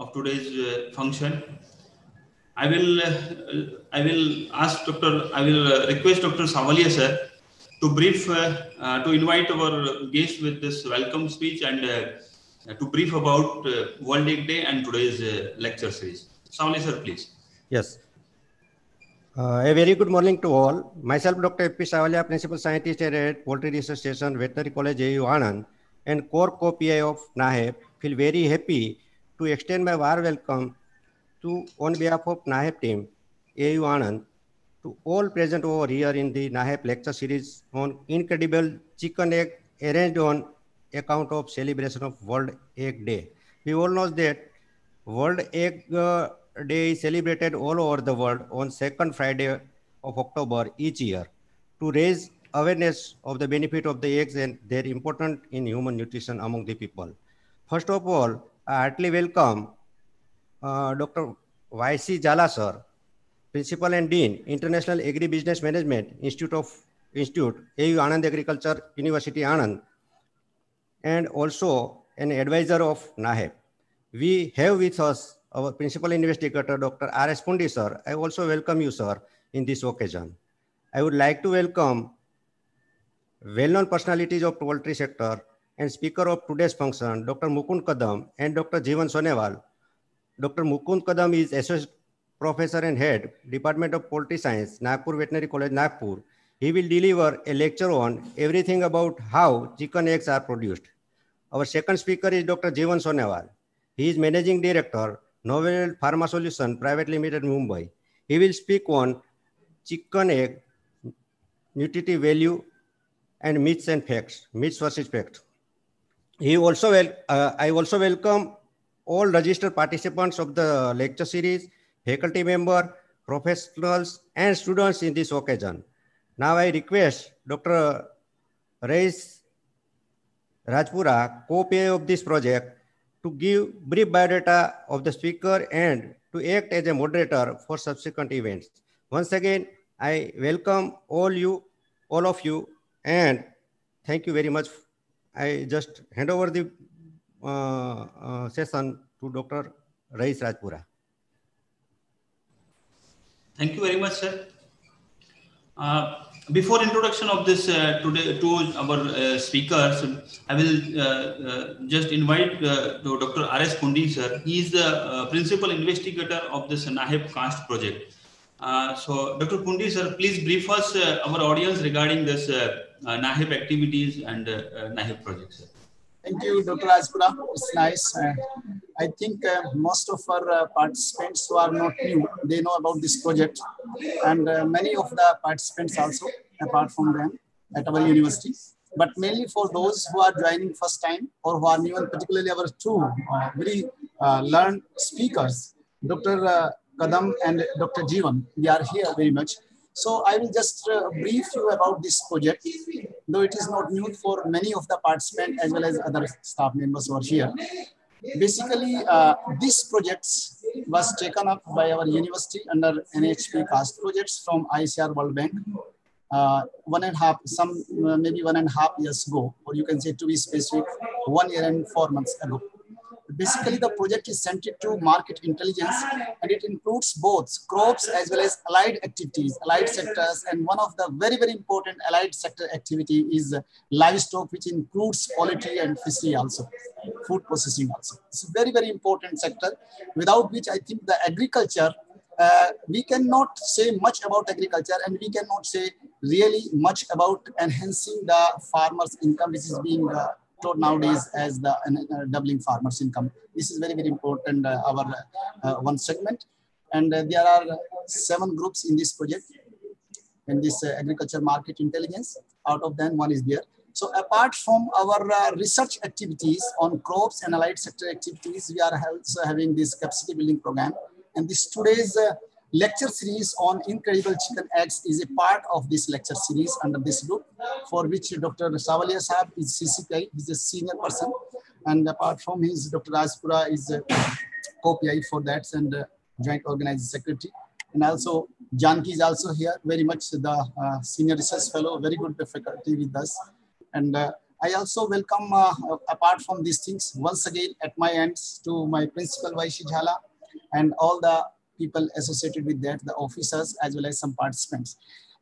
of today's uh, function. I will uh, I will ask Dr. I will uh, request Dr. Savalia sir to brief to invite our guest with this welcome speech and to brief about World Egg Day and today's lecture series. Savalia sir, please. Yes. Uh, a very good morning to all. Myself, Dr. P. Savalia, Principal Scientist at Poultry Research Station, Veterinary College, AU Anand, and core co-PI of NAHEP, feel very happy to extend my warm welcome to, on behalf of NAHEP team, AU Anand, to all present over here in the NAHEP lecture series on incredible chicken egg arranged on account of celebration of World Egg Day. We all know that World Egg uh, Day is celebrated all over the world on second Friday of October each year to raise awareness of the benefit of the eggs and their importance in human nutrition among the people. First of all, heartily welcome doctor Y C Jhala sir, principal and dean, international agri business management institute of, institute A U Anand agriculture university Anand, and also an adviser of NAHEP. We have with us our principal investigator doctor R S Pundi sir I also welcome you sir in this occasion I would like to welcome well known personalities of poultry sector and speaker of today's function, Dr. Mukund Kadam and Dr. Jivan Sonewal. Dr. Mukund Kadam is Associate Professor and Head, Department of Poultry Science, Nagpur Veterinary College, Nagpur. He will deliver a lecture on everything about how chicken eggs are produced. Our second speaker is Dr. Jivan Sonewal. He is Managing Director, Novel Pharma Solution Private Limited, Mumbai. He will speak on chicken egg, nutritive value, and myths and facts, myths versus facts. He also well, uh, I also welcome all registered participants of the lecture series, faculty member, professionals, and students in this occasion. Now I request Dr. Rais Rajpura, co-PA of this project, to give brief biodata of the speaker and to act as a moderator for subsequent events. Once again, I welcome all you, all of you, and thank you very much. I just hand over the uh, uh, session to Dr. Rais Rajpura. Thank you very much, sir. Uh, before introduction of this uh, today to our uh, speakers, I will uh, just invite uh, Dr. R.S. Pundi, sir. He is the principal investigator of this NAHEP CAAST project. so, Dr. Pundi, sir, please brief us, our audience, regarding this NAHEP activities and NAHEP projects. sir. Thank you, Dr. Rajpura. It's nice. I think uh, most of our uh, participants who are not new, they know about this project. And uh, many of the participants also, apart from them, at our university. But mainly for those who are joining first time or who are new, and particularly our two uh, very uh, learned speakers, Dr. Uh, Kadam and Dr. Jivan, we are here very much. So I will just brief you about this project, though it is not new for many of the participants as well as other staff members who are here. Basically, uh, this project was taken up by our university under NHP CAAST projects from ICAR World Bank uh, one and a half, some uh, maybe one and a half years ago, or you can say to be specific, one year and four months ago. Basically, the project is centered to market intelligence and it includes both crops as well as allied activities, allied sectors. And one of the very, very important allied sector activity is livestock, which includes poultry and fishery also, food processing also. It's a very, very important sector without which I think the agriculture uh, we cannot say much about agriculture and we cannot say really much about enhancing the farmers income which is being uh, taught nowadays as the uh, doubling farmers income. This is very, very important, uh, our uh, one segment. And uh, there are seven groups in this project, in this uh, agriculture market intelligence. Out of them, one is there. So apart from our uh, research activities on crops and allied sector activities, we are also having this capacity building program. And this today's lecture series on incredible chicken eggs is a part of this lecture series under this group for which Dr. Savalia Saab is CCPI, he's a senior person. And apart from his, Dr. Rajpura is a co-PI for that and uh, joint organizing secretary. And also Janki is also here, very much the uh, senior research fellow, very good faculty with us. And uh, I also welcome, uh, apart from these things, once again at my ends to my principal Y.C. Jhala and all the people associated with that, the officers as well as some participants.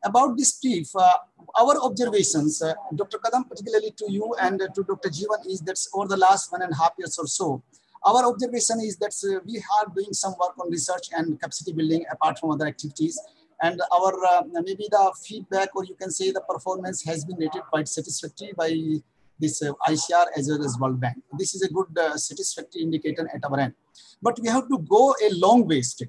About this brief, uh, our observations, uh, Dr. Kadam, particularly to you and to Dr. Jivan is that over the last one and a half years or so, our observation is that uh, we are doing some work on research and capacity building apart from other activities. And our uh, maybe the feedback or you can say the performance has been rated quite satisfactory by this uh, ICAR as well as World Bank. This is a good uh, satisfactory indicator at our end. But we have to go a long way still.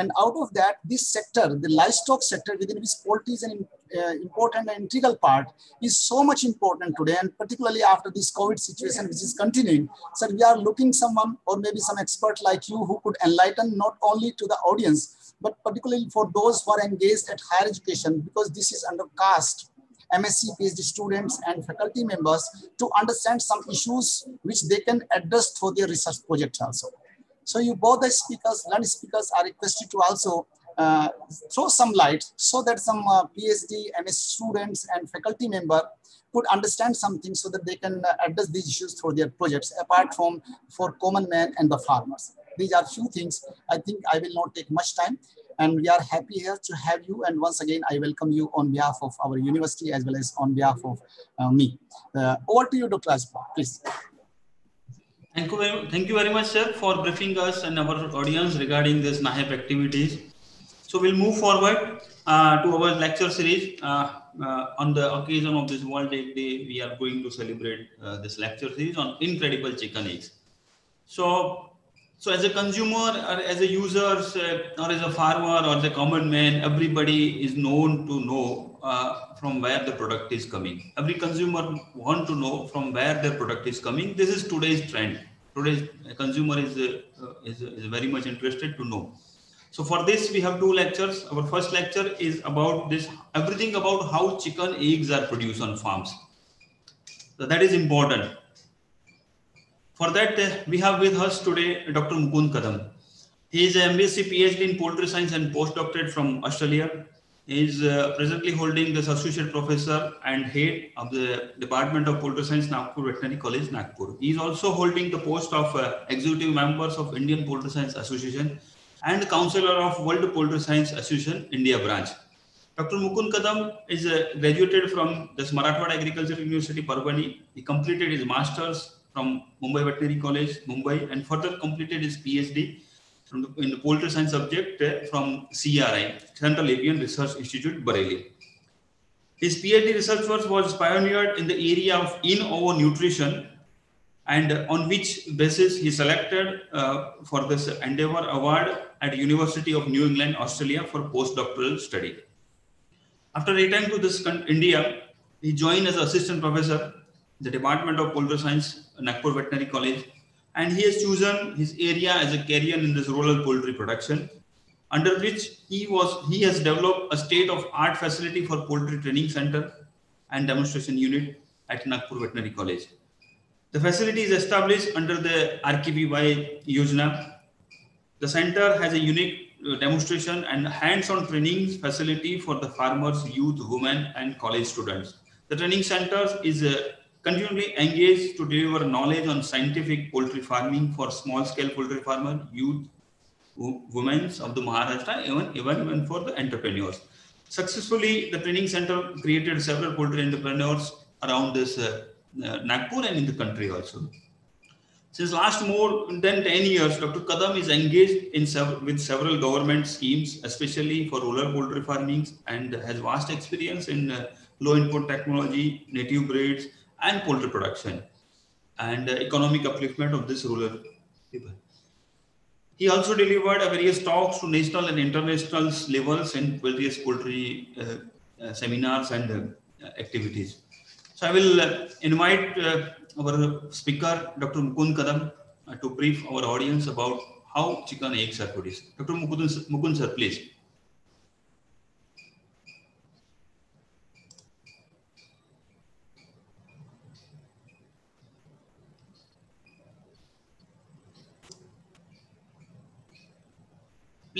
And out of that, this sector, the livestock sector within which poultry is an uh, important and integral part is so much important today. And particularly after this COVID situation, which is continuing. So we are looking someone or maybe some expert like you who could enlighten not only to the audience, but particularly for those who are engaged at higher education, because this is under CAAST MSc, PhD students and faculty members to understand some issues which they can address for their research projects also. So you both the speakers, learned speakers are requested to also uh, throw some light so that some uh, PhD, MS students and faculty member could understand something so that they can uh, address these issues through their projects apart from for common man and the farmers. These are few things. I think I will not take much time and we are happy here to have you. And once again, I welcome you on behalf of our university as well as on behalf of uh, me. Uh, over to you, Dr. Ajpa, please. Thank you, very, thank you very much, sir, for briefing us and our audience regarding this NAHEP activities. So we'll move forward uh, to our lecture series. Uh, uh, on the occasion of this World Egg Day, we are going to celebrate uh, this lecture series on incredible chicken eggs. So, so as a consumer or as a user or as a farmer or the common man, everybody is known to know uh, from where the product is coming. Every consumer want to know from where their product is coming. This is today's trend. Today's consumer is, uh, is, is very much interested to know. So for this, we have two lectures. Our first lecture is about this, everything about how chicken eggs are produced on farms. So that is important. For that, uh, we have with us today Dr. Mukund Kadam. He is an MSc PhD in poultry science and postdoctorate from Australia. Is uh, presently holding this associate professor and head of the Department of Poultry Science, Nagpur Veterinary College, Nagpur. He is also holding the post of uh, executive members of Indian Poultry Science Association and counselor of World Poultry Science Association India branch. Dr. Mukund Kadam is uh, graduated from the Marathwada Agricultural University, Parbhani. He completed his master's from Mumbai Veterinary College, Mumbai, and further completed his PhD from the, in the poultry science subject uh, from CARI, Central Avian Research Institute, Bareilly. His PhD research work was pioneered in the area of in-ovo nutrition and on which basis he selected uh, for this endeavor award at University of New England, Australia for postdoctoral study. After returning to this India, he joined as assistant professor in the Department of Poultry Science, Nagpur Veterinary College, and he has chosen his area as a career in this rural poultry production, under which he was he has developed a state-of-art facility for poultry training center and demonstration unit at Nagpur Veterinary College. The facility is established under the RKVY Yojana. The center has a unique uh, demonstration and hands-on training facility for the farmers, youth, women, and college students. The training center is uh, continually engaged to deliver knowledge on scientific poultry farming for small-scale poultry farmers, youth, women of the Maharashtra, even, even, even for the entrepreneurs. Successfully, the training center created several poultry entrepreneurs around this uh, uh, Nagpur and in the country also. Since last more than 10 years, Dr. Kadam is engaged in sev with several government schemes, especially for rural poultry farming, and has vast experience in uh, low input technology, native breeds, and poultry production, and economic upliftment of this rural people. He also delivered various talks to national and international levels in various poultry uh, uh, seminars and uh, activities. So I will uh, invite uh, our speaker, Dr. Mukund Kadam, uh, to brief our audience about how chicken eggs are produced. Dr. Mukund, Mukund sir, please.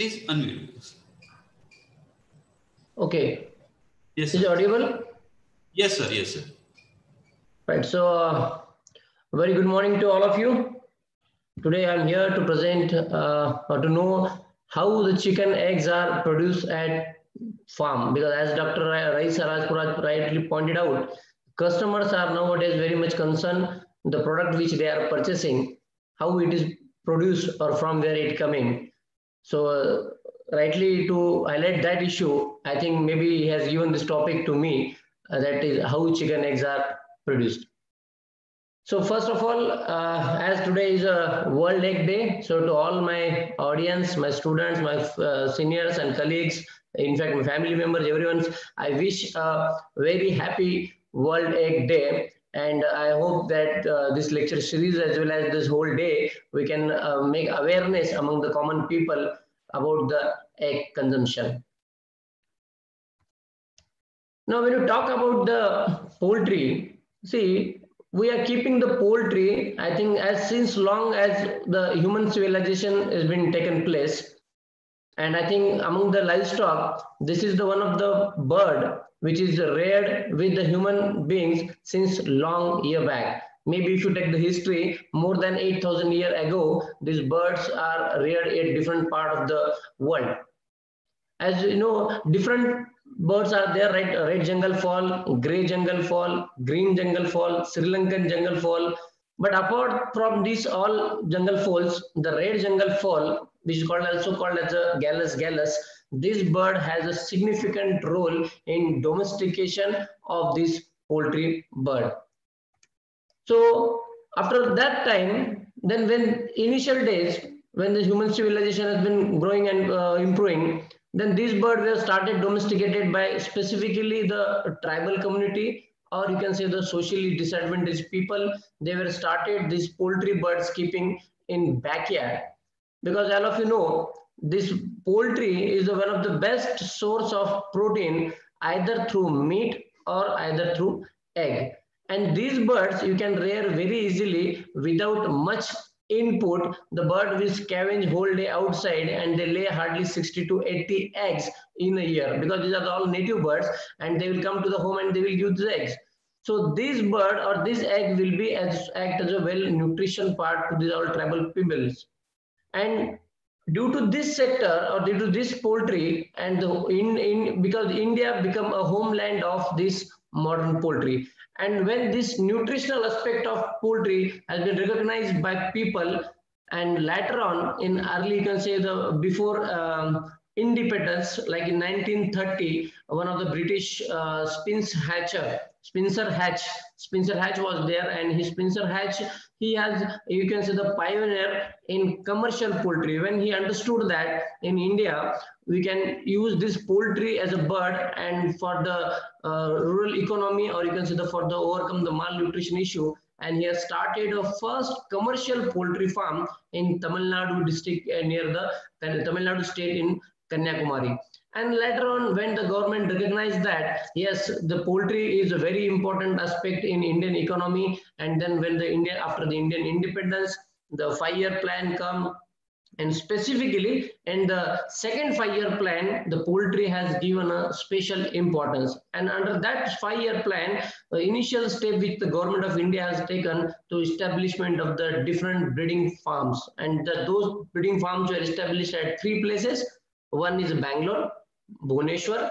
Please unmute. Okay. Yes. Is it audible? Yes, sir. Yes, sir. Right. So, uh, very good morning to all of you. Today I'm here to present uh, or to know how the chicken eggs are produced at farm because as Dr. Raisa Rajpura rightly pointed out, customers are nowadays very much concerned the product which they are purchasing, how it is produced or from where it coming. So uh, rightly to highlight that issue, I think maybe he has given this topic to me, uh, that is how chicken eggs are produced. So first of all, uh, as today is a World Egg Day, so to all my audience, my students, my uh, seniors and colleagues, in fact, my family members, everyone, I wish a very happy World Egg Day. And I hope that uh, this lecture series, as well as this whole day, we can uh, make awareness among the common people about the egg consumption. Now, when you talk about the poultry, see, we are keeping the poultry, I think, as since long as the human civilization has been taken place. And I think among the livestock, this is the one of the bird which is reared with the human beings since long year back. Maybe if you take the history, more than 8,000 years ago, these birds are reared in different part of the world. As you know, different birds are there, right? Red jungle fowl, gray jungle fowl, green jungle fowl, Sri Lankan jungle fowl. But apart from these all jungle fowls, the red jungle fowl, which is called also called as a Gallus gallus, this bird has a significant role in domestication of this poultry bird. So after that time, then when initial days, when the human civilization has been growing and uh, improving, then these birds were started domesticated by specifically the tribal community or you can say the socially disadvantaged people. They were started these poultry birds keeping in backyard because all of you know this poultry is one of the best source of protein either through meat or either through egg. And these birds you can rear very easily without much input. The bird will scavenge whole day outside and they lay hardly 60 to 80 eggs in a year because these are all native birds and they will come to the home and they will give the eggs. So this bird or this egg will be as act as a well nutrition part to these all tribal peoples. And due to this sector or due to this poultry and the, in, in because India become a homeland of this modern poultry. And when this nutritional aspect of poultry has been recognized by people and later on in early, you can say the before um, independence, like in 1930, one of the British uh, Spence Hatcher, Spencer Hatch, Spencer Hatch was there and his Spencer Hatch, he has, you can say the pioneer in commercial poultry. When he understood that in India, we can use this poultry as a bird and for the uh, rural economy or you can say the for the overcome the malnutrition issue and he has started a first commercial poultry farm in Tamil Nadu district uh, near the Tamil Nadu state in Kanyakumari. And later on, when the government recognized that, yes, the poultry is a very important aspect in Indian economy. And then when the Indian, after the Indian independence, the five-year plan come, and specifically in the second five-year plan, the poultry has given a special importance. And under that five-year plan, the initial step which the government of India has taken to establishment of the different breeding farms. And the, those breeding farms were established at three places. One is Bangalore, Bhubaneswar,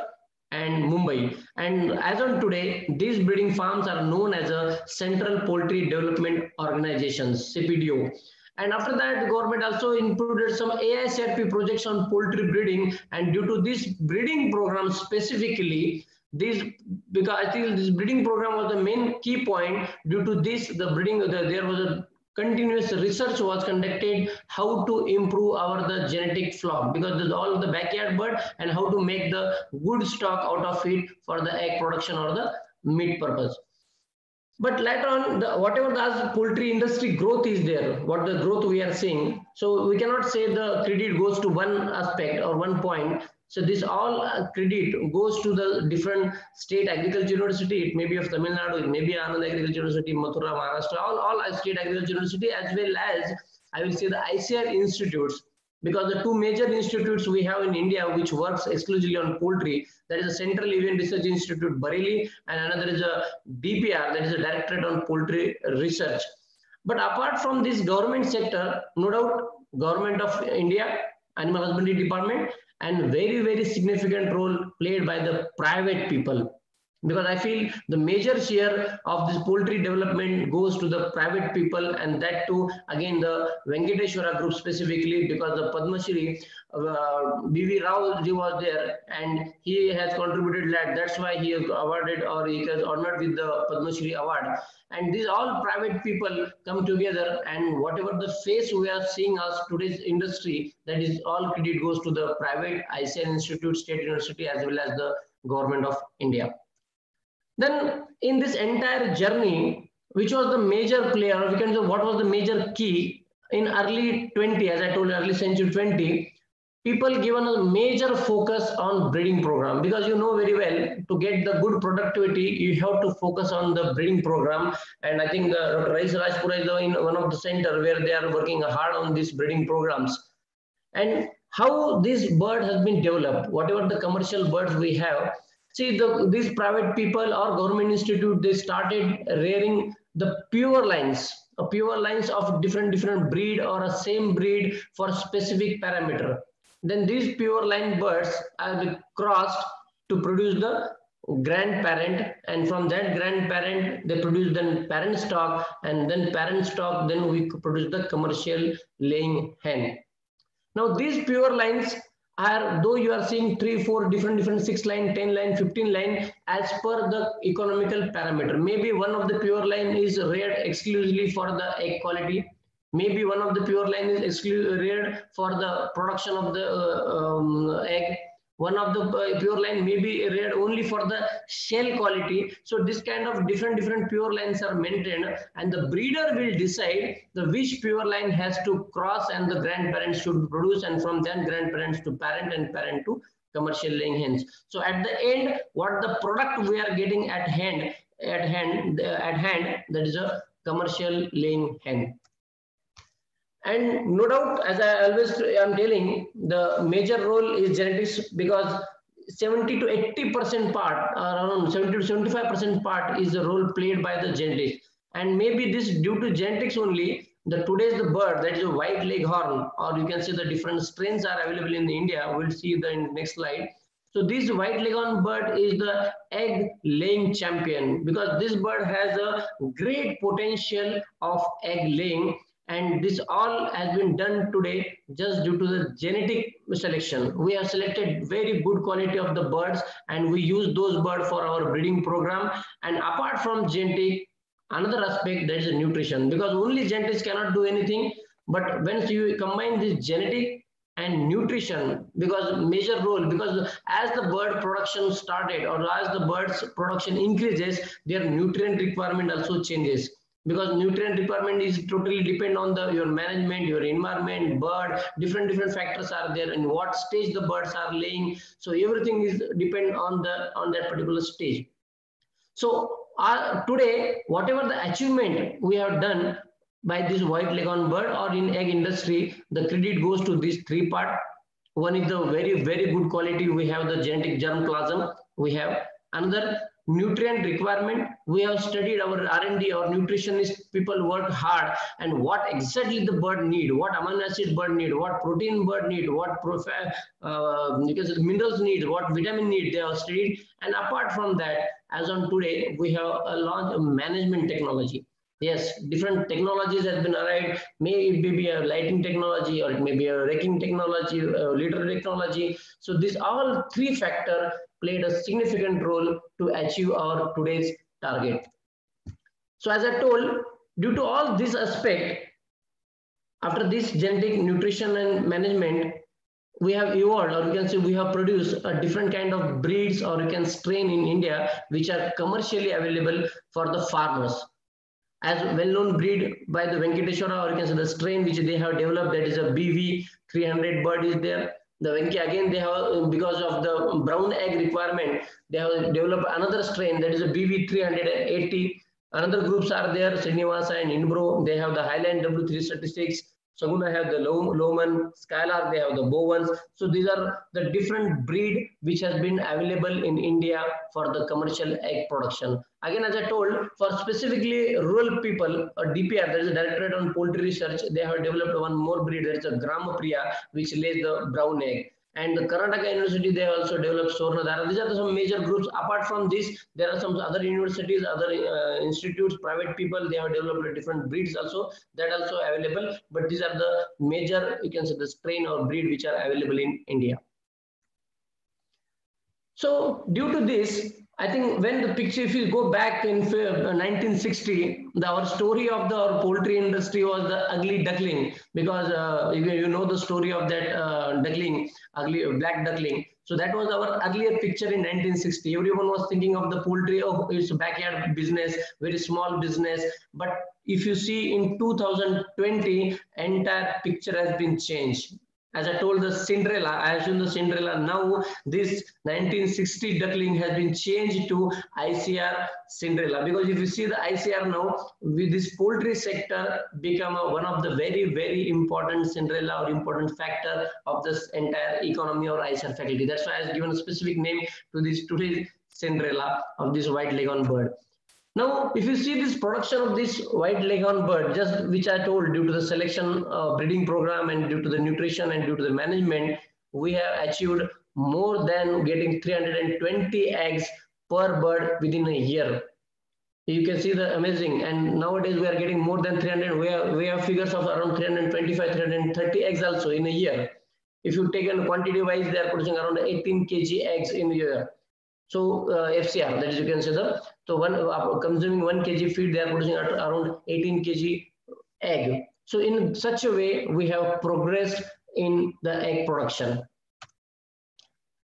and Mumbai. And as on today, these breeding farms are known as a Central Poultry Development Organization, CPDO. And after that, the government also included some AICRP projects on poultry breeding. And due to this breeding program specifically, this because I think this breeding program was the main key point. Due to this, the breeding the, there was a continuous research was conducted how to improve our the genetic flock because all the backyard bird and how to make the good stock out of it for the egg production or the meat purpose. But later on, the, whatever the poultry industry growth is there, what the growth we are seeing, so we cannot say the credit goes to one aspect or one point. So this all uh, credit goes to the different state agriculture university. It may be of Tamil Nadu, it may be Anand Agriculture University, Mathura, Maharashtra, all, all state agriculture university, as well as I will say the ICAR institutes because the two major institutes we have in India which works exclusively on poultry, that is the Central Avian Research Institute Bareilly and another is a DPR, that is a Directorate on Poultry Research. But apart from this government sector, no doubt government of India, Animal Husbandry Department and very, very significant role played by the private people because I feel the major share of this poultry development goes to the private people and that too again the Venkateshwara group specifically because the Padma Shri uh, B.V. Rao ji was there and he has contributed that that's why he is awarded or he is honored with the Padma Shri award and these all private people come together and whatever the face we are seeing as today's industry that is all credit goes to the private ICAR Institute State University as well as the government of India. Then in this entire journey, which was the major player, we can say what was the major key in early 20, as I told you, early century 20, people given a major focus on breeding program. Because you know very well to get the good productivity you have to focus on the breeding program. And i think uh, the dr Rais rajpura is in one of the center where they are working hard on these breeding programs. And how this bird has been developed whatever the commercial birds we have See, the, these private people or government institute, they started rearing the pure lines, pure lines of different different breed or a same breed for specific parameter. Then these pure line birds are crossed to produce the grandparent and from that grandparent they produce then parent stock and then parent stock then we produce the commercial laying hen now these pure lines are though you are seeing three, four different, different six line, 10 line, 15 line as per the economical parameter. Maybe one of the pure line is reared exclusively for the egg quality. Maybe one of the pure line is reared for the production of the uh, um, egg one of the uh, pure line may be reared only for the shell quality. So this kind of different different pure lines are maintained and the breeder will decide the which pure line has to cross and the grandparents should produce and from then grandparents to parent and parent to commercial laying hens. So at the end what the product we are getting at hand at hand at hand that is a commercial laying hen and no doubt, as I always am telling, the major role is genetics because 70 to 80% part, around 70 to 75% part is the role played by the genetics. And maybe this due to genetics only, the today's the bird that is a white leghorn, or you can say the different strains are available in India. We'll see the next slide. So this white leghorn bird is the egg laying champion because this bird has a great potential of egg laying and this all has been done today just due to the genetic selection. We have selected very good quality of the birds and we use those birds for our breeding program. And apart from genetic, another aspect that is nutrition because only genetics cannot do anything. But once you combine this genetic and nutrition because major role because as the bird production started or as the birds production increases their nutrient requirement also changes because nutrient requirement is totally depend on the your management your environment bird different different factors are there in what stage the birds are laying. So everything is depend on the on that particular stage. So uh, today whatever the achievement we have done by this white leghorn bird or in egg industry the credit goes to these three part. One is the very very good quality we have the genetic germplasm we have. Another nutrient requirement we have studied our r&d our nutritionist people work hard and what exactly the bird need what amino acid bird need what protein bird need what profile uh, because minerals need what vitamin need they have studied. And apart from that as on today we have a launch of management technology. Yes different technologies have been arrived. May it be a lighting technology or it may be a raking technology uh, litter technology. So these all three factor played a significant role to achieve our today's target. So as I told, due to all this aspect, after this genetic nutrition and management, we have evolved or you can say we have produced a different kind of breeds or you can strain in India, which are commercially available for the farmers. As well-known breed by the Venkateshwara or you can say the strain which they have developed that is a BV 300 bird is there the Venki again they have uh, because of the brown egg requirement they have developed another strain that is a BV380 another groups are there Srinivasa and Inbro they have the Hy-Line W336 Suguna have the low, Lohmann, Skylark, they have the Bovans. So these are the different breed which has been available in India for the commercial egg production. Again, as I told, for specifically rural people, a DPR, there is a Directorate on Poultry Research, they have developed one more breed, there is a Gramapriya, which lays the brown egg and the Karnataka University, they also developed Swarnadhara. These are some major groups. Apart from this, there are some other universities, other uh, institutes, private people, they have developed different breeds also, that also available. But these are the major, you can say the strain or breed which are available in India. So due to this, I think when the picture, if you go back in 1960, uh, the, our story of the our poultry industry was the ugly duckling because uh, you, you, know the story of that uh, duckling, ugly black duckling. So that was our uglier picture in 1960. Everyone was thinking of the poultry, oh, it's backyard business, very small business. But if you see in 2020, entire picture has been changed as I told the Cinderella, I shown the Cinderella. Now this 1960 duckling has been changed to ICR Cinderella because if you see the ICR now, with this poultry sector become a, one of the very, very important Cinderella or important factor of this entire economy or ICR faculty. That's why I have given a specific name to this today's Cinderella of this white leghorn bird. Now, if you see this production of this white leghorn bird, just which I told due to the selection uh, breeding program and due to the nutrition and due to the management, we have achieved more than getting 320 eggs per bird within a year. You can see the amazing. And nowadays we are getting more than 300. We have, we have figures of around 325, 330 eggs also in a year. If you take in quantity wise, they are producing around 18 kg eggs in a year. So uh, FCR, that is you can say the, so one uh, consuming one kg feed, they are producing around 18 kg egg. So in such a way, we have progressed in the egg production.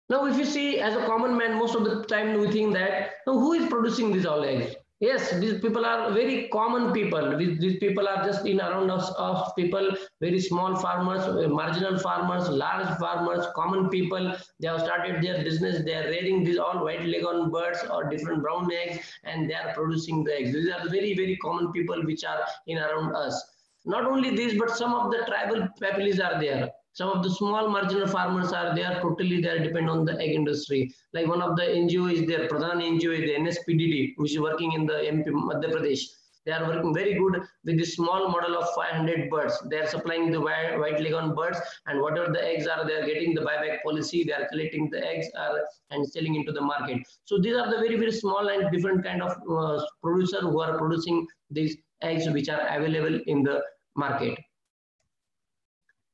Now, if you see as a common man, most of the time we think that, now who is producing these all eggs? Yes, these people are very common people. These people are just in around us of people, very small farmers, eh, marginal farmers, large farmers, common people. They have started their business. They are rearing these all white leghorn birds or different brown eggs, and they are producing the eggs. These are very, very common people which are in around us. Not only this, but some of the tribal families are there some of the small marginal farmers are they are totally they are depend on the egg industry. Like one of the NGO is there, PRADAN NGO is the NSPDD, which is working in the MP Madhya Pradesh. They are working very good with this small model of 500 birds. They are supplying the white, white leghorn birds, and whatever the eggs are, they are getting the buyback policy. They are collecting the eggs are, and selling into the market. So these are the very very small and different kind of uh, producer who are producing these eggs which are available in the market.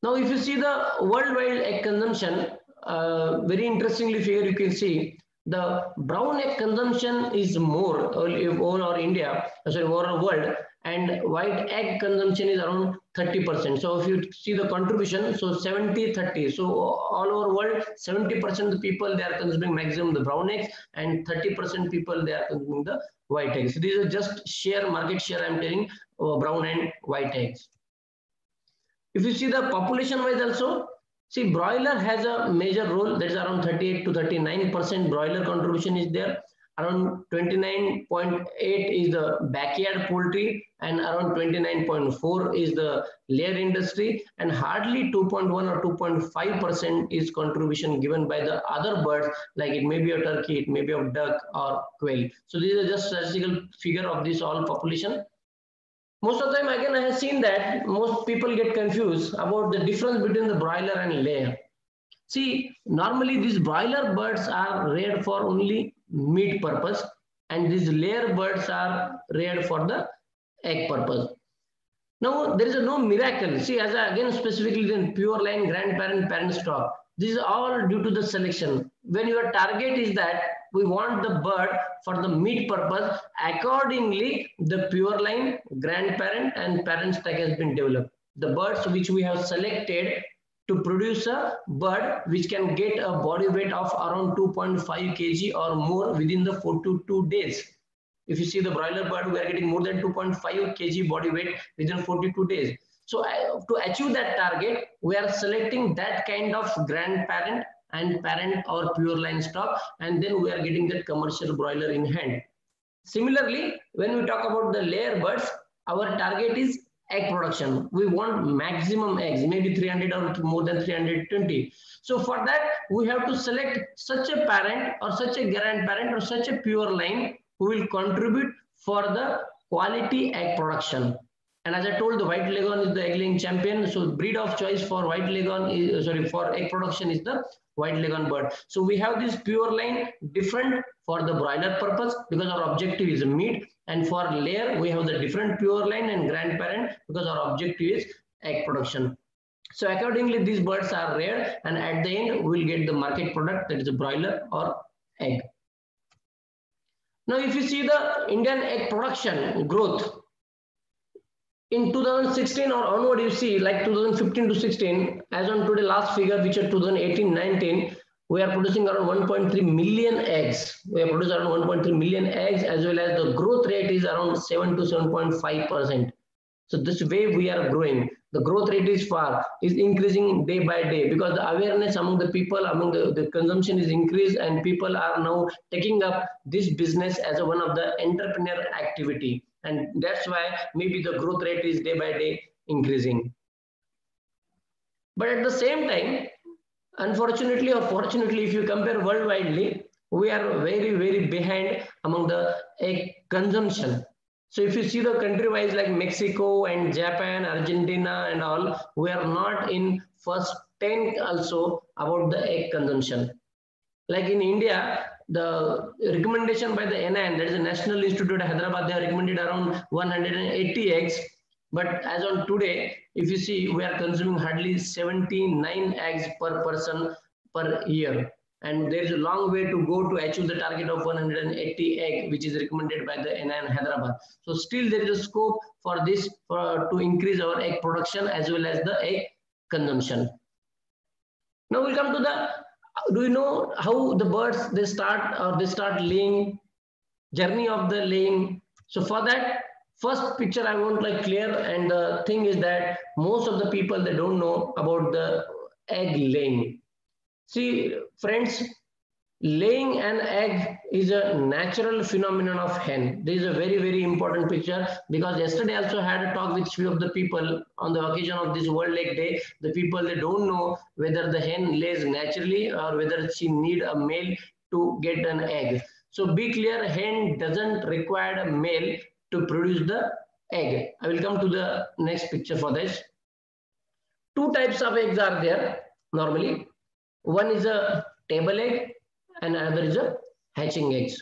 Now, if you see the worldwide egg consumption, uh, very interestingly here you can see the brown egg consumption is more all over India, sorry, over the world, and white egg consumption is around 30%. So if you see the contribution, so 70, 30. So all over world, 70% of the people they are consuming maximum the brown eggs and 30% people they are consuming the white eggs. So these are just share market share I'm telling uh, brown and white eggs. If you see the population wise also, see broiler has a major role that is around 38 to 39% broiler contribution is there. Around 29.8 is the backyard poultry and around 29.4 is the layer industry and hardly 2.1 or 2.5% is contribution given by the other birds like it may be a turkey, it may be a duck or quail. So these are just statistical figure of this all population most of the time again i have seen that most people get confused about the difference between the broiler and layer. See normally these broiler birds are reared for only meat purpose and these layer birds are reared for the egg purpose. Now there is no miracle. See as I again specifically in pure line grandparent parent stock. This is all due to the selection when your target is that we want the bird for the meat purpose. Accordingly, the pure line grandparent and parent stack has been developed. The birds which we have selected to produce a bird which can get a body weight of around 2.5 kg or more within the 4 to 2 days. If you see the broiler bird, we are getting more than 2.5 kg body weight within 42 days. So uh, to achieve that target, we are selecting that kind of grandparent and parent our pure line stock and then we are getting that commercial broiler in hand. Similarly, when we talk about the layer birds, our target is egg production. We want maximum eggs, maybe 300 or more than 320. So for that, we have to select such a parent or such a grandparent or such a pure line who will contribute for the quality egg production. And as I told, the white leghorn is the egg laying champion. So breed of choice for white leghorn is uh, sorry for egg production is the white leghorn bird. So we have this pure line different for the broiler purpose because our objective is meat. And for layer, we have the different pure line and grandparent because our objective is egg production. So accordingly, these birds are rare and at the end, we'll get the market product that is a broiler or egg. Now, if you see the Indian egg production growth, in 2016 or onward, you see like 2015 to 16, as on today last figure, which are 2018-19, we are producing around 1.3 million eggs. We are producing around 1.3 million eggs as well as the growth rate is around 7 to 7.5%. So this way we are growing. The growth rate is far, is increasing day by day because the awareness among the people, among the, the consumption is increased and people are now taking up this business as a, one of the entrepreneur activity. And that's why maybe the growth rate is day by day increasing. But at the same time, unfortunately or fortunately, if you compare worldwidely, we are very, very behind among the egg consumption. So if you see the country-wise like Mexico and Japan, Argentina and all, we are not in first 10 also about the egg consumption. Like in India, the recommendation by the NIN, that is the National Institute of Hyderabad, they have recommended around 180 eggs. But as on today, if you see, we are consuming hardly 79 eggs per person per year. And there is a long way to go to achieve the target of 180 egg, which is recommended by the NIN Hyderabad. So still there is a scope for this for, to increase our egg production as well as the egg consumption. Now we come to the do you know how the birds they start or they start laying journey of the laying? So for that first picture i want like clear and the thing is that most of the people they don't know about the egg laying. See friends laying an egg is a natural phenomenon of hen. This is a very very important picture because yesterday I also had a talk with few of the people on the occasion of this world egg day. The people they don't know whether the hen lays naturally or whether she need a male to get an egg. So be clear hen doesn't require a male to produce the egg. I will come to the next picture for this. Two types of eggs are there normally. One is a table egg and another is a hatching eggs.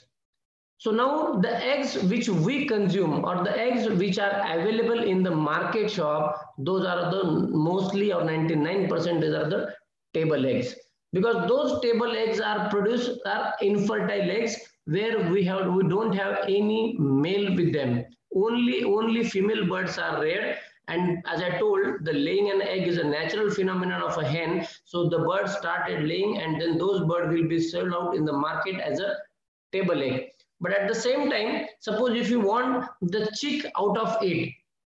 So now the eggs which we consume or the eggs which are available in the market shop, those are the mostly or 99% are the table eggs. Because those table eggs are produced are infertile eggs where we have we don't have any male with them. Only only female birds are reared and as I told, the laying an egg is a natural phenomenon of a hen. So the bird started laying and then those birds will be sold out in the market as a table egg. But at the same time, suppose if you want the chick out of it,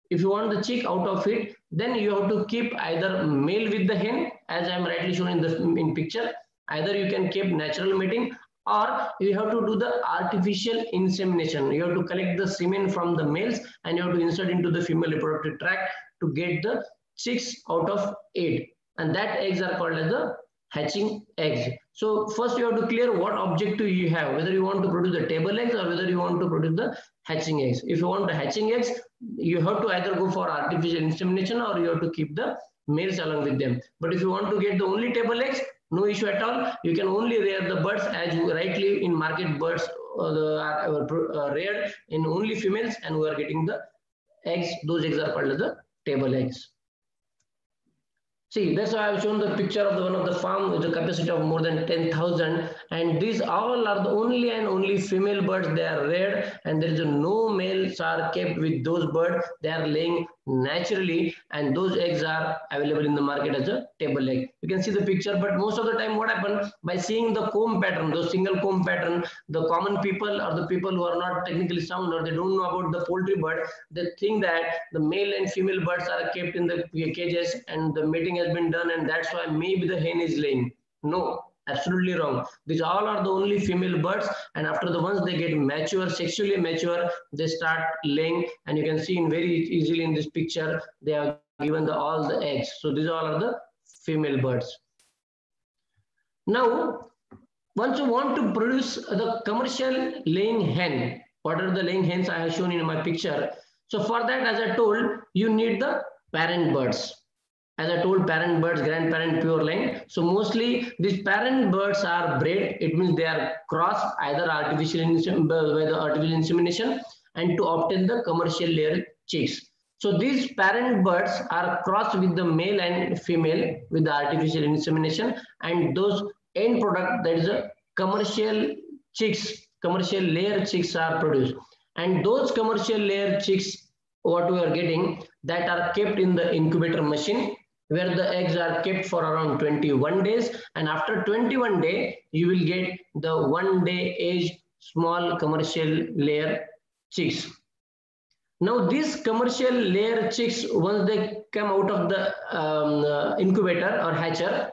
if you want the chick out of it, then you have to keep either male with the hen, as I am rightly shown in the in picture. Either you can keep natural mating or you have to do the artificial insemination. You have to collect the semen from the males and you have to insert into the female reproductive tract to get the chicks out of eight. And that eggs are called as the hatching eggs. So first you have to clear what objective you have, whether you want to produce the table eggs or whether you want to produce the hatching eggs. If you want the hatching eggs, you have to either go for artificial insemination or you have to keep the males along with them. But if you want to get the only table eggs, no issue at all. You can only rear the birds as rightly in market birds uh, are uh, reared in only females and we are getting the eggs. Those eggs are called the table eggs. See, that's why I've shown the picture of the one of the farm with a capacity of more than 10,000. And these all are the only and only female birds. They are reared and there is no males are kept with those birds. They are laying naturally and those eggs are available in the market as a table egg. You can see the picture, but most of the time what happens by seeing the comb pattern, the single comb pattern, the common people or the people who are not technically sound or they don't know about the poultry bird, they think that the male and female birds are kept in the cages and the mating has been done and that's why maybe the hen is laying. No, Absolutely wrong. These all are the only female birds. And after the ones they get mature, sexually mature, they start laying. And you can see in very easily in this picture, they have given the, all the eggs. So these all are the female birds. Now, once you want to produce the commercial laying hen, what are the laying hens I have shown in my picture? So for that, as I told, you need the parent birds. As I told, parent birds, grandparent, pure line. So mostly these parent birds are bred. It means they are crossed either artificial by the artificial insemination and to obtain the commercial layer chicks. So these parent birds are crossed with the male and female with the artificial insemination and those end product that is a commercial chicks, commercial layer chicks are produced. And those commercial layer chicks, what we are getting, that are kept in the incubator machine where the eggs are kept for around 21 days. And after 21 day, you will get the one day age small commercial layer chicks. Now these commercial layer chicks, once they come out of the um, uh, incubator or hatcher,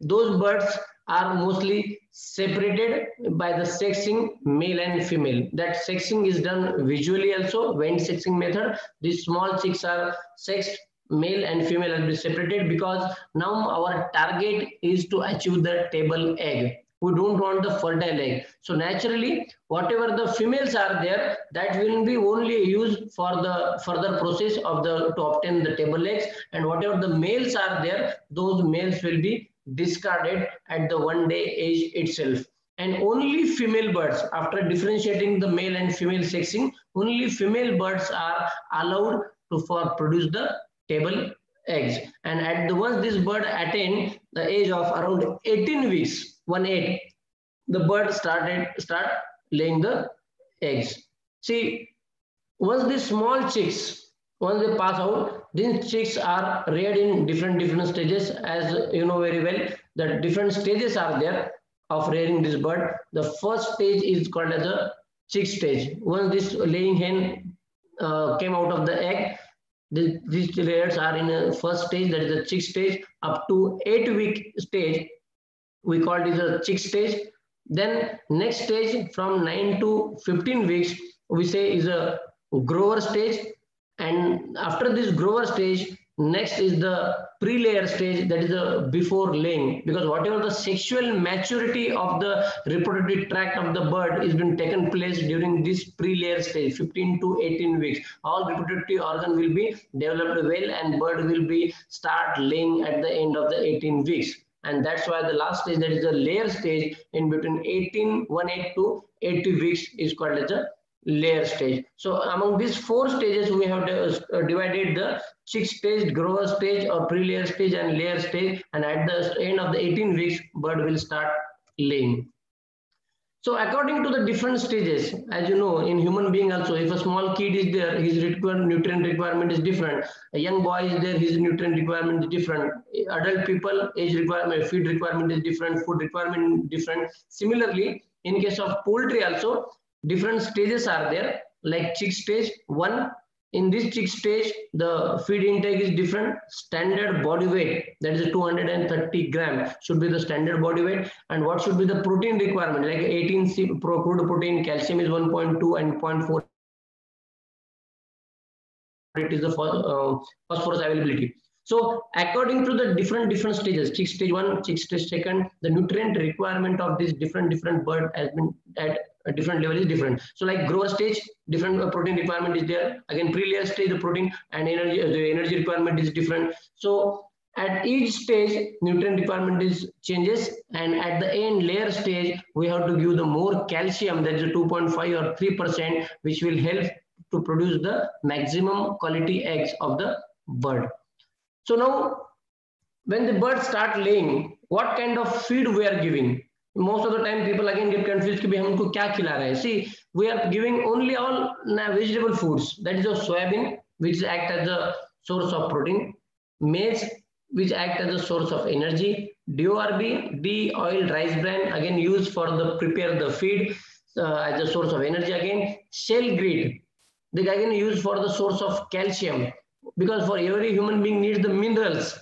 those birds are mostly separated by the sexing male and female. That sexing is done visually also, vent sexing method. These small chicks are sexed male and female be separated because now our target is to achieve the table egg. We don't want the fertile egg. So naturally, whatever the females are there, that will be only used for the further process of the to obtain the table eggs. And whatever the males are there, those males will be discarded at the one day age itself. And only female birds, after differentiating the male and female sexing, only female birds are allowed to for produce the table eggs. And at the once this bird attained the age of around 18 weeks, one eight, the bird started start laying the eggs. See, once these small chicks, once they pass out, these chicks are reared in different different stages. As you know very well, that different stages are there of rearing this bird. The first stage is called as a chick stage. Once this laying hen uh, came out of the egg, this, these layers are in a first stage, that is the chick stage, up to eight week stage. We call it a chick stage. Then next stage from 9 to 15 weeks, we say is a grower stage. And after this grower stage, next is the pre-layer stage, that is the before laying. Because whatever the sexual maturity of the reproductive tract of the bird is been taken place during this pre-layer stage, 15 to 18 weeks. All reproductive organ will be developed well and bird will be start laying at the end of the 18 weeks and that's why the last stage that is the layer stage in between 18 18 to 80 weeks is called as a layer stage so among these four stages we have uh, divided the chick stage grower stage or pre-layer stage and layer stage and at the end of the 18 weeks bird will start laying so according to the different stages, as you know, in human being also, if a small kid is there, his nutrient requirement is different. A young boy is there, his nutrient requirement is different. Adult people, age requirement, feed requirement is different, food requirement different. Similarly, in case of poultry also, different stages are there, like chick stage, one, in this chick stage, the feed intake is different. Standard body weight, that is 230 gram, should be the standard body weight. And what should be the protein requirement? Like 18 C crude protein, calcium is 1.2 and 0.4. It is the uh, phosphorus availability. So according to the different different stages, chick stage one, chick stage second, the nutrient requirement of this different different bird has been at different level is different. So like grower stage, different uh, protein requirement is there. Again, pre-layer stage, the protein and energy, uh, the energy requirement is different. So at each stage, nutrient requirement is changes. And at the end layer stage, we have to give the more calcium, that is 2.5 or 3%, which will help to produce the maximum quality eggs of the bird. So now, when the birds start laying, what kind of feed we are giving? most of the time people again get confused कि भाई हमको क्या खिला रहे हैं see we are giving only all vegetable foods that is a soybean which act as a source of protein maize which act as a source of energy DORB D oil rice bran again used for the prepare the feed uh, as a source of energy again shell grit they again used for the source of calcium because for every human being needs the minerals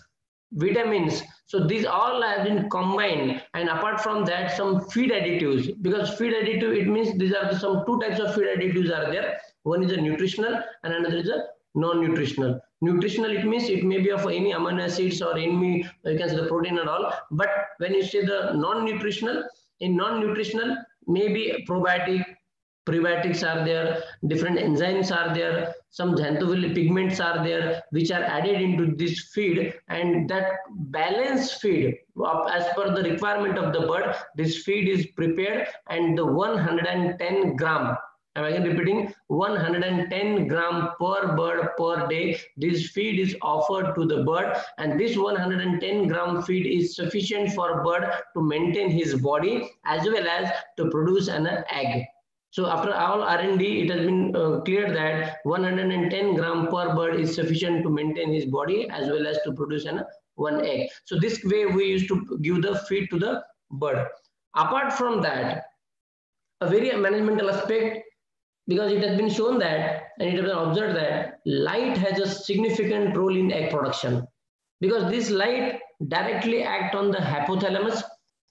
vitamins so these all have been combined. And apart from that, some feed additives, because feed additive, it means these are some two types of feed additives are there. One is a nutritional and another is a non-nutritional. Nutritional, it means it may be of any amino acids or any, you can say the protein and all. But when you say the non-nutritional, in non-nutritional, maybe probiotic, prebiotics are there, different enzymes are there, some xanthophyll pigments are there, which are added into this feed and that balanced feed as per the requirement of the bird, this feed is prepared and the 110 gram I'm again repeating 110 gram per bird per day. This feed is offered to the bird and this 110 gram feed is sufficient for bird to maintain his body as well as to produce an egg. So after all R&D, it has been uh, clear that 110 gram per bird is sufficient to maintain his body as well as to produce an one egg. So this way we used to give the feed to the bird. Apart from that, a very managemental aspect because it has been shown that and it has been observed that light has a significant role in egg production because this light directly act on the hypothalamus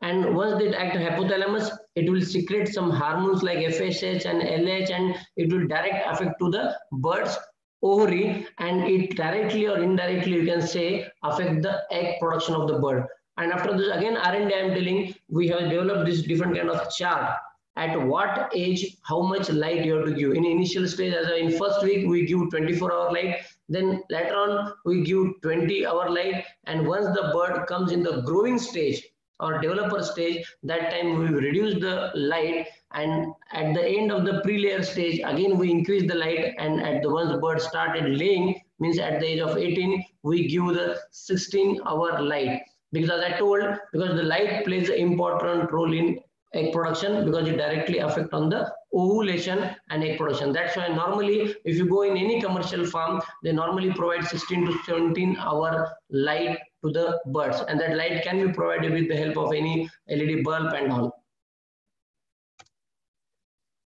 and once they act hypothalamus it will secrete some hormones like FSH and LH and it will direct affect to the bird's ovary and it directly or indirectly you can say affect the egg production of the bird. And after this again R&D I am telling we have developed this different kind of chart. At what age how much light you have to give? In initial stage as in first week we give 24 hour light. Then later on we give 20 hour light. And once the bird comes in the growing stage or developer stage that time we reduce the light and at the end of the pre-layer stage again we increase the light and at the once bird started laying means at the age of 18 we give the 16 hour light. Because as i told because the light plays an important role in egg production because it directly affect on the ovulation and egg production. That's why normally if you go in any commercial farm, they normally provide 16 to 17 hour light to the birds and that light can be provided with the help of any LED bulb and all.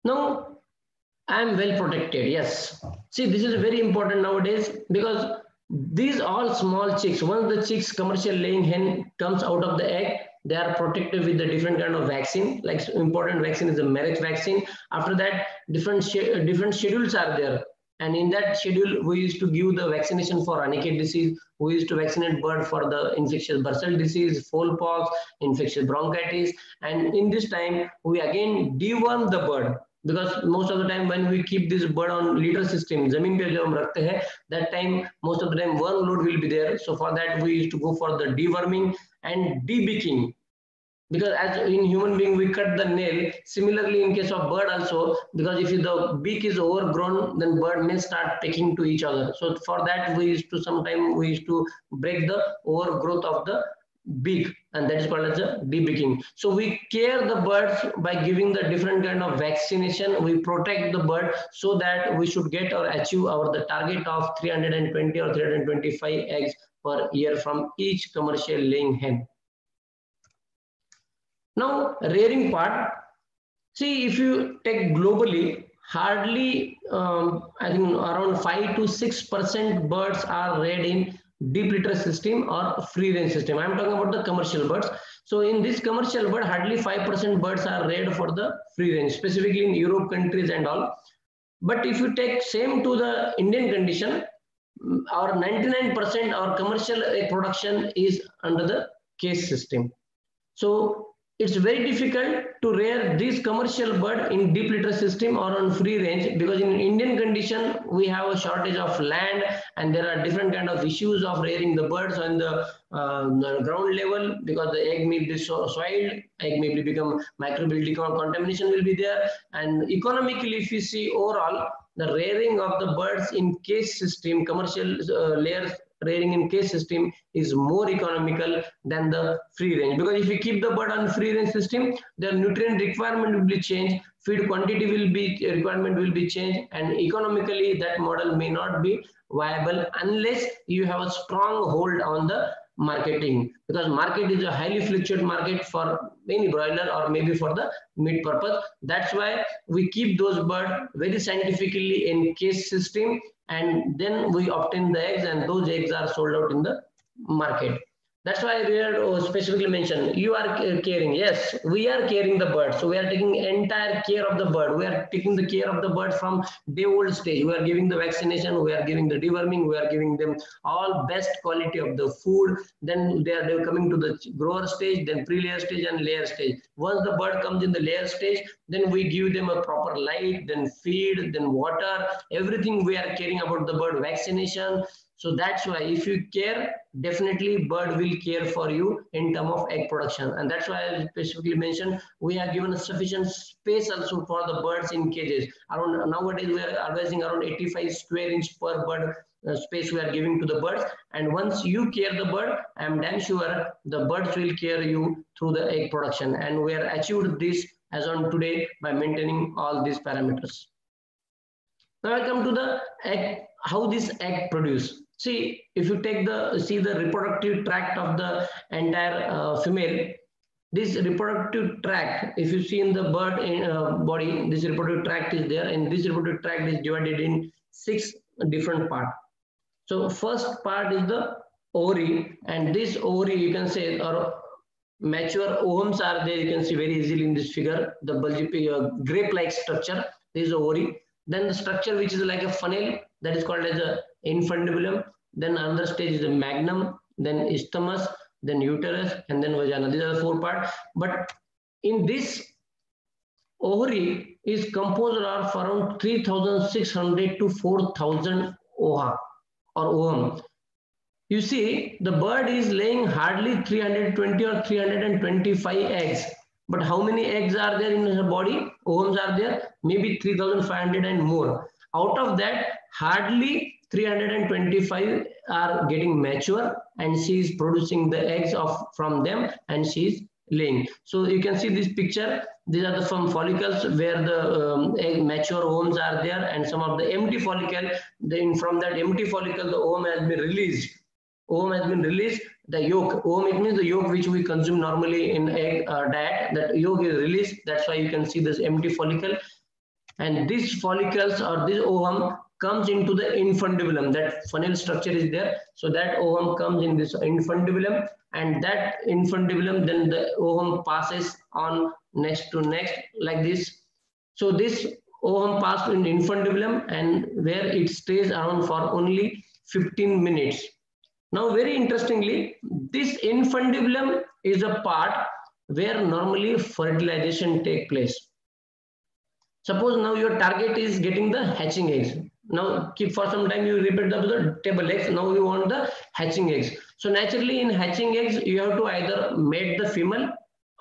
Now, I am well protected, yes. See, this is very important nowadays because these all small chicks, once the chicks commercial laying hen comes out of the egg, they are protected with the different kind of vaccine. Like important vaccine is the Marek's vaccine. After that different uh, different schedules are there. And in that schedule we used to give the vaccination for Ranikhet disease. We used to vaccinate bird for the infectious bursal disease fowlpox infectious bronchitis. And in this time we again deworm the bird. Because most of the time when we keep this bird on litter system pe rakhte hain that time most of the time worm load will be there. So for that we used to go for the deworming and debeaking because as in human being we cut the nail similarly in case of bird also because if the beak is overgrown then bird may start pecking to each other so for that we used to sometime we used to break the overgrowth of the beak and that is called as a debeaking. So we care the birds by giving the different kind of vaccination. We protect the bird so that we should get or achieve our the target of 320 or 325 eggs per year from each commercial laying hen. Now rearing part, see if you take globally, hardly um, I think around 5 to 6% birds are reared in deep litter system or free range system. I'm talking about the commercial birds. So in this commercial bird, hardly 5% birds are reared for the free range, specifically in Europe countries and all. But if you take same to the Indian condition, our 99% our commercial production is under the cage system. So it's very difficult to rear this commercial bird in deep litter system or on free range because in Indian condition we have a shortage of land and there are different kind of issues of rearing the birds on the, uh, the ground level because the egg may be so soiled, egg may become microbial contamination will be there and economically if you see overall the rearing of the birds in cage system commercial uh, layers rearing in cage system is more economical than the free range. Because if you keep the bird on free range system the nutrient requirement will be changed feed quantity will be requirement will be changed and economically that model may not be viable unless you have a strong hold on the marketing. Because market is a highly fluctuating market for many broiler or maybe for the meat purpose. That's why we keep those bird very scientifically in cage system and then we obtain the eggs and those eggs are sold out in the market That's why we are specifically mentioned. You are caring. Yes, we are caring the bird. So we are taking entire care of the bird. We are taking the care of the bird from day old stage. We are giving the vaccination. We are giving the deworming. We are giving them all best quality of the food. Then they are, they are coming to the grower stage, then pre-layer stage and layer stage. Once the bird comes in the layer stage, then we give them a proper light, then feed, then water, everything we are caring about the bird vaccination, so that's why if you care, definitely bird will care for you in term of egg production. And that's why I specifically mentioned we have given a sufficient space also for the birds in cages. Around nowadays we are advising around 85 square inch per bird uh, space we are giving to the birds. And once you care the bird, I am damn sure the birds will care you through the egg production. And we are achieved this as on today by maintaining all these parameters. Now I come to the egg, how this egg produce. See, if you take the, see the reproductive tract of the entire uh, female, this reproductive tract, if you see in the bird in, uh, body, this reproductive tract is there and this reproductive tract is divided in six different parts. So first part is the ovary and this ovary you can say or mature ovumes are there you can see very easily in this figure the bulgy uh, grape like structure this is ovary then the structure which is like a funnel that is called as a infundibulum then another stage is the magnum, then isthmus, then uterus, and then vagina. These are the four parts. But in this ovary is composed of around 3,600 to 4,000 ova or ovum. You see, the bird is laying hardly 320 or 325 eggs. But how many eggs are there in her body? Ovums are there, maybe 3,500 and more. Out of that, hardly 325 are getting mature and she is producing the eggs of from them and she is laying. So you can see this picture. These are the from follicles where the um, egg mature ovums are there and some of the empty follicle. Then from that empty follicle, the ovum has been released. Ovum has been released. The yolk, ovum it means the yolk which we consume normally in egg uh, diet. That yolk is released. That's why you can see this empty follicle. And these follicles or this ovum comes into the infundibulum. That funnel structure is there. So that ovum comes in this infundibulum and that infundibulum, then the ovum passes on next to next like this. So this ovum passes in infundibulum and where it stays around for only 15 minutes. Now, very interestingly, this infundibulum is a part where normally fertilization take place. Suppose now your target is getting the hatching eggs. Now keep for some time you repeat the, the table eggs. Now you want the hatching eggs. So naturally in hatching eggs, you have to either mate the female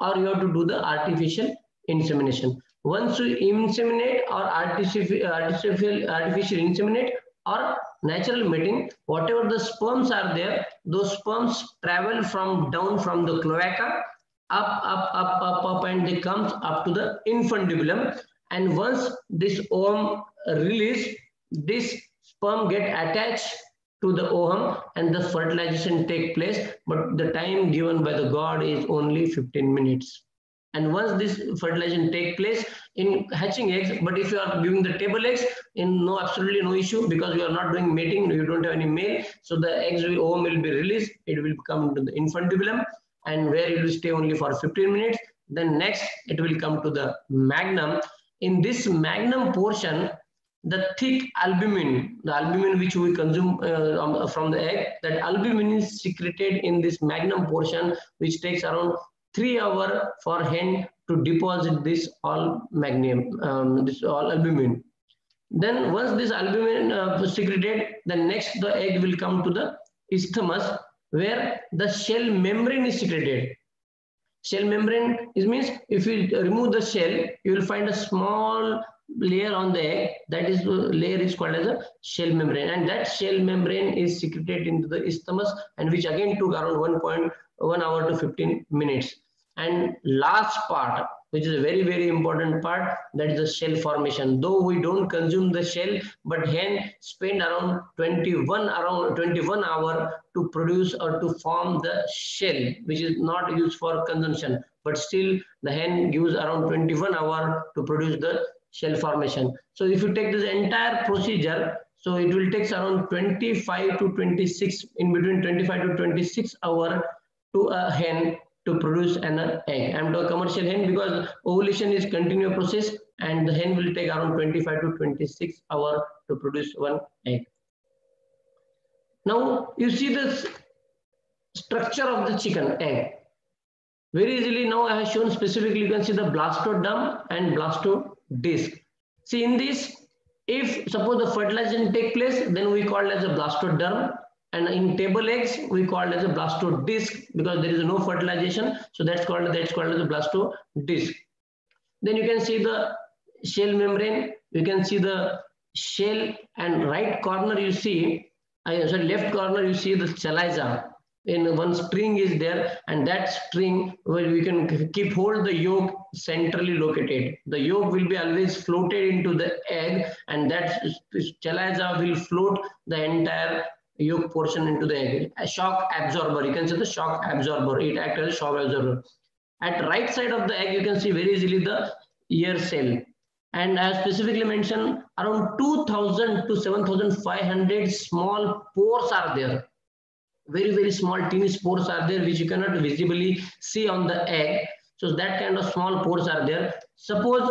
or you have to do the artificial insemination. Once you inseminate or artificial, artificial, artificial inseminate or natural mating, whatever the sperms are there, those sperms travel from down from the cloaca up, up, up, up, up, and they comes up to the infundibulum. And once this ovum release, this sperm get attached to the ovum and the fertilization take place but the time given by the god is only 15 minutes. And once this fertilization take place in hatching eggs but if you are giving the table eggs in no absolutely no issue because you are not doing mating you don't have any male so the eggs will will be released it will come to the infundibulum and where it will stay only for 15 minutes then next it will come to the magnum. In this magnum portion the thick albumin, the albumin which we consume uh, um, from the egg, that albumin is secreted in this magnum portion, which takes around three hours for hen to deposit this all magnum, um, this all albumin. Then once this albumin uh, secreted, the next the egg will come to the isthmus, where the shell membrane is secreted. Shell membrane is means if you remove the shell, you will find a small layer on the egg that is uh, layer is called as a shell membrane. And that shell membrane is secreted into the isthmus and which again took around 1.1 hour to 15 minutes. And last part which is a very very important part that is the shell formation. Though we don't consume the shell but hen spend around 21 around 21 hour to produce or to form the shell which is not used for consumption. But still the hen gives around 21 hour to produce the shell formation. So if you take this entire procedure, so it will take around 25 to 26, in between 25 to 26 hour to a hen to produce an egg. I'm commercial hen because ovulation is continuous process and the hen will take around 25 to 26 hour to produce one egg. Now you see this structure of the chicken egg. Very easily now I have shown specifically you can see the blastoderm and blastodisc. See in this, if suppose the fertilization take place, then we call it as a blastoderm and in table eggs, we call it as a blastodisc because there is no fertilization. So that's called that's called as a blastodisc. Then you can see the shell membrane. You can see the shell and right corner you see, uh, sorry, left corner you see the chalaza. In one string is there and that string where we can keep hold the yolk centrally located. The yolk will be always floated into the egg and that chalaza will float the entire yolk portion into the egg. A shock absorber, you can see the shock absorber. It acts as a shock absorber. At right side of the egg, you can see very easily the air cell. And as specifically mentioned, around 2000 to 7500 small pores are there. Very, very small teeny spores are there, which you cannot visibly see on the egg. So that kind of small pores are there. Suppose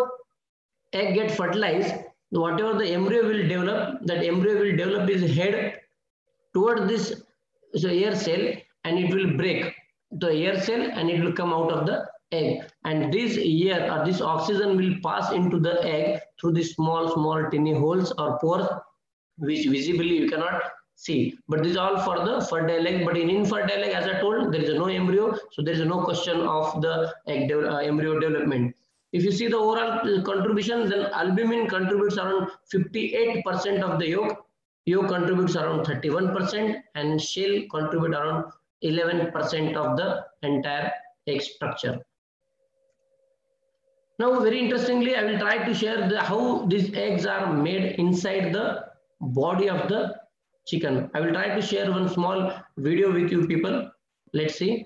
egg get fertilized, whatever the embryo will develop, that embryo will develop its head toward this so air cell and it will break the air cell and it will come out of the egg and this air or this oxygen will pass into the egg through the small small tiny holes or pores which visibly you cannot see but this is all for the fertile egg. But in infertile egg as i told there is no embryo so there is no question of the egg de uh, embryo development. If you see the overall contribution then albumin contributes around 58 percent of the yolk. Yolk contributes around 31% and shell contribute around 11% of the entire egg structure. Now, very interestingly, I will try to share the, how these eggs are made inside the body of the chicken. I will try to share one small video with you people. Let's see.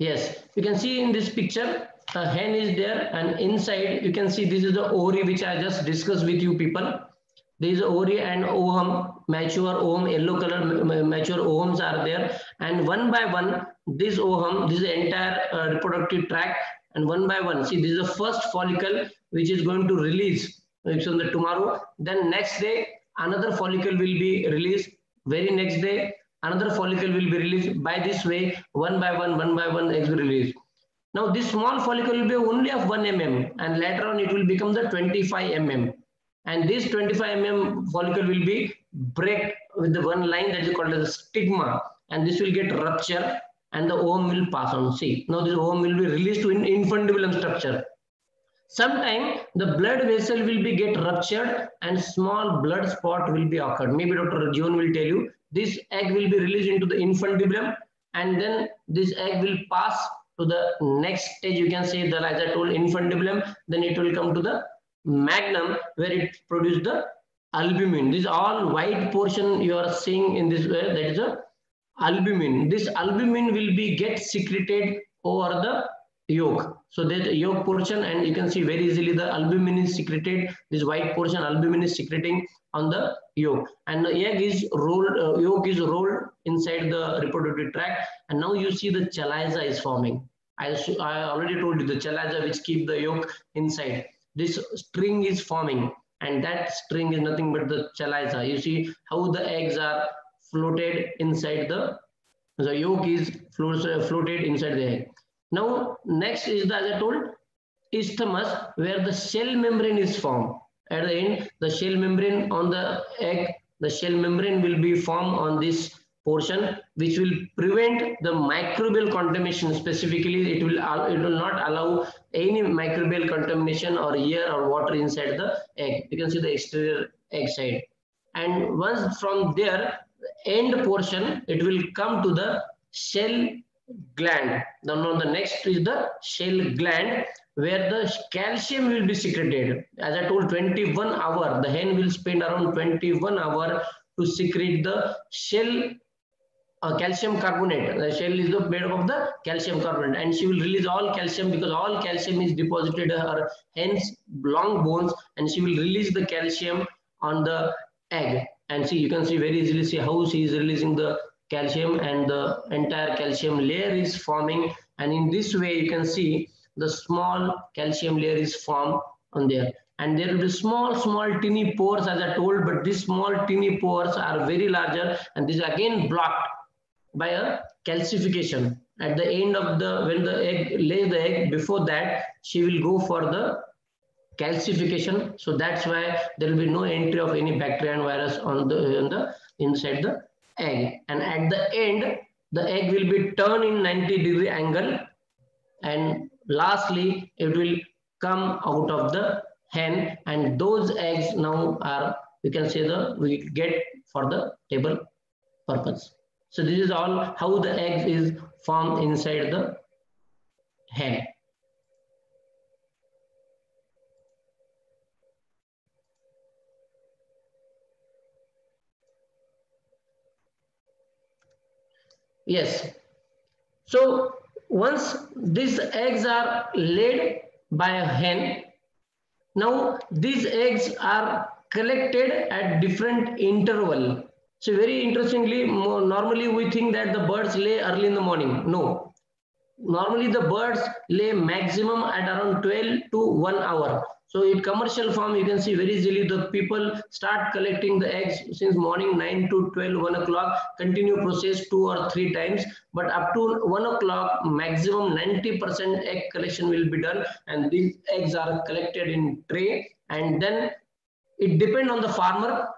Yes, you can see in this picture, a hen is there and inside you can see this is the ovary which I just discussed with you people. There is ovary and ovum, mature ovum, yellow color mature ovums are there. And one by one, this ovum, this entire uh, reproductive tract and one by one, see this is the first follicle which is going to release it's on the tomorrow. Then next day, another follicle will be released. Very next day, another follicle will be released. By this way one by one one by one eggs will release now this small follicle will be only of 1 mm and later on it will become the 25 mm. And this 25 mm follicle will be break with the one line that is called as stigma. And this will get rupture and the ovum will pass on. See now this ovum will be released to an infundibulum structure. Sometime the blood vessel will be get ruptured and small blood spot will be occurred. Maybe dr John will tell you this egg will be released into the infundibulum and then this egg will pass to the next stage. You can say the as i told infundibulum then it will come to the magnum where it produces the albumin. This all white portion you are seeing in this way that is a albumin this albumin will be get secreted over the yolk. So that yolk portion and you can see very easily the albumin is secreted. This white portion albumin is secreting on the yolk and the egg is rolled, uh, yolk is rolled inside the reproductive tract and now you see the chalaza is forming. I, I already told you the chalaza which keep the yolk inside. This string is forming and that string is nothing but the chalaza. You see how the eggs are floated inside the, the yolk is uh, floated inside the egg. Now, next is the, as I told, isthmus, where the shell membrane is formed. At the end, the shell membrane on the egg, the shell membrane will be formed on this portion, which will prevent the microbial contamination. Specifically, it will uh, it will not allow any microbial contamination or air or water inside the egg. You can see the exterior egg side. And once from there, the end portion, it will come to the shell gland. Now, the next is the shell gland where the calcium will be secreted. As I told, 21 hour, the hen will spend around 21 hour to secrete the shell uh, calcium carbonate. The shell is made up of the calcium carbonate, and she will release all calcium because all calcium is deposited her hence long bones, and she will release the calcium on the egg. And see, you can see very easily see how she is releasing the calcium, and the entire calcium layer is forming. And in this way, you can see the small calcium layer is formed on there and there will be small, small teeny pores as I told, but these small teeny pores are very larger and this is again blocked by a calcification. At the end of the, when the egg lays the egg, before that, she will go for the calcification. So that's why there will be no entry of any bacteria and virus on the, on the inside the egg. And at the end, the egg will be turned in 90 degree angle. And lastly, it will come out of the hen and those eggs now are we can say the we get for the table purpose so this is all how the egg is formed inside the hen yes so once these eggs are laid by a hen now, these eggs are collected at different interval. So very interestingly, normally we think that the birds lay early in the morning. No. Normally the birds lay maximum at around 12 to 1 hour. So in commercial farm, you can see very easily the people start collecting the eggs since morning 9 to 12, 1 o'clock, continue process two or three times. But up to 1 o'clock, maximum 90% egg collection will be done. And these eggs are collected in tray. And then it depends on the farmer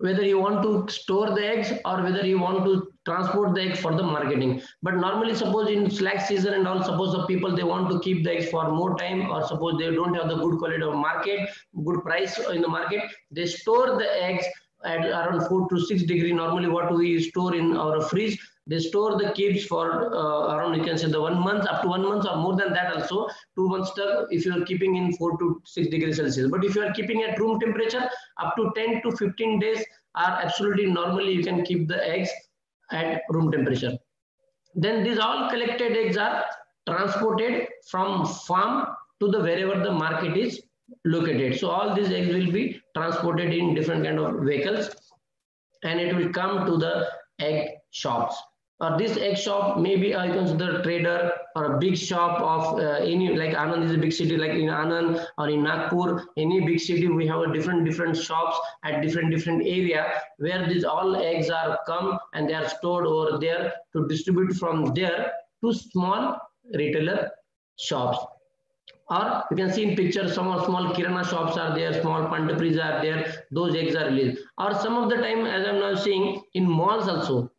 whether you want to store the eggs or whether you want to transport the eggs for the marketing. But normally suppose in slack season and all, suppose the people, they want to keep the eggs for more time or suppose they don't have the good quality of market, good price in the market, they store the eggs at around 4 to 6 degree. Normally what we store in our fridge they store the keeps for uh, around you can say the one month up to one month or more than that also. Two months if you are keeping in 4 to 6 degrees celsius. But if you are keeping at room temperature up to 10 to 15 days are absolutely normally you can keep the eggs at room temperature then these all collected eggs are transported from farm to the wherever the market is located. So all these eggs will be transported in different kind of vehicles and it will come to the egg shops. Or this egg shop maybe I consider trader or a big shop of uh, any like Anand is a big city like in Anand or in Nagpur any big city we have a different different shops at different different area where these all eggs are come and they are stored over there to distribute from there to small retailer shops. Or you can see in picture some of small kirana shops are there small pandapris are there those eggs are released. Or some of the time as i'm now seeing in malls also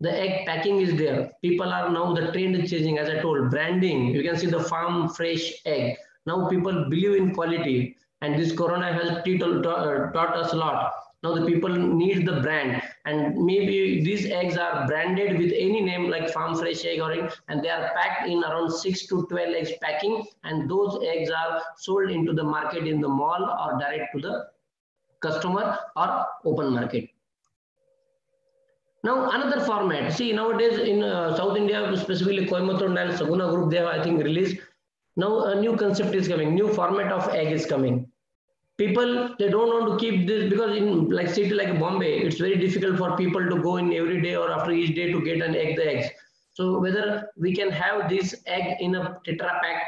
the egg packing is there. People are now the trend is changing as i told branding. You can see the farm fresh egg. Now people believe in quality and this corona has uh, taught us a lot. Now the people need the brand and maybe these eggs are branded with any name like farm fresh egg or and they are packed in around 6 to 12 eggs packing and those eggs are sold into the market in the mall or direct to the customer or open market. Now another format. See nowadays in uh, South India, specifically Coimbatore and Suguna group, they have I think released. Now a new concept is coming. New format of egg is coming people they don't want to keep this because in like city like bombay it's very difficult for people to go in every day or after each day to get an egg the eggs so whether we can have this egg in a tetra pack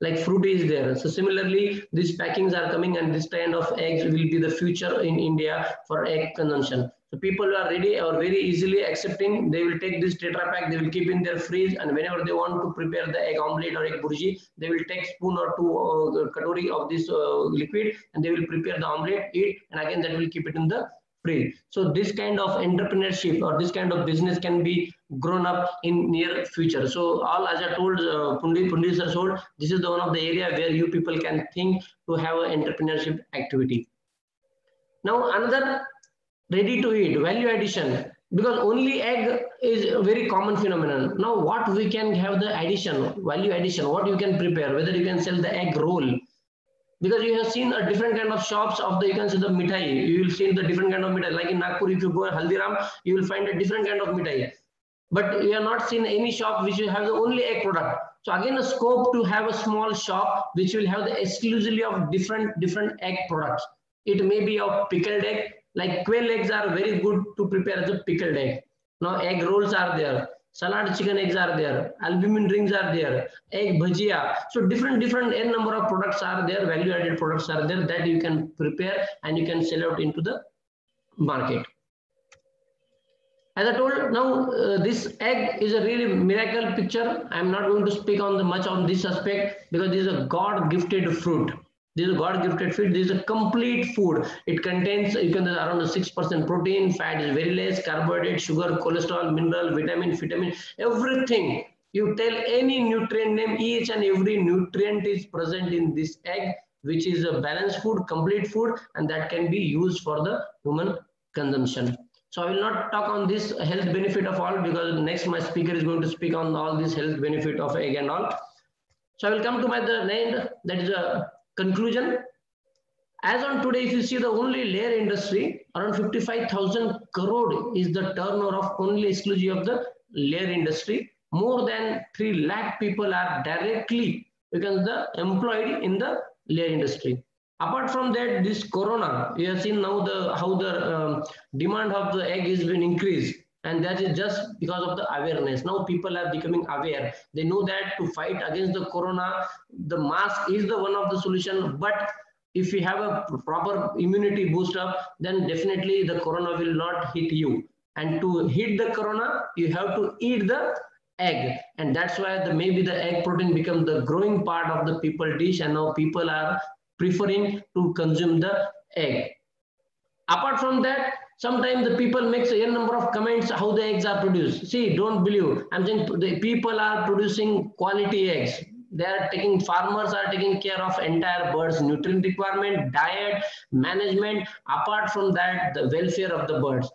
like fruit is there so similarly these packings are coming and this kind of eggs will be the future in india for egg consumption so people are ready or very easily accepting. They will take this Tetra pack, they will keep in their fridge, and whenever they want to prepare the egg omelette or egg burji, they will take spoon or two uh, katori of this uh, liquid, and they will prepare the omelette, eat, and again that will keep it in the fridge. So this kind of entrepreneurship or this kind of business can be grown up in near future. So all as I told uh, Pundir, Pundir sir told, this is the one of the area where you people can think to have an entrepreneurship activity. Now another ready to eat value addition. Because only egg is a very common phenomenon. Now what we can have the addition value addition? What you can prepare? Whether you can sell the egg roll. Because you have seen a different kind of shops of the you can see the mitai you will see the different kind of mitai like in nagpur if you go to haldiram you will find a different kind of mitai but we have not seen any shop which will have the only egg product. So again, a scope to have a small shop which will have the exclusively of different different egg products. It may be of pickled egg, like quail eggs are very good to prepare the pickled egg. Now egg rolls are there, salad chicken eggs are there, albumin rings are there, egg bhajia. So different different n number of products are there, value added products are there that you can prepare and you can sell out into the market. As I told, now uh, this egg is a really miracle picture. I'm not going to speak on the much on this aspect because this is a God-gifted fruit. This is a God-gifted food. This is a complete food. It contains you can around six percent protein, fat is very less, carbohydrate, sugar, cholesterol, mineral, vitamin, vitamin, everything. You tell any nutrient name, each and every nutrient is present in this egg, which is a balanced food, complete food, and that can be used for the human consumption. So I will not talk on this health benefit of all because next my speaker is going to speak on all this health benefit of egg and all. So I will come to my the end, that is a conclusion. As on today, if you see the only layer industry, around 55,000 crore is the turnover of only exclusive of the layer industry. More than 3 lakh people are directly because the employed in the layer industry apart from that this corona we have seen now the how the um, demand of the egg has been increased and that is just because of the awareness. Now people are becoming aware. They know that to fight against the corona the mask is the one of the solution. But if we have a proper immunity boost up then definitely the corona will not hit you. And to hit the corona you have to eat the egg. And that's why the maybe the egg protein become the growing part of the people dish and now people are preferring to consume the egg. Apart from that, sometimes the people makes a number of comments how the eggs are produced. See, don't believe. I'm saying the people are producing quality eggs. They are taking, farmers are taking care of entire birds, nutrient requirement, diet, management. Apart from that, the welfare of the birds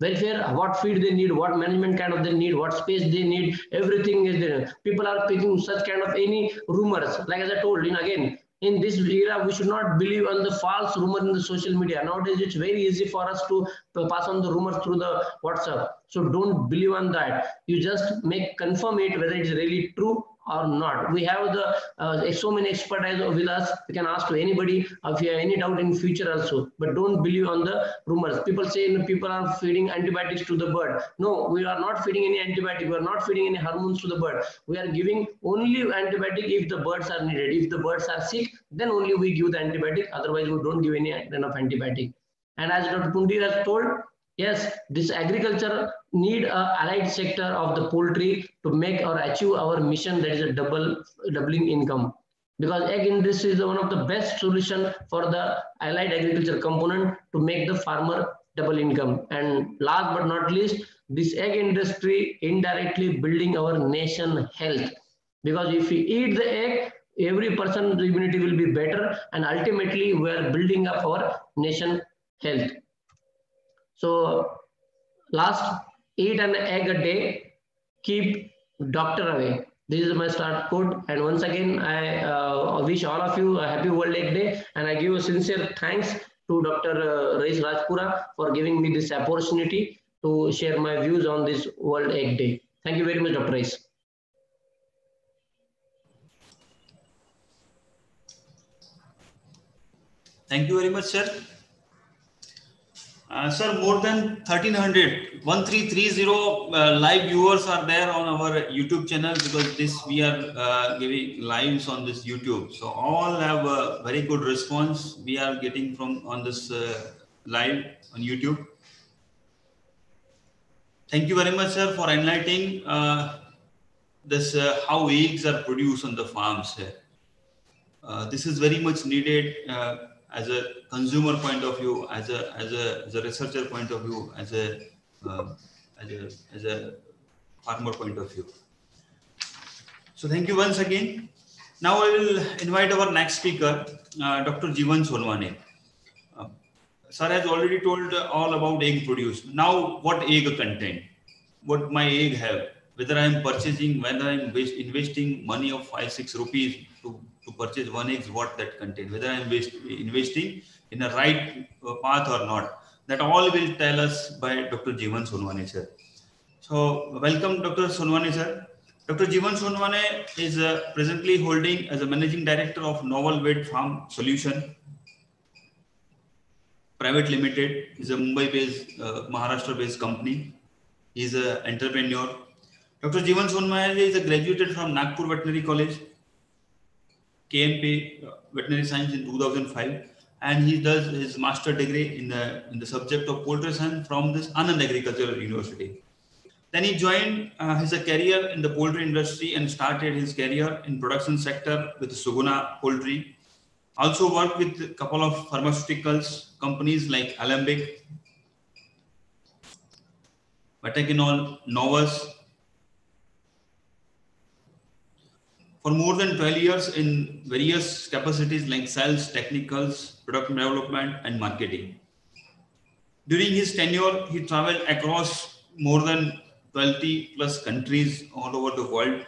welfare what feed they need what management kind of they need what space they need everything is there people are picking such kind of any rumors like as i told you know, again in this era, we should not believe on the false rumor in the social media. Nowadays, it's very easy for us to pass on the rumors through the WhatsApp. So don't believe on that. You just make confirm it whether it's really true or not. We have the uh, so many expertise with us. We can ask to anybody if you have any doubt in future also. But don't believe on the rumors. People say you know, people are feeding antibiotics to the bird. No, we are not feeding any antibiotic. We are not feeding any hormones to the bird. We are giving only antibiotic if the birds are needed. If the birds are sick, then only we give the antibiotic. Otherwise, we don't give any kind of antibiotic. And as Dr. Pundir has told, yes, this agriculture need a allied sector of the poultry to make or achieve our mission that is a double doubling income. Because egg industry is one of the best solution for the allied agriculture component to make the farmer double income. And last but not least this egg industry indirectly building our nation health. Because if we eat the egg every person's immunity will be better and ultimately we are building up our nation health so last eat an egg a day, keep doctor away. This is my start quote. And once again, I uh, wish all of you a happy World Egg Day. And I give a sincere thanks to Dr. Uh, Rajpura for giving me this opportunity to share my views on this World Egg Day. Thank you very much, Dr. Rais. Thank you very much, sir. Uh, sir, more than 1300, 1330 uh, live viewers are there on our YouTube channel because this we are uh, giving lives on this YouTube. So all have a very good response we are getting from on this uh, live on YouTube. Thank you very much, sir, for enlightening uh, this uh, how eggs are produced on the farms. this is very much needed as a consumer point of view, as a as a as a researcher point of view, as a uh, as a as a farmer point of view. So thank you once again. Now I will invite our next speaker, uh, Dr. Jivan Sonwane. Uh, sir has already told all about egg produce. Now what egg content? What my egg have? Whether I am purchasing, whether I am investing money of five six rupees to to purchase one egg, what that contains, whether I'm investing in the right path or not. That all will tell us by Dr. Jivan Sonwane sir. So welcome Dr. Sonwane sir. Dr. Jivan Sonwane is uh, presently holding as a managing director of Novel Vet Farm Solution Private Limited. is a Mumbai-based, uh, Maharashtra-based company. He's an entrepreneur. Dr. Jivan Sonwane is a graduated from Nagpur Veterinary College, KMP uh, Veterinary Science in 2005, and he does his master degree in the in the subject of poultry science from this Anand Agricultural University. Then he joined uh, his career in the poultry industry and started his career in production sector with Suguna Poultry. Also worked with a couple of pharmaceuticals companies like Alembic, Vetoquinol, Novus. For more than 12 years in various capacities like sales, technicals, product development, and marketing. During his tenure, he traveled across more than 20 plus countries all over the world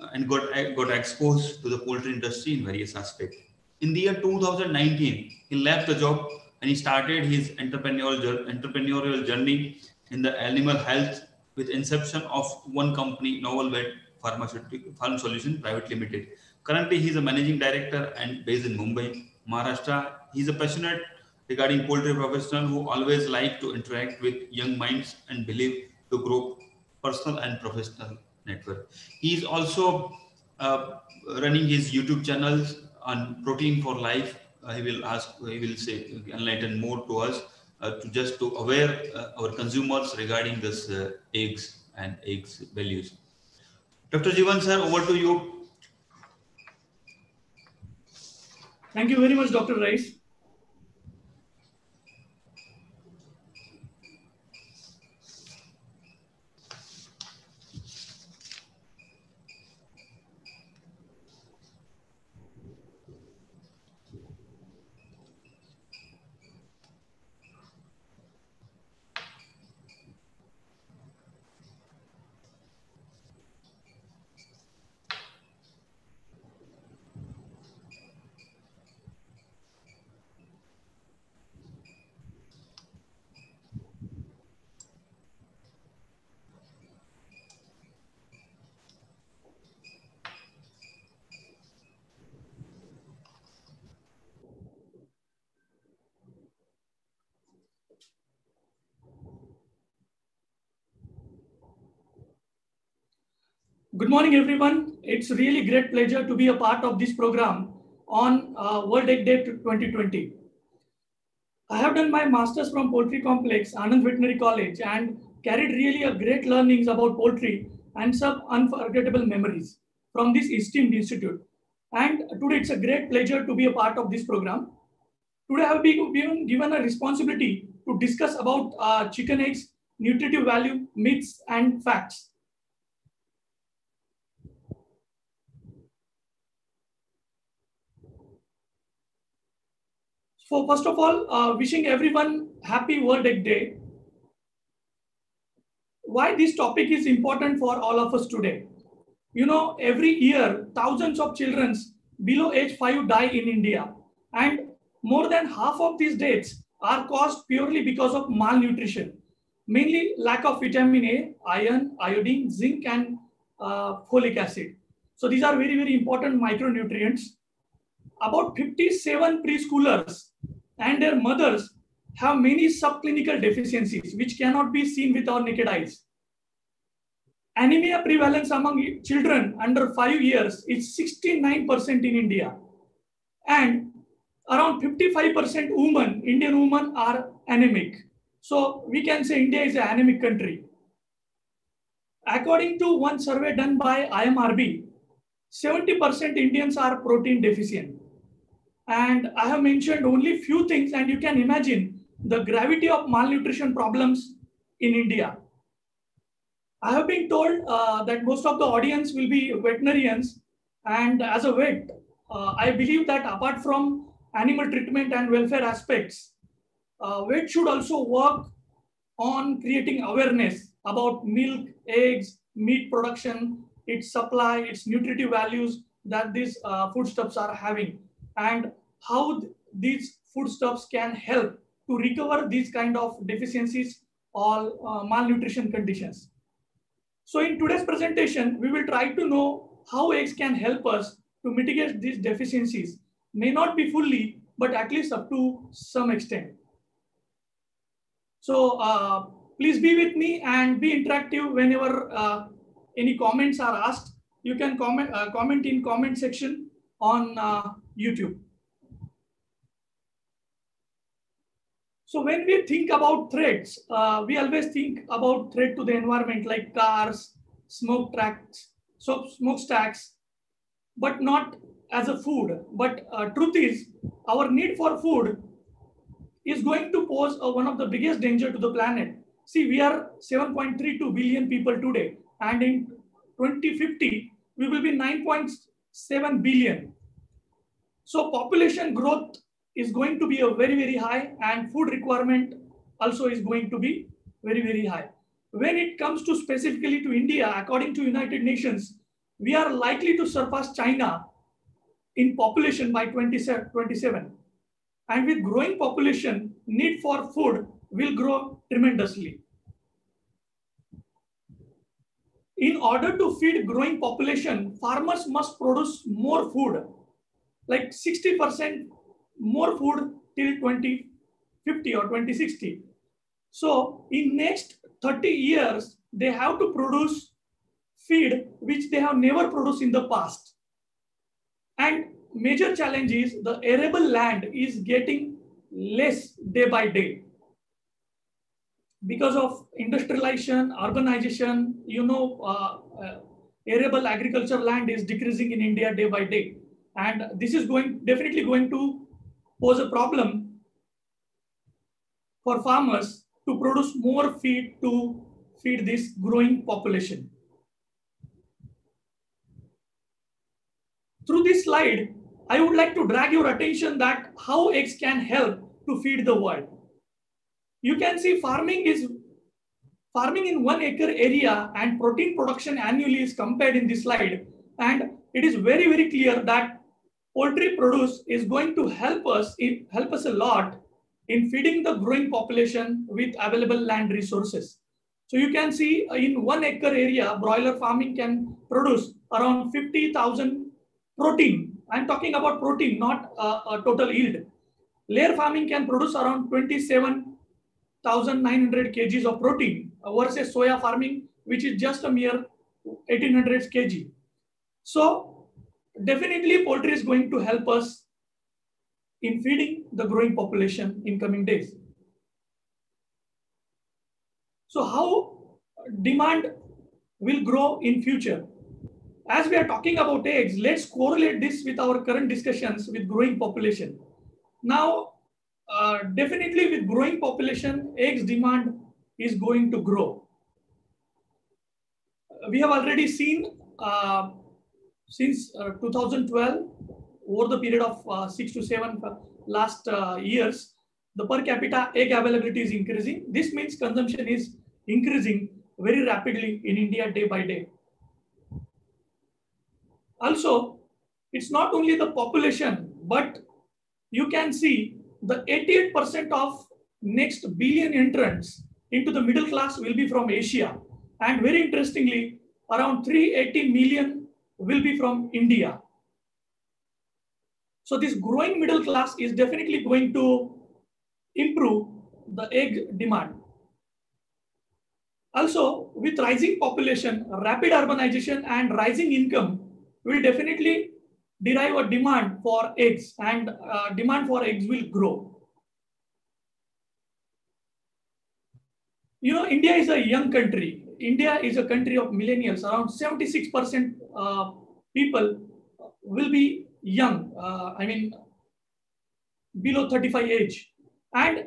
uh, and got, got exposed to the poultry industry in various aspects. In the year 2019, he left the job and he started his entrepreneurial, entrepreneurial journey in the animal health with inception of one company, Novel Vet Pharmaceutical Farm Solution Private Limited. Currently, he is a managing director and based in Mumbai, Maharashtra. He is a passionate regarding poultry professional who always like to interact with young minds and believe to grow personal and professional network. He is also uh, running his YouTube channels on Protein for Life. Uh, he will ask, he will say, enlighten more to us uh, to just to aware uh, our consumers regarding this uh, eggs and eggs values. Dr. Jivan sir, over to you. Thank you very much, Dr. Rais. Good morning, everyone. It's really great pleasure to be a part of this program on uh, World Egg Day 2020. I have done my master's from Poultry Complex, Anand Veterinary College, and carried really a great learnings about poultry and some unforgettable memories from this esteemed institute. And today it's a great pleasure to be a part of this program. Today I have been given a responsibility to discuss about uh, chicken eggs, nutritive value, myths, and facts. So first of all, uh, wishing everyone happy World Egg Day. Why this topic is important for all of us today? You know, every year, thousands of children below age 5 die in India. And more than half of these deaths are caused purely because of malnutrition. Mainly lack of vitamin A, iron, iodine, zinc, and uh, folic acid. So these are very, very important micronutrients. About 57 preschoolers and their mothers have many subclinical deficiencies which cannot be seen with our naked eyes. Anemia prevalence among children under 5 years is 69% in India. And around 55% women, Indian women are anemic. So we can say India is an anemic country. According to one survey done by IMRB, 70% Indians are protein deficient. And I have mentioned only few things and you can imagine the gravity of malnutrition problems in India. I have been told uh, that most of the audience will be veterinarians. And as a vet, uh, I believe that apart from animal treatment and welfare aspects, uh, vet should also work on creating awareness about milk, eggs, meat production, its supply, its nutritive values that these uh, foodstuffs are having and how th these foodstuffs can help to recover these kind of deficiencies or uh, malnutrition conditions. So in today's presentation, we will try to know how eggs can help us to mitigate these deficiencies. May not be fully, but at least up to some extent. So uh, please be with me and be interactive whenever uh, any comments are asked. You can comment, uh, comment in comment section on uh, YouTube. So when we think about threats, uh, we always think about threat to the environment like cars, smoke tracks, so smokestacks, but not as a food. But uh, truth is, our need for food is going to pose uh, one of the biggest danger to the planet. See, we are 7.32 billion people today, and in 2050 we will be 9.7 billion. So population growth is going to be a very, very high and food requirement also is going to be very, very high. When it comes to specifically to India, according to United Nations, we are likely to surpass China in population by 2027. And with growing population, need for food will grow tremendously. In order to feed growing population, farmers must produce more food, like 60% more food till 2050 or 2060. So in next 30 years, they have to produce feed which they have never produced in the past. And major challenge is the arable land is getting less day by day. Because of industrialization, urbanization, you know, uh, uh, arable agriculture land is decreasing in India day by day. And this is going definitely going to pose a problem for farmers to produce more feed to feed this growing population. Through this slide, I would like to drag your attention that how eggs can help to feed the world. You can see farming is farming in one acre area and protein production annually is compared in this slide. And it is very, very clear that poultry produce is going to help us help us a lot in feeding the growing population with available land resources. So you can see in one acre area, broiler farming can produce around 50,000 protein. I'm talking about protein, not uh, a total yield. Layer farming can produce around 27,900 kgs of protein versus soya farming, which is just a mere 1800 kg. So definitely poultry is going to help us in feeding the growing population in coming days. So how demand will grow in future? As we are talking about eggs, let's correlate this with our current discussions with growing population. Now, uh, definitely with growing population, eggs demand is going to grow. We have already seen uh, since uh, 2012, over the period of uh, six to seven uh, last years, the per capita egg availability is increasing. This means consumption is increasing very rapidly in India day by day. Also, it's not only the population, but you can see the 88% of next billion entrants into the middle class will be from Asia. And very interestingly, around 380 million will be from India. So this growing middle class is definitely going to improve the egg demand. Also, with rising population, rapid urbanization and rising income will definitely derive a demand for eggs and uh, demand for eggs will grow. You know, India is a young country India is a country of millennials. Around 76% uh, people will be young. Uh, I mean, below 35 age. And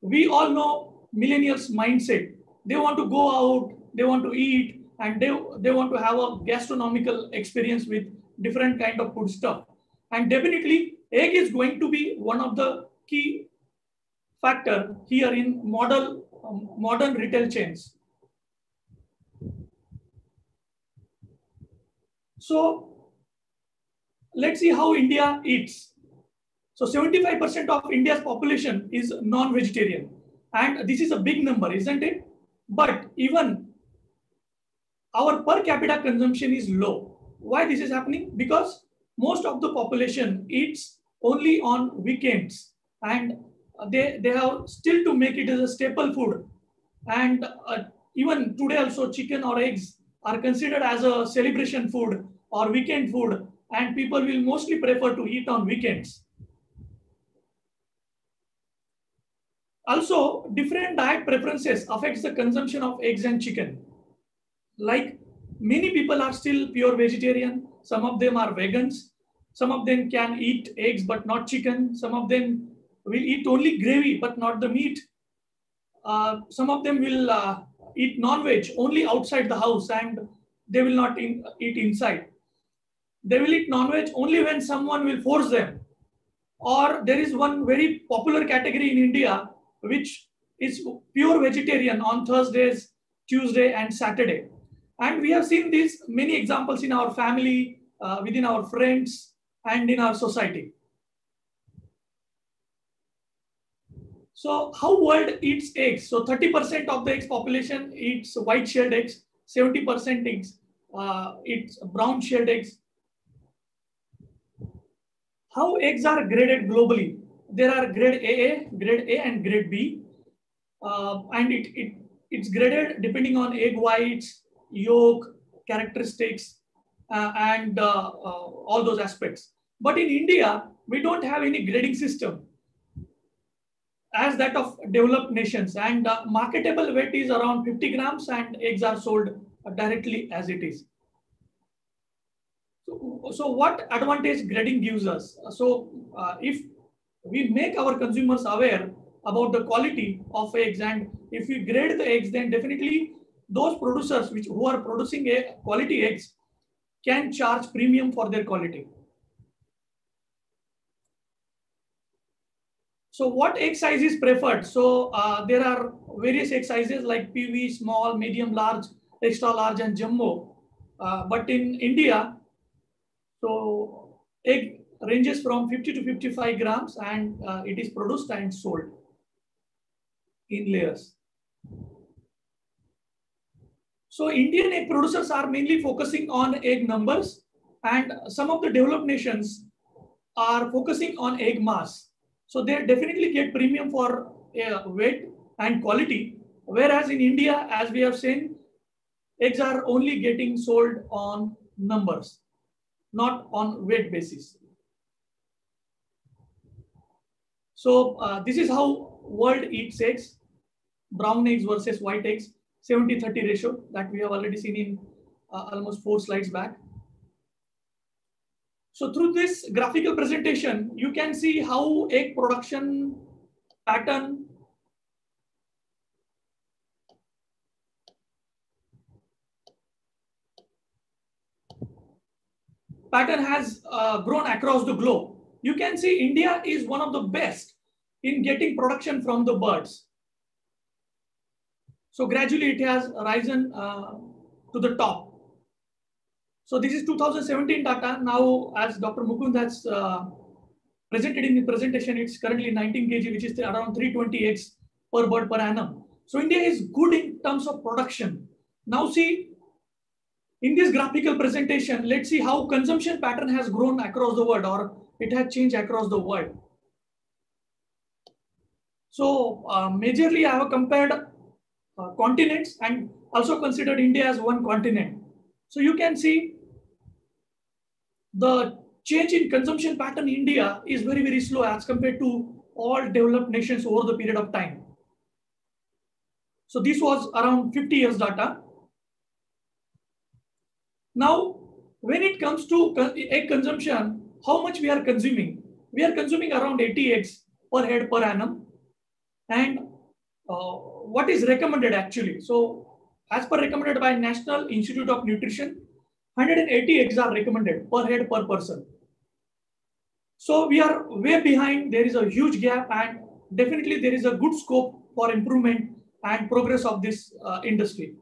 we all know millennials mindset. They want to go out, they want to eat, and they, they want to have a gastronomical experience with different kind of food stuff. And definitely egg is going to be one of the key factor here in model, um, modern retail chains. So let's see how India eats. So 75% of India's population is non-vegetarian. And this is a big number, isn't it? But even our per capita consumption is low. Why this is happening? Because most of the population eats only on weekends and they, they have still to make it as a staple food. And uh, even today also chicken or eggs are considered as a celebration food or weekend food and people will mostly prefer to eat on weekends. Also, different diet preferences affects the consumption of eggs and chicken. Like many people are still pure vegetarian. Some of them are vegans. Some of them can eat eggs but not chicken. Some of them will eat only gravy but not the meat. Uh, some of them will uh, eat non-veg only outside the house and they will not in, eat inside. They will eat non-veg only when someone will force them. Or there is one very popular category in India which is pure vegetarian on Thursdays, Tuesday, and Saturday. And we have seen these many examples in our family, uh, within our friends, and in our society. So how world eats eggs? So 30% of the eggs population eats white shelled eggs, 70% eats, uh, eats brown shelled eggs. How eggs are graded globally? there are grade AA, grade A, and grade B. Uh, and it, it, it's graded depending on egg whites, yolk, characteristics, uh, and uh, uh, all those aspects. But in India, we don't have any grading system as that of developed nations. And uh, marketable weight is around 50 grams and eggs are sold directly as it is. So, so what advantage grading gives us? So uh, if we make our consumers aware about the quality of eggs and if we grade the eggs then definitely those producers which who are producing a quality eggs can charge premium for their quality. So what egg size is preferred? So uh, there are various egg sizes like peewee small medium large extra large and jumbo. Uh, but in india so egg ranges from 50 to 55 grams and uh, it is produced and sold in layers. So Indian egg producers are mainly focusing on egg numbers and some of the developed nations are focusing on egg mass. So they definitely get premium for uh, weight and quality. Whereas in India, as we have seen, eggs are only getting sold on numbers, not on weight basis. So uh, this is how world eats eggs, brown eggs versus white eggs, 70-30 ratio that we have already seen in uh, almost four slides back. So through this graphical presentation, you can see how egg production pattern pattern has uh, grown across the globe you can see India is one of the best in getting production from the birds. So gradually it has risen uh, to the top. So this is 2017 data. Now, as Dr. Mukund has uh, presented in the presentation, it's currently 19 kg, which is around 320 eggs per bird per annum. So India is good in terms of production. Now see, in this graphical presentation, let's see how consumption pattern has grown across the world or it has changed across the world. So uh, majorly I have compared uh, continents and also considered India as one continent. So you can see the change in consumption pattern in India is very, very slow as compared to all developed nations over the period of time. So this was around 50 years data. Now, when it comes to egg consumption, how much we are consuming. We are consuming around 80 eggs per head per annum. And uh, what is recommended actually? So as per recommended by National Institute of Nutrition, 180 eggs are recommended per head per person. So we are way behind. There is a huge gap and definitely there is a good scope for improvement and progress of this uh, industry.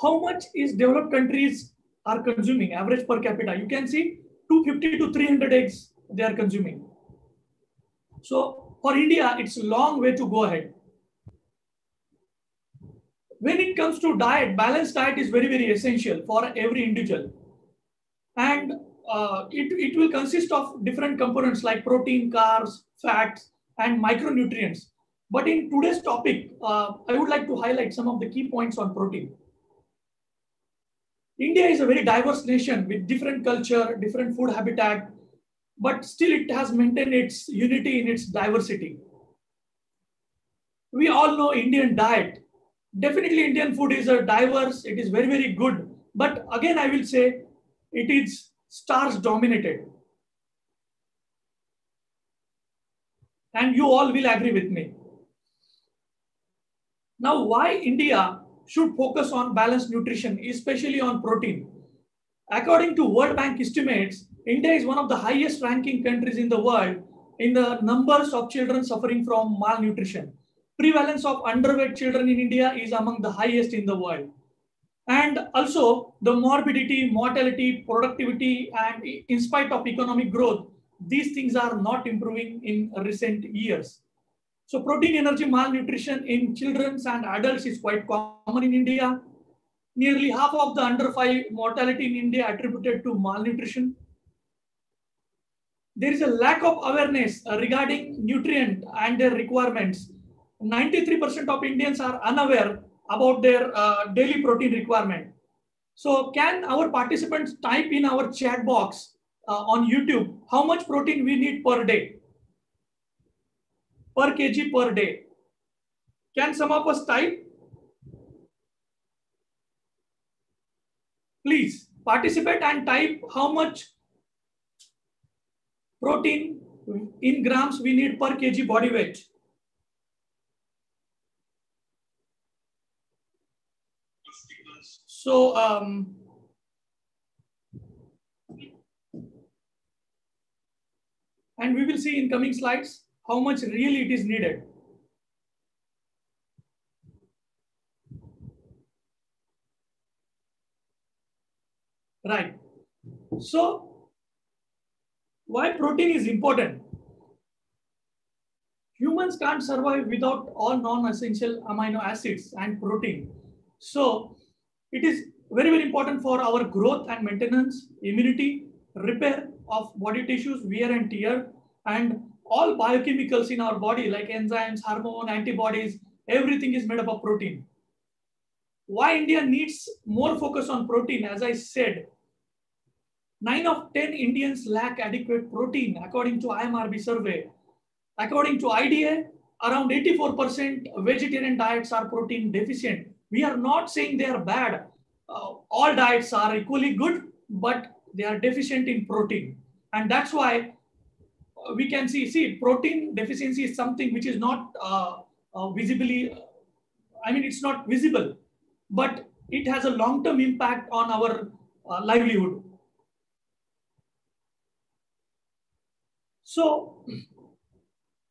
How much is developed countries are consuming average per capita. You can see 250 to 300 eggs they are consuming. So for India, it's a long way to go ahead. when it comes to diet, balanced diet is very, very essential for every individual. And uh, it, it will consist of different components like protein, carbs, fats, and micronutrients. But in today's topic, uh, I would like to highlight some of the key points on protein. India is a very diverse nation with different culture, different food habitat, but still it has maintained its unity in its diversity. We all know Indian diet. Definitely Indian food is a diverse, it is very, very good. But again, I will say it is stars dominated. And you all will agree with me. Now, why India should focus on balanced nutrition, especially on protein? According to World Bank estimates, India is one of the highest ranking countries in the world in the numbers of children suffering from malnutrition. Prevalence of underweight children in India is among the highest in the world. And also the morbidity, mortality, productivity, and in spite of economic growth, these things are not improving in recent years. So protein energy malnutrition in children and adults is quite common in India. Nearly half of the under five mortality in India attributed to malnutrition. There is a lack of awareness regarding nutrient and their requirements. 93% of Indians are unaware about their uh, daily protein requirement. So can our participants type in our chat box uh, on YouTube how much protein we need per day? Per kg per day. Can some of us type? Please participate and type how much protein in grams we need per kg body weight. So, um, and we will see in coming slides how much really it is needed. Right. So, why protein is important? Humans can't survive without all non-essential amino acids and protein. So, it is very, very important for our growth and maintenance, immunity, repair of body tissues, wear and tear, and all biochemicals in our body like enzymes, hormone, antibodies, everything is made up of protein. Why India needs more focus on protein, as I said, 9 of 10 Indians lack adequate protein according to IMRB survey. According to IDA, around 84% vegetarian diets are protein deficient. We are not saying they are bad. Uh, all diets are equally good, but they are deficient in protein. And that's why we can see, see, protein deficiency is something which is not uh, uh, visibly, I mean, it's not visible, but it has a long-term impact on our uh, livelihood. So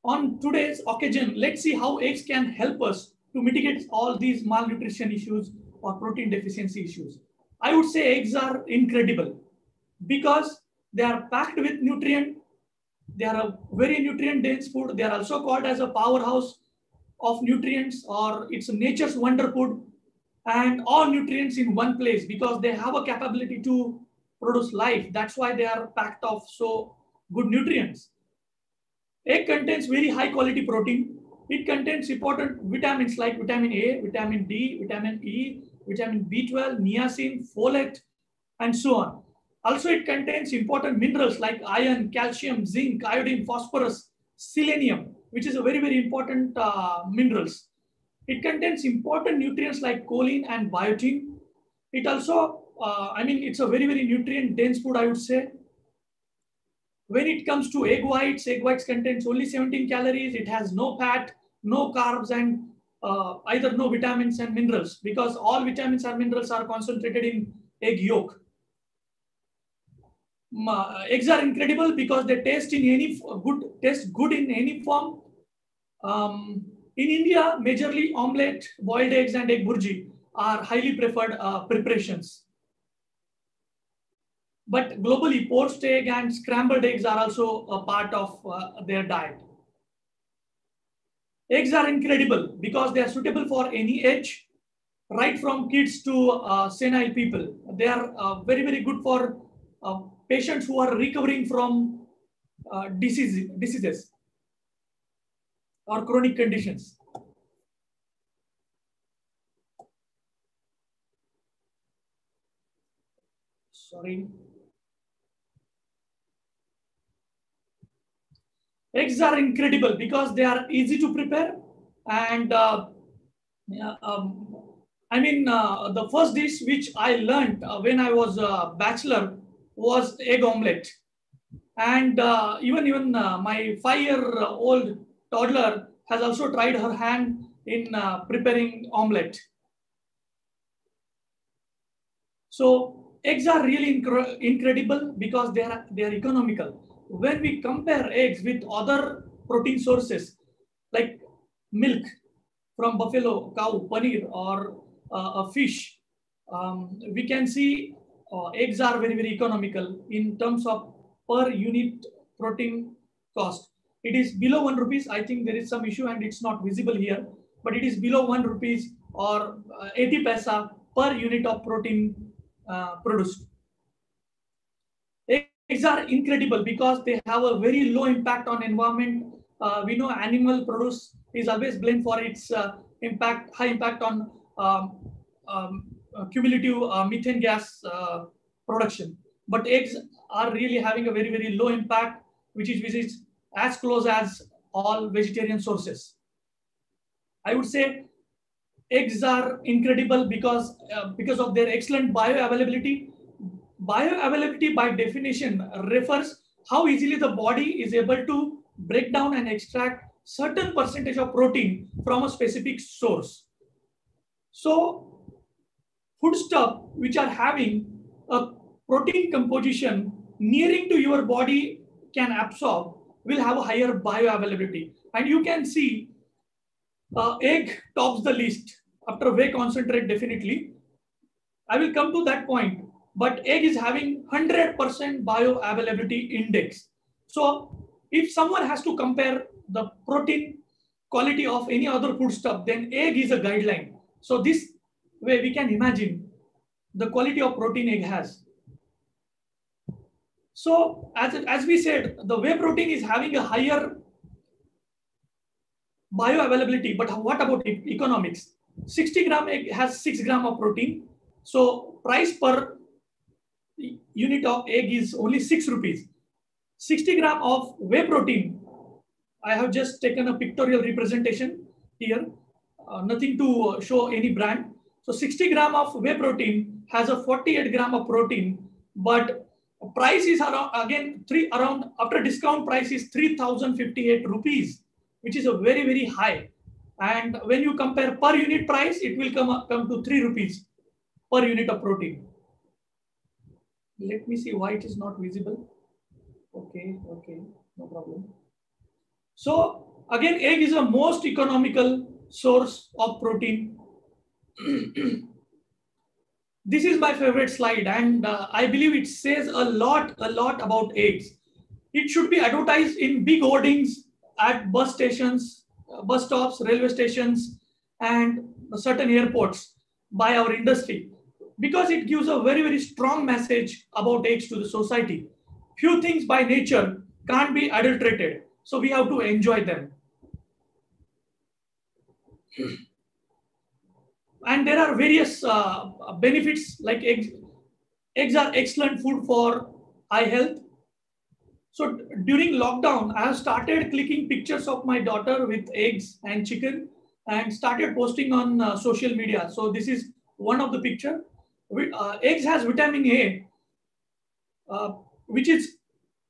on today's occasion, let's see how eggs can help us to mitigate all these malnutrition issues or protein deficiency issues. I would say eggs are incredible because they are packed with nutrient. They are a very nutrient dense food. They are also called as a powerhouse of nutrients or it's nature's wonder food and all nutrients in one place because they have a capability to produce life. That's why they are packed of so good nutrients. Egg contains very high quality protein. It contains important vitamins like vitamin A, vitamin D, vitamin E, vitamin B12, niacin, folate, and so on. Also, it contains important minerals like iron, calcium, zinc, iodine, phosphorus, selenium, which is a very, very important uh, minerals. It contains important nutrients like choline and biotin. It also, uh, I mean, it's a very, very nutrient dense food, I would say. When it comes to egg whites, egg whites contains only 17 calories. It has no fat, no carbs, and uh, either no vitamins and minerals because all vitamins and minerals are concentrated in egg yolk. Eggs are incredible because they taste in any good taste good in any form. Um, in India, majorly omelette, boiled eggs, and egg bhurji are highly preferred uh, preparations. But globally, poached egg and scrambled eggs are also a part of uh, their diet. Eggs are incredible because they are suitable for any age, right from kids to uh, senile people. They are uh, very, very good for uh, patients who are recovering from uh, disease, diseases or chronic conditions. Sorry. Eggs are incredible because they are easy to prepare and uh, um, I mean, uh, the first dish which I learned uh, when I was a bachelor was egg omelette. And uh, even even uh, my five-year-old toddler has also tried her hand in uh, preparing omelette. So eggs are really incre incredible because they are they are economical. When we compare eggs with other protein sources like milk from buffalo, cow, paneer, or uh, a fish, um, we can see uh, eggs are very, very economical in terms of per unit protein cost. It is below one rupees. I think there is some issue and it's not visible here, but it is below one rupees or uh, 80 paisa per unit of protein uh, produced. Eggs are incredible because they have a very low impact on environment. Uh, we know animal produce is always blamed for its uh, impact, high impact on um, um, cumulative uh, methane gas uh, production. But eggs are really having a very, very low impact, which is, which is as close as all vegetarian sources. I would say eggs are incredible because, uh, because of their excellent bioavailability. Bioavailability by definition refers how easily the body is able to break down and extract certain percentage of protein from a specific source. So foodstuff which are having a protein composition nearing to your body can absorb will have a higher bioavailability. And you can see uh, egg tops the list after whey concentrate definitely. I will come to that point, but egg is having 100% bioavailability index. So if someone has to compare the protein quality of any other foodstuff, then egg is a guideline. So this way we can imagine the quality of protein egg has. So as, as we said, the whey protein is having a higher bioavailability, but what about economics? 60 gram egg has 6 gram of protein. So price per unit of egg is only 6 rupees. 60 gram of whey protein, I have just taken a pictorial representation here, uh, nothing to show any brand. So 60 gram of whey protein has a 48 gram of protein, but price is around again three around after discount price is 3058 rupees which is a very very high. And when you compare per unit price it will come up, come to 3 rupees per unit of protein. Let me see why it is not visible. Okay okay no problem. So again egg is the most economical source of protein this is my favorite slide and uh, i believe it says a lot a lot about eggs it should be advertised in big hoardings at bus stations uh, bus stops railway stations and certain airports by our industry because it gives a very very strong message about eggs to the society. Few things by nature can't be adulterated so we have to enjoy them and there are various uh, benefits like eggs. Eggs are excellent food for eye health. So during lockdown, I have started clicking pictures of my daughter with eggs and chicken and started posting on uh, social media. So this is one of the picture. Uh, eggs has vitamin A, uh, which is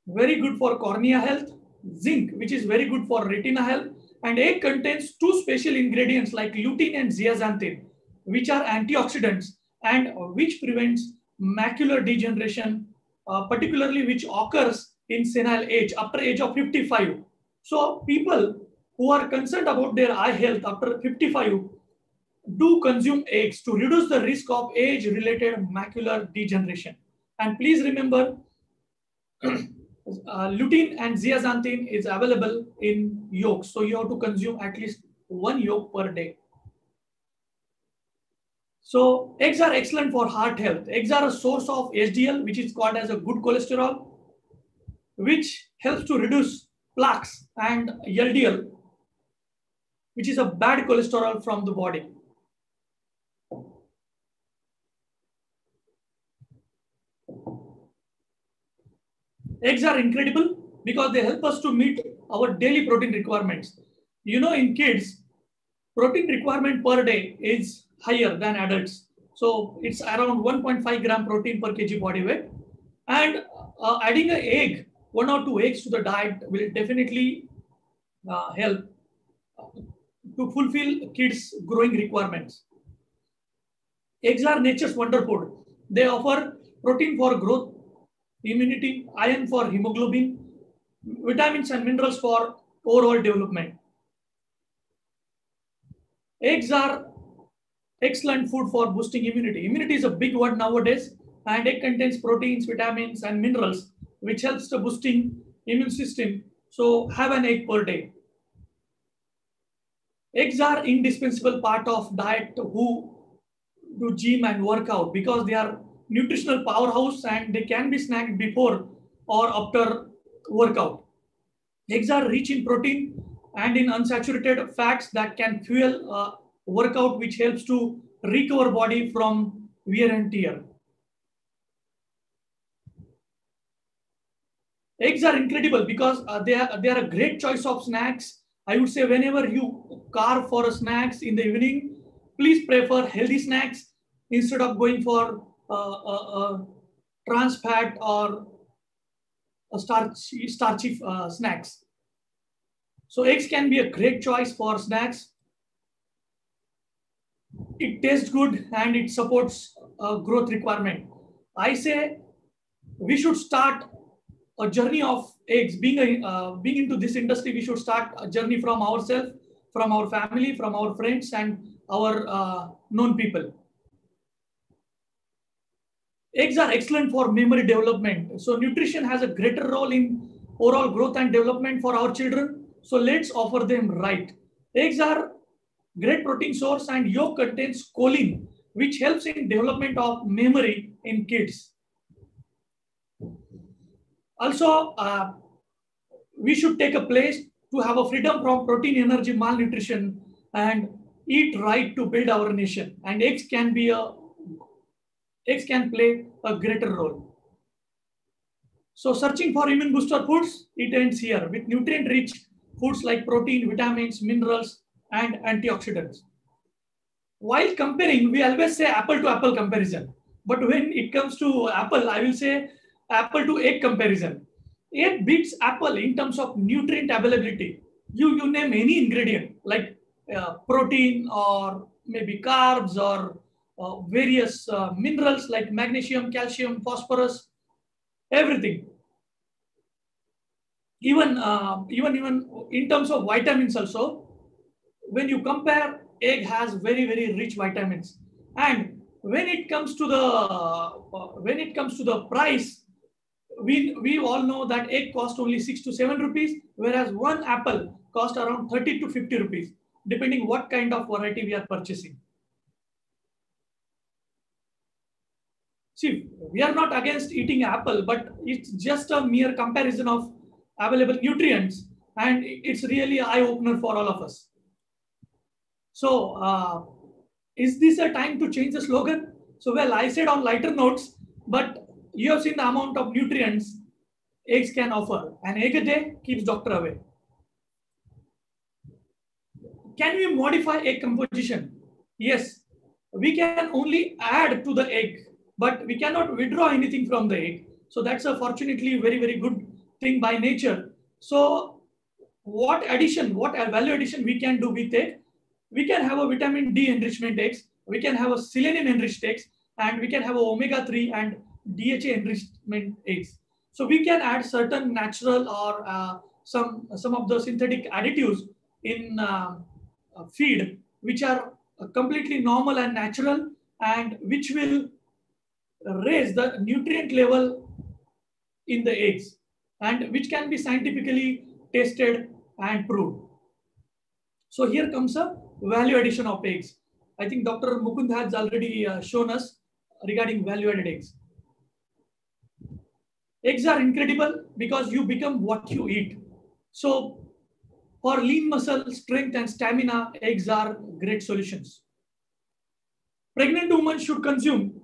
very good for cornea health, zinc, which is very good for retina health, and egg contains two special ingredients like lutein and zeaxanthin, which are antioxidants and which prevents macular degeneration, uh, particularly which occurs in senile age after age of 55. So people who are concerned about their eye health after 55 do consume eggs to reduce the risk of age-related macular degeneration. And please remember, uh, lutein and zeaxanthin is available in yolks. So you have to consume at least one yolk per day. So eggs are excellent for heart health. Eggs are a source of HDL, which is called as a good cholesterol, which helps to reduce plaques and LDL, which is a bad cholesterol from the body. Eggs are incredible because they help us to meet our daily protein requirements. You know, in kids, protein requirement per day is higher than adults. So it's around 1.5 gram protein per kg body weight. And uh, adding an egg, one or two eggs to the diet will definitely uh, help to fulfill kids' growing requirements. Eggs are nature's wonder food. They offer protein for growth, immunity, iron for hemoglobin, vitamins and minerals for overall development. Eggs are excellent food for boosting immunity. Immunity is a big word nowadays, and egg contains proteins, vitamins, and minerals, which helps the boosting immune system. So have an egg per day. Eggs are indispensable part of diet who do gym and workout because they are nutritional powerhouse and they can be snacked before or after workout. Eggs are rich in protein and in unsaturated fats that can fuel uh, workout, which helps to recover body from wear and tear. Eggs are incredible because uh, they, are, they are a great choice of snacks. I would say whenever you carve for snacks in the evening, please prefer healthy snacks instead of going for uh, uh, trans fat or starchy, starchy uh, snacks. So eggs can be a great choice for snacks. It tastes good and it supports a growth requirement. I say we should start a journey of eggs. Being a, uh, being into this industry, we should start a journey from ourselves, from our family, from our friends, and our uh, known people. Eggs are excellent for memory development. So nutrition has a greater role in overall growth and development for our children. So let's offer them right. Eggs are great protein source and yolk contains choline, which helps in development of memory in kids. Also, uh, we should take a place to have a freedom from protein, energy, malnutrition, and eat right to build our nation. And eggs can be a eggs can play a greater role. So searching for immune booster foods, it ends here with nutrient rich foods like protein, vitamins, minerals, and antioxidants. While comparing, we always say apple to apple comparison. But when it comes to apple, I will say apple to egg comparison. Egg beats apple in terms of nutrient availability. You, you name any ingredient like uh, protein or maybe carbs or uh, various uh, minerals like magnesium, calcium, phosphorus, everything. Even, uh, even, even in terms of vitamins also, when you compare, egg has very, very rich vitamins. And when it comes to the, uh, when it comes to the price, we, we all know that egg cost only six to seven rupees, whereas one apple cost around 30 to 50 rupees, depending what kind of variety we are purchasing. See, we are not against eating apple, but it's just a mere comparison of available nutrients. And it's really eye opener for all of us. So, uh, is this a time to change the slogan? So, well, I said on lighter notes, but you have seen the amount of nutrients eggs can offer. and egg a day keeps doctor away. Can we modify egg composition? Yes, we can only add to the egg but we cannot withdraw anything from the egg. So that's a fortunately very, very good thing by nature. So what addition, what value addition we can do with egg? We can have a vitamin D enrichment eggs, we can have a selenium enriched eggs, and we can have a omega-3 and DHA enrichment eggs. So we can add certain natural or uh, some, some of the synthetic additives in uh, feed, which are completely normal and natural and which will raise the nutrient level in the eggs and which can be scientifically tested and proved. So here comes a value addition of eggs. I think Dr. Mukund has already uh, shown us regarding value-added eggs. Eggs are incredible because you become what you eat. So for lean muscle, strength and stamina, eggs are great solutions. Pregnant women should consume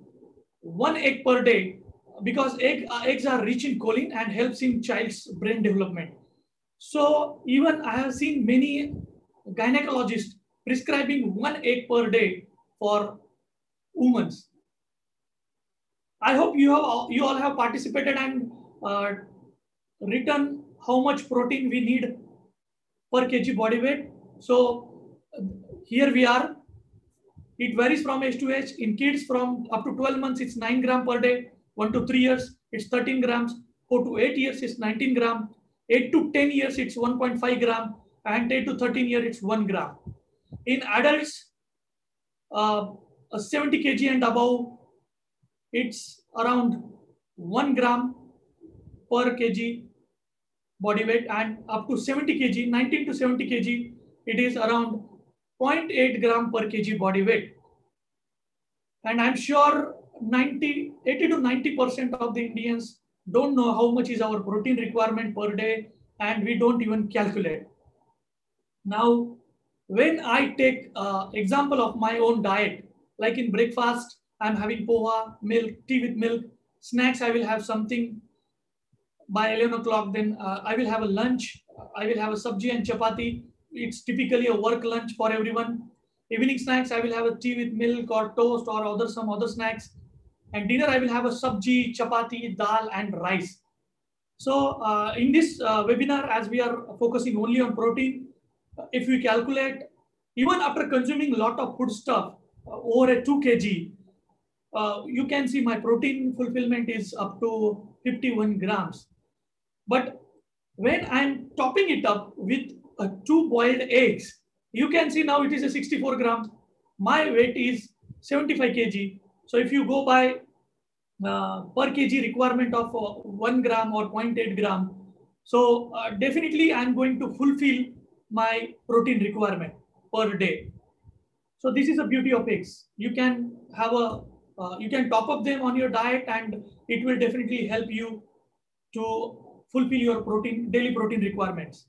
one egg per day because egg, uh, eggs are rich in choline and helps in child's brain development. So even I have seen many gynecologists prescribing one egg per day for women. I hope you have you all have participated and uh, written how much protein we need per kg body weight. So here we are. It varies from age to age. In kids from up to 12 months, it's 9 gram per day. 1 to 3 years, it's 13 grams. 4 to 8 years, it's 19 gram. 8 to 10 years, it's 1.5 gram. And 8 to 13 years, it's 1 gram. In adults, uh, 70 kg and above, it's around 1 gram per kg body weight and up to 70 kg, 19 to 70 kg, it is around 0.8 gram per kg body weight. And I'm sure 90, 80 to 90% of the Indians don't know how much is our protein requirement per day and we don't even calculate. Now, when I take uh, example of my own diet, like in breakfast, I'm having poha, milk, tea with milk, snacks, I will have something by 11 o'clock, then uh, I will have a lunch. I will have a sabji and chapati. It's typically a work lunch for everyone. Evening snacks, I will have a tea with milk or toast or other some other snacks. And dinner, I will have a sabji, chapati, dal, and rice. So uh, in this uh, webinar, as we are focusing only on protein, if we calculate, even after consuming a lot of food stuff, uh, over a 2 kg, uh, you can see my protein fulfillment is up to 51 grams. But when I'm topping it up with uh, two boiled eggs, you can see now it is a 64 grams. My weight is 75 kg. So if you go by uh, per kg requirement of uh, 1 gram or 0.8 gram, so uh, definitely I'm going to fulfill my protein requirement per day. So this is the beauty of eggs. You can have a, uh, you can top up them on your diet and it will definitely help you to fulfill your protein, daily protein requirements.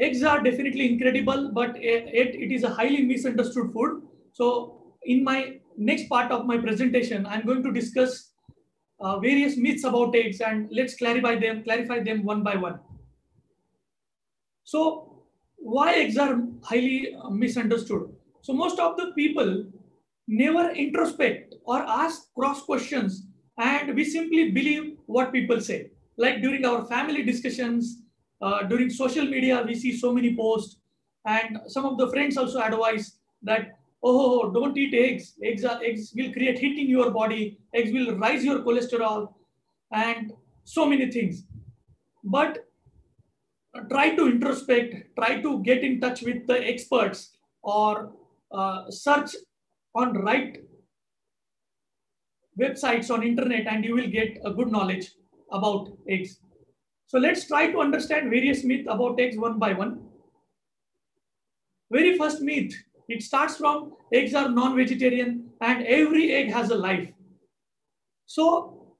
Eggs are definitely incredible, but it, it is a highly misunderstood food. So in my next part of my presentation, I'm going to discuss uh, various myths about eggs and let's clarify them, clarify them one by one. So why eggs are highly uh, misunderstood? So most of the people never introspect or ask cross questions and we simply believe what people say. Like during our family discussions, uh, during social media, we see so many posts and some of the friends also advise that, oh, don't eat eggs. Eggs, are, eggs will create heat in your body. Eggs will rise your cholesterol and so many things. But try to introspect, try to get in touch with the experts or uh, search on right websites on internet and you will get a good knowledge about eggs. So let's try to understand various myths about eggs one by one. Very first myth, it starts from eggs are non-vegetarian and every egg has a life. So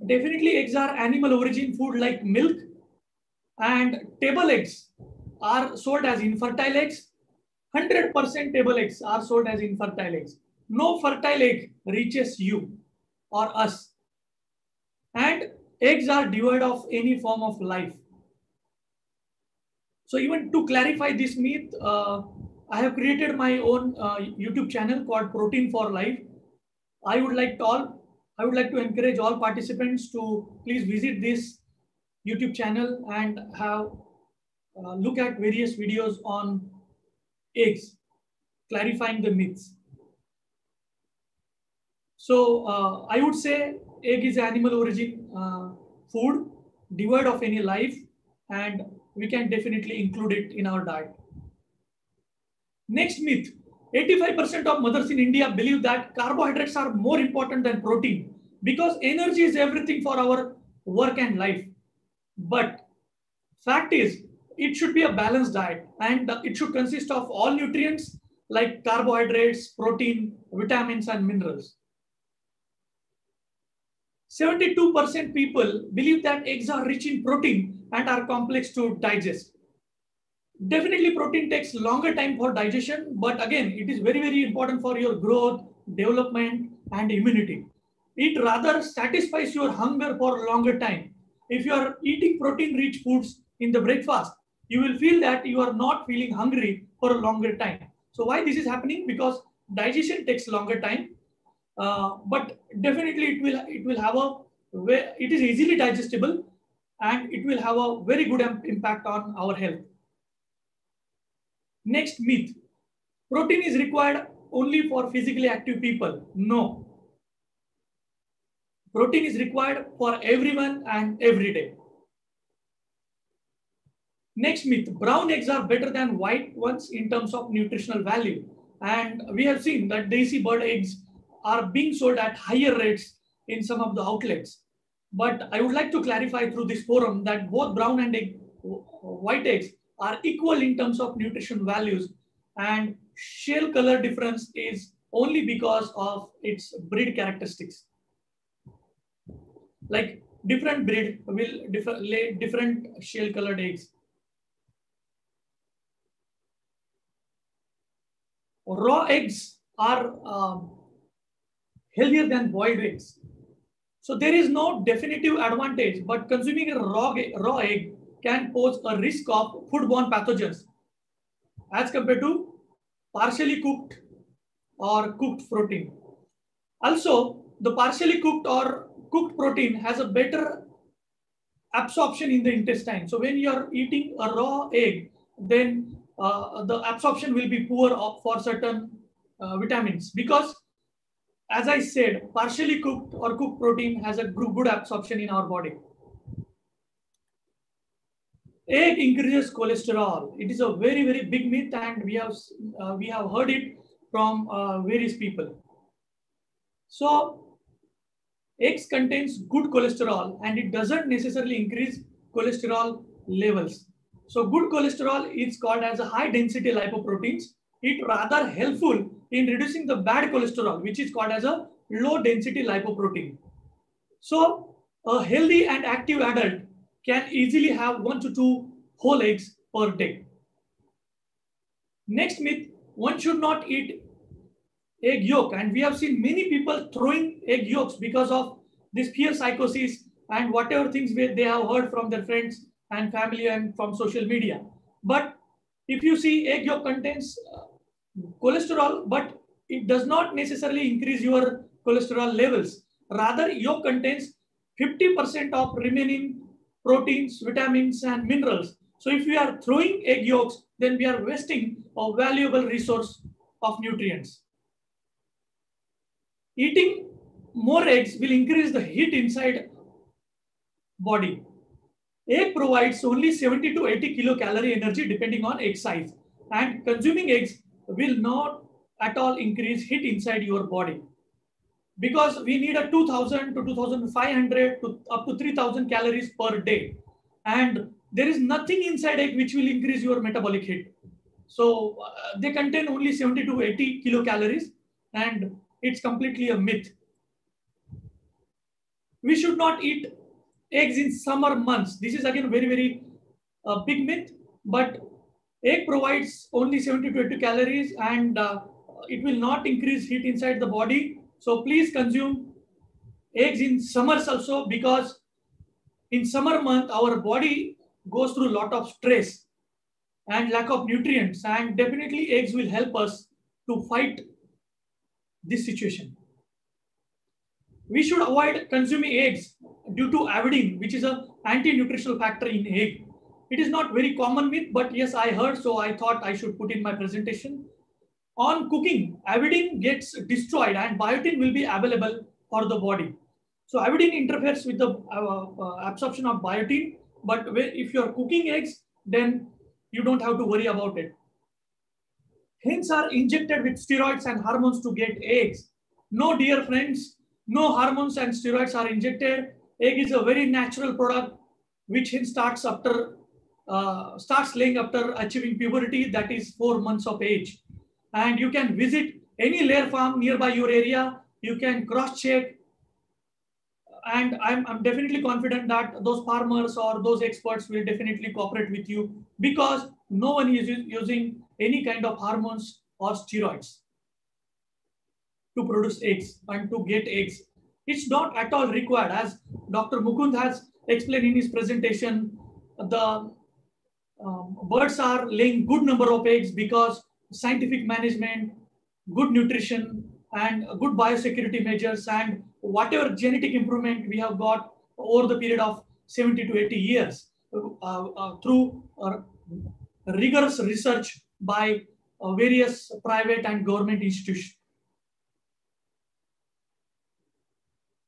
definitely eggs are animal origin food like milk and table eggs are sold as infertile eggs 100% table eggs are sold as infertile eggs. No fertile egg reaches you or us. And eggs are devoid of any form of life. So even to clarify this myth, uh, I have created my own uh, YouTube channel called Protein for Life. I would like to all, I would like to encourage all participants to please visit this YouTube channel and have uh, look at various videos on eggs, clarifying the myths. So uh, I would say egg is animal origin uh, food, devoid of any life, and we can definitely include it in our diet. Next myth, 85% of mothers in India believe that carbohydrates are more important than protein because energy is everything for our work and life. But fact is, it should be a balanced diet and it should consist of all nutrients like carbohydrates, protein, vitamins, and minerals. 72% people believe that eggs are rich in protein and are complex to digest. Definitely protein takes longer time for digestion, but again, it is very, very important for your growth, development, and immunity. It rather satisfies your hunger for longer time. If you are eating protein rich foods in the breakfast, you will feel that you are not feeling hungry for a longer time. So why this is happening? Because digestion takes longer time, uh, but definitely it will it will have a it is easily digestible and it will have a very good impact on our health. Next myth, protein is required only for physically active people. No. Protein is required for everyone and every day. Next myth, brown eggs are better than white ones in terms of nutritional value. And we have seen that desi bird eggs are being sold at higher rates in some of the outlets. But I would like to clarify through this forum that both brown and egg, white eggs are equal in terms of nutrition values and shell color difference is only because of its breed characteristics. Like different breed will differ, lay different shell colored eggs. Raw eggs are um, healthier than boiled eggs. So there is no definitive advantage, but consuming a raw, raw egg can pose a risk of foodborne pathogens as compared to partially cooked or cooked protein. Also, the partially cooked or cooked protein has a better absorption in the intestine. So when you're eating a raw egg, then uh, the absorption will be poor for certain uh, vitamins because as I said, partially cooked or cooked protein has a good absorption in our body. Egg increases cholesterol. It is a very, very big myth and we have, uh, we have heard it from uh, various people. So eggs contains good cholesterol and it doesn't necessarily increase cholesterol levels. So good cholesterol is called as a high density lipoproteins. It rather helpful in reducing the bad cholesterol, which is called as a low density lipoprotein. So a healthy and active adult can easily have one to two whole eggs per day. Next myth, one should not eat egg yolk. And we have seen many people throwing egg yolks because of this fear psychosis and whatever things they have heard from their friends and family and from social media. But if you see egg yolk contains uh, cholesterol, but it does not necessarily increase your cholesterol levels. Rather, yolk contains 50% of remaining proteins, vitamins, and minerals. So if we are throwing egg yolks, then we are wasting a valuable resource of nutrients. Eating more eggs will increase the heat inside body. Egg provides only 70 to 80 kilocalorie energy depending on egg size. And consuming eggs will not at all increase heat inside your body. Because we need a 2000 to 2500 to up to 3000 calories per day. And there is nothing inside egg which will increase your metabolic heat. So uh, they contain only 70 to 80 kilocalories and it's completely a myth. We should not eat eggs in summer months. This is again very very uh, big myth but Egg provides only 70 to 80 calories and uh, it will not increase heat inside the body. So please consume eggs in summers also because in summer month, our body goes through a lot of stress and lack of nutrients and definitely eggs will help us to fight this situation. We should avoid consuming eggs due to avidin, which is an anti-nutritional factor in egg. It is not very common myth, but yes, I heard, so I thought I should put in my presentation. On cooking, avidin gets destroyed and biotin will be available for the body. So avidin interferes with the uh, uh, absorption of biotin, but if you're cooking eggs, then you don't have to worry about it. Hens are injected with steroids and hormones to get eggs. No, dear friends, no hormones and steroids are injected. Egg is a very natural product which hen starts after uh, starts laying after achieving puberty, that is four months of age. And you can visit any layer farm nearby your area. You can cross check. And I'm, I'm definitely confident that those farmers or those experts will definitely cooperate with you because no one is using any kind of hormones or steroids to produce eggs and to get eggs. It's not at all required as Dr. Mukund has explained in his presentation. The um, birds are laying good number of eggs because scientific management, good nutrition, and good biosecurity measures, and whatever genetic improvement we have got over the period of 70 to 80 years uh, uh, through uh, rigorous research by uh, various private and government institutions.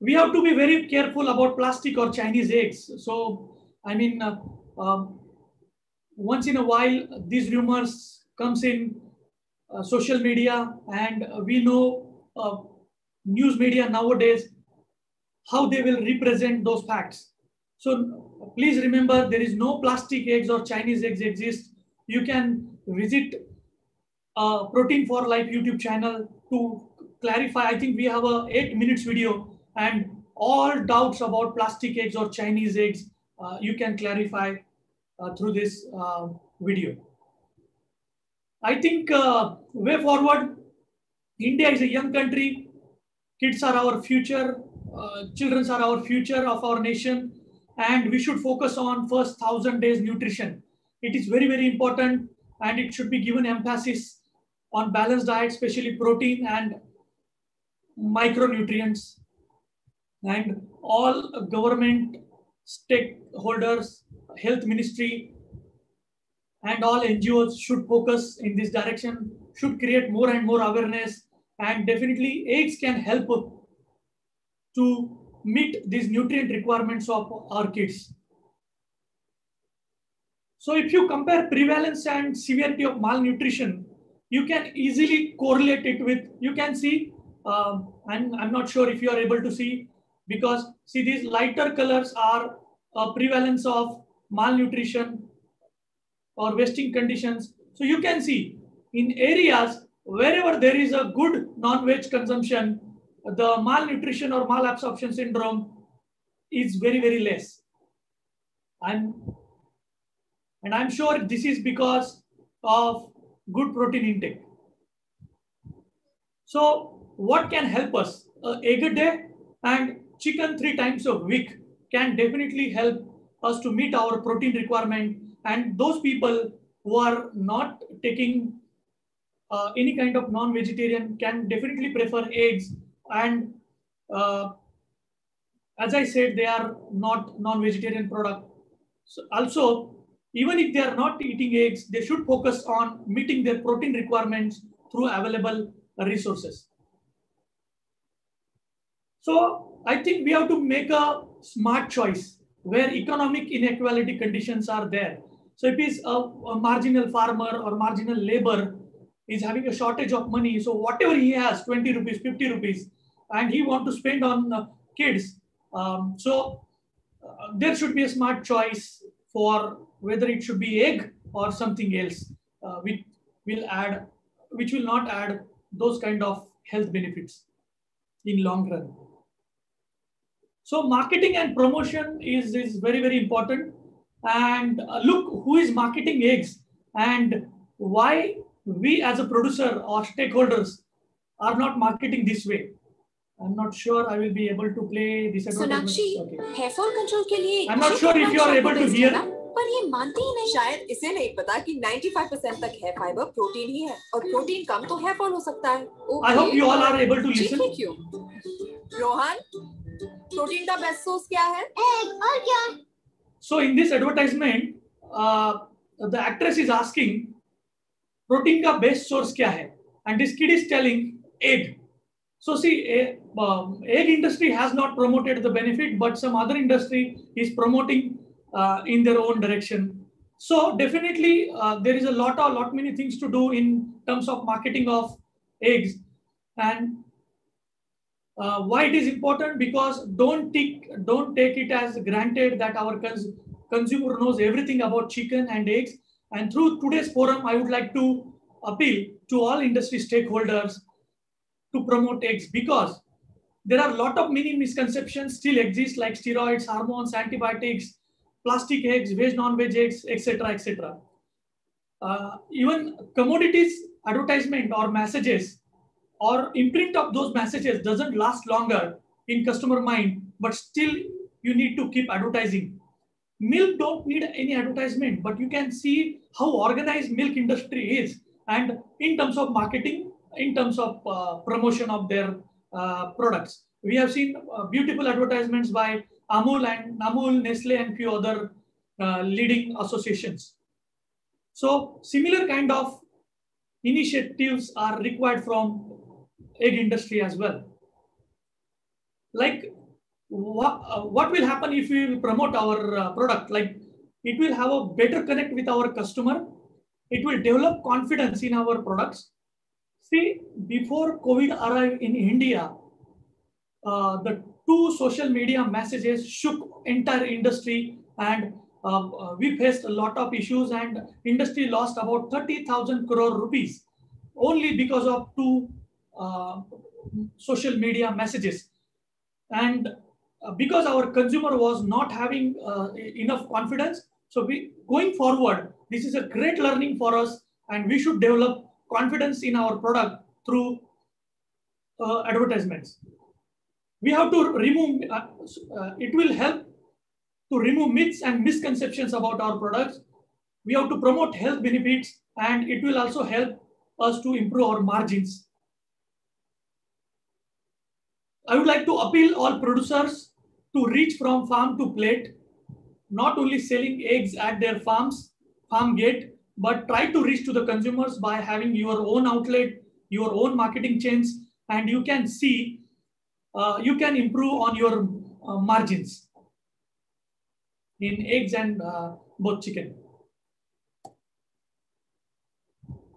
We have to be very careful about plastic or Chinese eggs. So, I mean, uh, um, once in a while, these rumors comes in uh, social media and we know uh, news media nowadays how they will represent those facts. So please remember there is no plastic eggs or Chinese eggs exist. You can visit uh, Protein for Life YouTube channel to clarify. I think we have a eight minutes video and all doubts about plastic eggs or Chinese eggs, uh, you can clarify through this uh, video. I think uh, way forward, India is a young country. Kids are our future. Uh, children are our future of our nation. And we should focus on first thousand days nutrition. It is very, very important and it should be given emphasis on balanced diet, especially protein and micronutrients. And all government stakeholders, health ministry, and all NGOs should focus in this direction, should create more and more awareness. And definitely eggs can help to meet these nutrient requirements of our kids. So if you compare prevalence and severity of malnutrition, you can easily correlate it with, you can see, um, and I'm not sure if you are able to see, because see these lighter colors are a prevalence of malnutrition or wasting conditions. So you can see in areas wherever there is a good non-veg consumption, the malnutrition or malabsorption syndrome is very, very less. And, and I'm sure this is because of good protein intake. So what can help us? Egg a day and chicken three times a week can definitely help us to meet our protein requirement. And those people who are not taking uh, any kind of non-vegetarian can definitely prefer eggs. And uh, as I said, they are not non-vegetarian product. So also, even if they are not eating eggs, they should focus on meeting their protein requirements through available resources. So I think we have to make a smart choice where economic inequality conditions are there. So if he's a, a marginal farmer or marginal labor is having a shortage of money, so whatever he has, 20 rupees, 50 rupees, and he want to spend on uh, kids, um, so uh, there should be a smart choice for whether it should be egg or something else, uh, which will add, which will not add those kind of health benefits in long run. So marketing and promotion is, is very, very important. And uh, look who is marketing eggs and why we as a producer or stakeholders are not marketing this way. I'm not sure I will be able to play this Sonakshi Okay. Hair fall control के लिए I'm not sure if you are able to hear. पर ये मानते ही नहीं शायद इसे नहीं पता कि 95% तक है फाइबर प्रोटीन ही है और प्रोटीन कम तो हेयर फॉल हो सकता है I hope you all are able to ठीक listen. है क्यों रोहन protein का बेस्ट सोर्स क्या है So in this advertisement, uh, the actress is asking, protein का best source क्या है? And this kid is telling egg. So see, a, um, egg industry has not promoted the benefit, but some other industry is promoting uh, in their own direction. So definitely, uh, there is a lot, a lot many things to do in terms of marketing of eggs, and uh, why it is important because don't take don't take it as granted that our cons- consumer knows everything about chicken and eggs. And through today's forum, I would like to appeal to all industry stakeholders to promote eggs because there are a lot of many misconceptions still exist like steroids, hormones, antibiotics, plastic eggs, veg, non-veg eggs, etc., etc. Uh, even commodities advertisement or messages or imprint of those messages doesn't last longer in customer mind, but still you need to keep advertising. Milk don't need any advertisement, but you can see how organized milk industry is and in terms of marketing, in terms of uh, promotion of their uh, products. We have seen uh, beautiful advertisements by Amul and Amul, Nestle and few other uh, leading associations. So similar kind of initiatives are required from egg industry as well. Like what, uh, what will happen if we promote our uh, product? Like it will have a better connect with our customer. It will develop confidence in our products. See, before COVID arrived in India, uh, the two social media messages shook entire industry and uh, uh, we faced a lot of issues and industry lost about 30,000 crore rupees only because of two uh, social media messages. And uh, because our consumer was not having uh, enough confidence, so we going forward, this is a great learning for us and we should develop confidence in our product through advertisements. We have to remove, it will help to remove myths and misconceptions about our products. We have to promote health benefits and it will also help us to improve our margins. I would like to appeal all producers to reach from farm to plate, not only selling eggs at their farms, farm gate, but try to reach to the consumers by having your own outlet, your own marketing chains, and you can see, uh, you can improve on your uh, margins in eggs and uh, both chicken.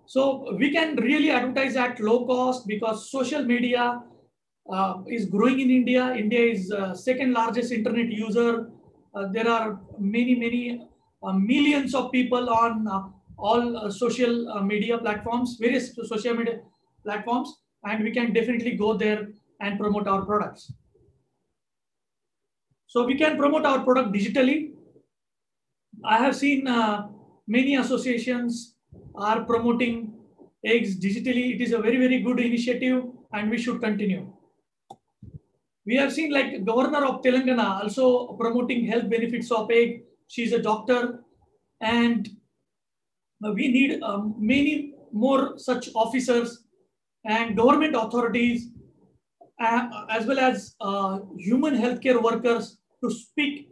So we can really advertise at low cost because social media uh, is growing in India. India is uh, second largest internet user. Uh, there are many, many uh, millions of people on uh, all uh, social media platforms, various social media platforms, and we can definitely go there and promote our products. So we can promote our product digitally. I have seen many associations are promoting eggs digitally. It is a very, very good initiative and we should continue. We have seen like governor of Telangana also promoting health benefits of egg. She's a doctor and we need um, many more such officers and government authorities uh, as well as uh, human healthcare workers to speak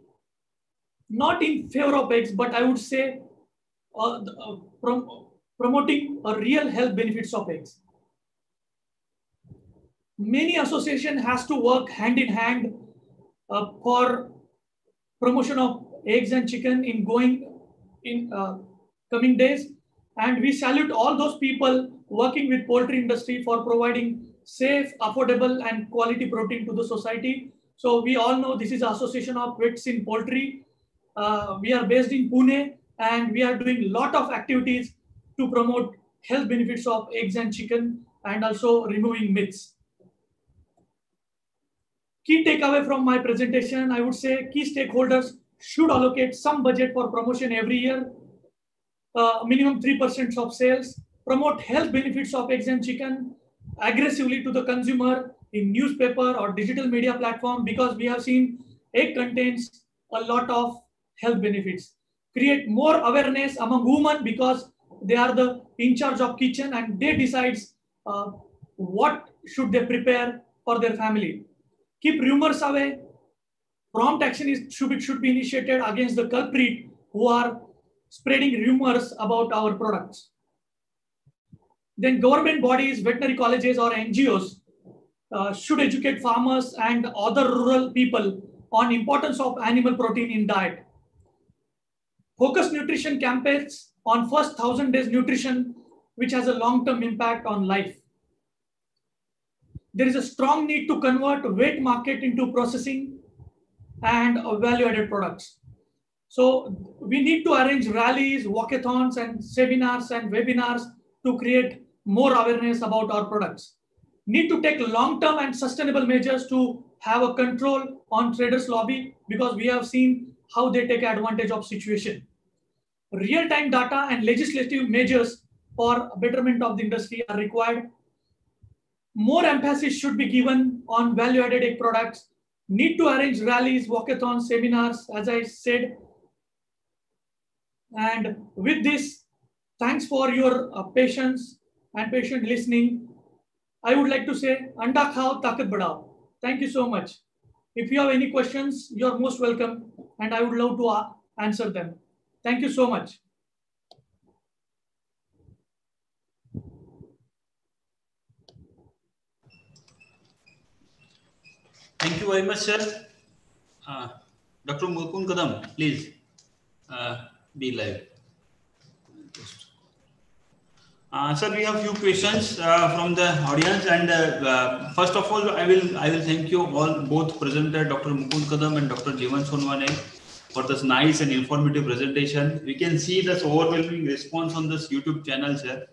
not in favor of eggs, but I would say uh, uh prom promoting a real health benefits of eggs many association has to work hand in hand uh, for promotion of eggs and chicken in going in uh, coming days. And we salute all those people working with poultry industry for providing safe affordable and quality protein to the society. So we all know this is association of vets in poultry. Uh, we are based in pune and we are doing a lot of activities to promote health benefits of eggs and chicken and also removing myths Key takeaway from my presentation, I would say key stakeholders should allocate some budget for promotion every year, uh, minimum 3% of sales, promote health benefits of eggs and chicken aggressively to the consumer in newspaper or digital media platform because we have seen egg contains a lot of health benefits. Create more awareness among women because they are the in charge of kitchen and they decides uh, what should they prepare for their family keep rumors away. Prompt action is, should, be, should be initiated against the culprit who are spreading rumors about our products. Then government bodies, veterinary colleges or NGOs uh, should educate farmers and other rural people on importance of animal protein in diet. Focus nutrition campaigns on first 1000 days nutrition, which has a long-term impact on life there is a strong need to convert wet market into processing and value-added products. So we need to arrange rallies, walkathons, and seminars and webinars to create more awareness about our products. Need to take long-term and sustainable measures to have a control on traders lobby because we have seen how they take advantage of situation. Real-time data and legislative measures for betterment of the industry are required. More emphasis should be given on value-added products. Need to arrange rallies, walkathons, seminars, as I said. And with this, thanks for your uh, patience and patient listening. I would like to say, Anda khao, takat badao. Thank you so much. If you have any questions, you're most welcome, and I would love to uh, answer them. Thank you so much. Thank you very much, sir. Uh, Dr. Mukund Kadam, please uh, be live. Uh, sir, we have few questions uh, from the audience, and uh, uh, first of all, I will I will thank you all, both presenter Dr. Mukund Kadam and Dr. Jeevan Sonwane, for this nice and informative presentation. We can see this overwhelming response on this YouTube channel, sir.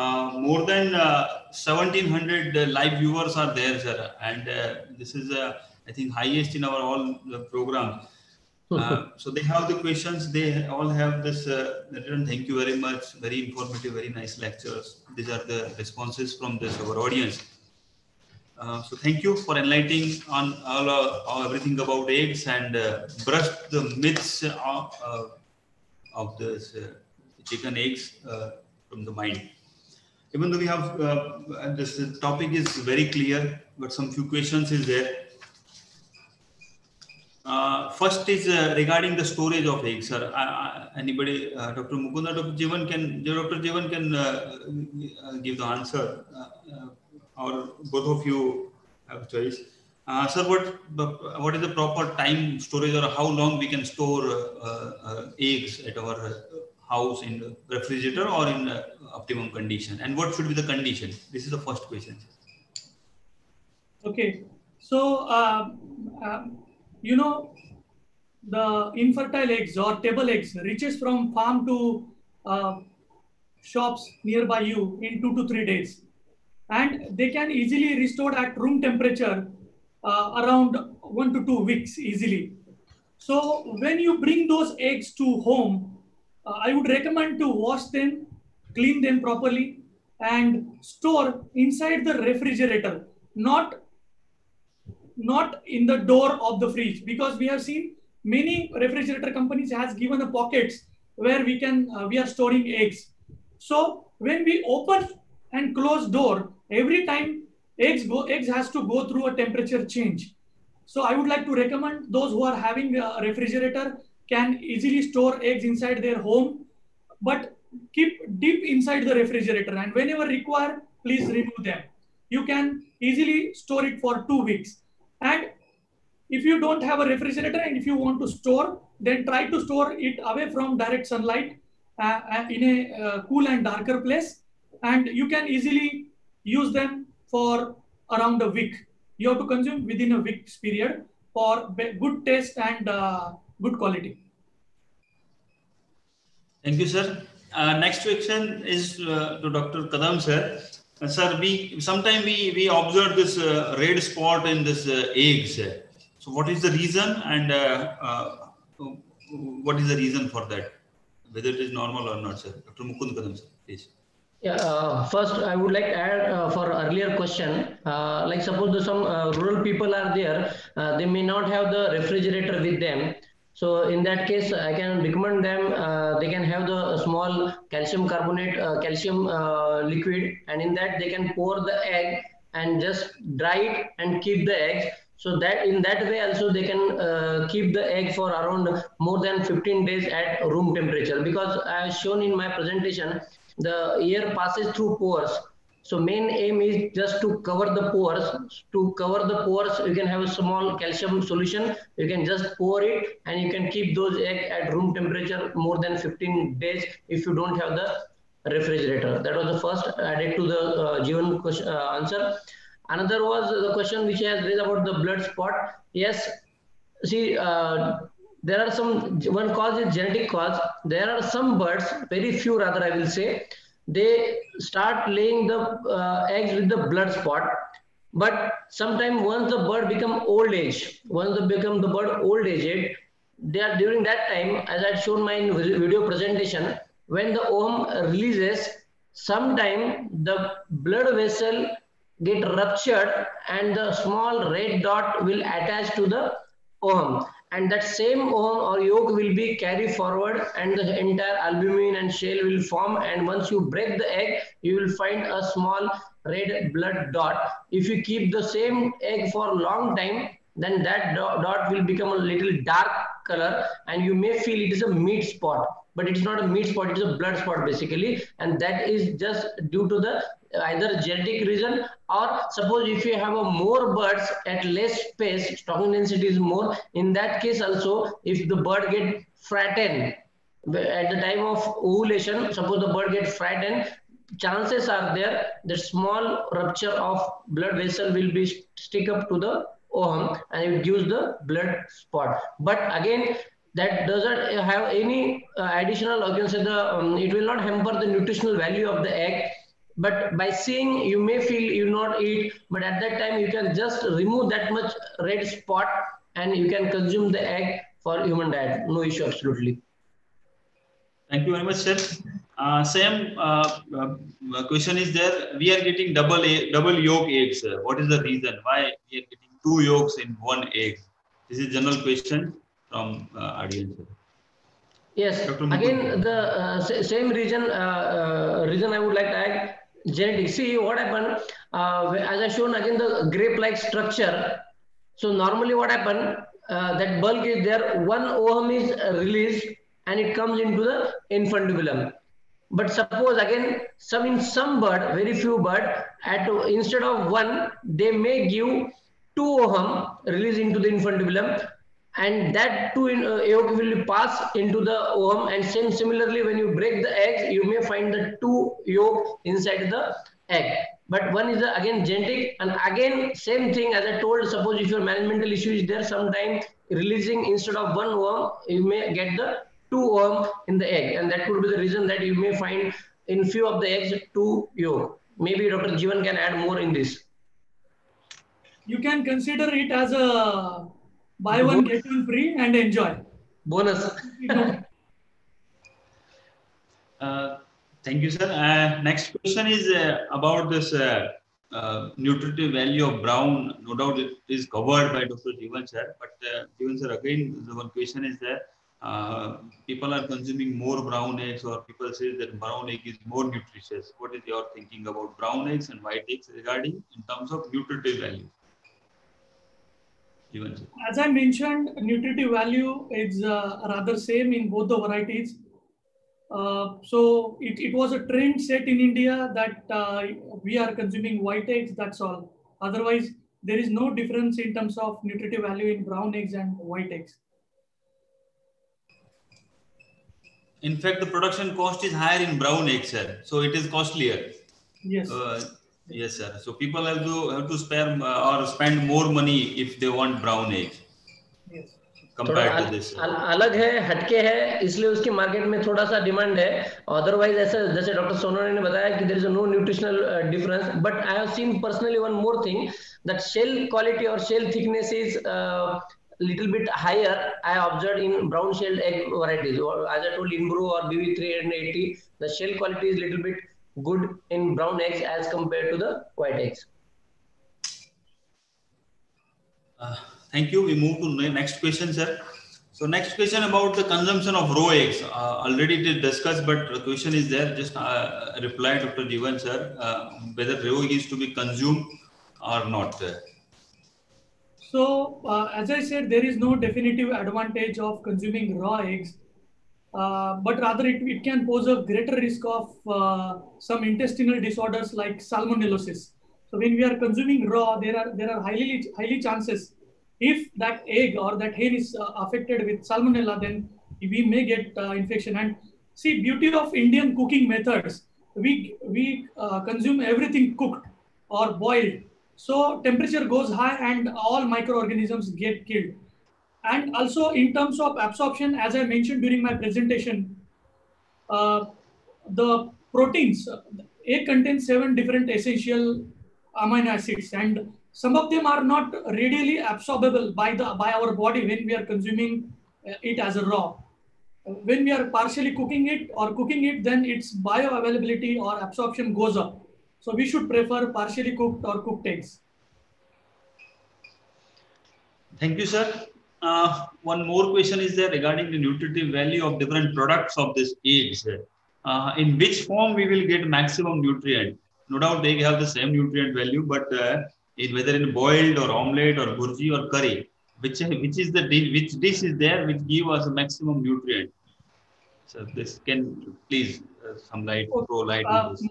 Uh, more than uh, 1700 uh, live viewers are there, sir, and uh, this is uh, I think highest in our all uh, program. Uh, so they have the questions. They all have this. Uh, written. thank you very much. Very informative, very nice lectures. These are the responses from this our audience. Uh, so thank you for enlightening on all, uh, all everything about eggs and uh, brush the myths of, uh, of this uh, chicken eggs uh, from the mind. Even though we have uh, this topic is very clear, but some few questions is there. Uh, first is uh, regarding the storage of eggs, sir. Uh, uh, anybody, uh, Dr. Mukunda, Dr. Jivan can, Dr. Jivan can give the answer, or both of you have choice. Sir, what what is the proper time storage, or how long we can store eggs at our house in the refrigerator or in uh, optimum condition, and what should be the condition? This is the first question. Okay, so um, um, you know the infertile eggs or table eggs reaches from farm to uh, shops nearby you in two to three days, and they can easily restored at room temperature uh, around one to two weeks easily. So when you bring those eggs to home, uh, I would recommend to wash them, clean them properly, and store inside the refrigerator, not not in the door of the fridge because we have seen many refrigerator companies has given a pockets where we can uh, we are storing eggs. So when we open and close door every time eggs go eggs has to go through a temperature change. So i would like to recommend those who are having a refrigerator can easily store eggs inside their home but keep deep inside the refrigerator and whenever required please remove them you can easily store it for two weeks and if you don't have a refrigerator and if you want to store, then try to store it away from direct sunlight uh, uh, in a uh, cool and darker place. And you can easily use them for around a week. You have to consume within a week's period for good taste and uh, good quality. Thank you, sir. Uh, next question is uh, to Dr. Kadam, sir. Uh, sir, we sometimes we we observe this uh, red spot in this uh, eggs. So, what is the reason, and uh, uh, what is the reason for that? Whether it is normal or not, sir. Dr. Mukund Kadam, sir, please. Yeah, uh, first I would like to add uh, for earlier question, uh, like suppose some uh, rural people are there, uh, they may not have the refrigerator with them. So in that case, I can recommend them, uh, they can have the small calcium carbonate, uh, calcium uh, liquid, and in that they can pour the egg and just dry it and keep the eggs. So that in that way also they can uh, keep the egg for around more than 15 days at room temperature because as shown in my presentation, the air passes through pores. So main aim is just to cover the pores. To cover the pores, you can have a small calcium solution. You can just pour it and you can keep those egg at room temperature more than 15 days if you don't have the refrigerator. That was the first added to the uh, Jeevan question, uh, answer. Another was the question which has raised about the blood spot. Yes, see, uh, there are some one cause is genetic cause. There are some birds, very few rather, I will say, they start laying the uh, eggs with the blood spot. But sometimes once the bird become old age, once they become the bird old aged, they are during that time, as I shown my video presentation, when the ovum releases, sometime the blood vessel get ruptured and the small red dot will attach to the ovum and that same ovum or yolk will be carried forward and the entire albumin and shell will form. And once you break the egg you will find a small red blood dot. If you keep the same egg for a long time then that dot will become a little dark color and you may feel it is a meat spot. But it's not a meat spot it's a blood spot basically. And that is just due to the either genetic reason or suppose if you have a more birds at less space stocking density is more in that case also if the bird get frightened at the time of ovulation suppose the bird get frightened chances are there the small rupture of blood vessel will be stick up to the ovum and it gives the blood spot. But again that doesn't have any uh, additional or can say the um, it will not hamper the nutritional value of the egg but by seeing you may feel you not eat but at that time you can just remove that much red spot and you can consume the egg for human diet. No issue absolutely. Thank you very much sir. Uh, same uh, uh, question is there. We are getting double a, double yolk eggs what is the reason why we are getting two yolks in one egg? This is general question from uh, audience Yes. Again, the uh, same reason uh, uh, reason I would like to add genetic. See what happened, uh, as I shown again the grape-like structure. So normally what happened, uh, that bulk is there, one ovum is released and it comes into the infundibulum. But suppose again, some in some bird, very few bird, at instead of one, they may give two ovum released into the infundibulum and that two in, uh, yolk will pass into the ovum and same similarly when you break the eggs you may find the two yolk inside the egg. But one is the, again genetic. And again same thing as i told suppose if your managemental issue is there sometime releasing instead of one ovum you may get the two ovum in the egg. And that could be the reason that you may find in few of the eggs two yolk. Maybe dr jivan can add more in this. You can consider it as a buy one get one free and enjoy. Bonus. Uh, thank you sir. Uh, next question is uh, about this uh, uh, nutritive value of brown. No doubt it is covered by dr jivan sir but uh, jivan sir again the one question is that people are consuming more brown eggs or people say that brown egg is more nutritious. What is your thinking about brown eggs and white eggs regarding in terms of nutritive value as I mentioned, nutritive value is uh, rather same in both the varieties. Uh, so it, it was a trend set in India that uh, we are consuming white eggs, that's all. Otherwise, there is no difference in terms of nutritive value in brown eggs and white eggs. In fact, the production cost is higher in brown eggs, sir. So it is costlier. Yes. Uh, Yes, sir. So people have to have to spare uh, or spend more money if they want brown eggs. Yes. Compared to this. अल, अलग है हटके है इसलिए उसकी market में थोड़ा सा demand है अदरवाइज़ ऐसे जैसे डॉक्टर सोनोने ने बताया कि there is no nutritional difference but I have seen personally one more thing that shell quality और shell thickness is little bit higher I observed in brown shelled egg varieties. As I told Inbro or BV380, the shell quality is little bit good in brown eggs as compared to the white eggs. Uh, thank you. We move to the next question, sir. So next question about the consumption of raw eggs. Uh, already did discuss, but the question is there. Just uh, reply, Dr. Jivan, sir, uh, whether raw egg is to be consumed or not. So, uh, as I said, there is no definitive advantage of consuming raw eggs uh, but rather it, it can pose a greater risk of uh, some intestinal disorders like salmonellosis. So when we are consuming raw, there are there are highly highly chances if that egg or that hen is uh, affected with salmonella, then we may get uh, infection. And see, beauty of Indian cooking methods, we we uh, consume everything cooked or boiled. So temperature goes high and all microorganisms get killed and also in terms of absorption, as I mentioned during my presentation, uh, the proteins, egg contains seven different essential amino acids and some of them are not readily absorbable by the by our body when we are consuming uh, it as a raw. When we are partially cooking it or cooking it then its bioavailability or absorption goes up. So we should prefer partially cooked or cooked eggs. Thank you sir uh, one more question is there regarding the nutritive value of different products of this eggs uh, in which form we will get maximum nutrient? No doubt they have the same nutrient value but uh, in, whether in boiled or omelette or bhurji or curry which which is the which dish is there which give us a maximum nutrient? So this can please uh, some light throw light uh, as,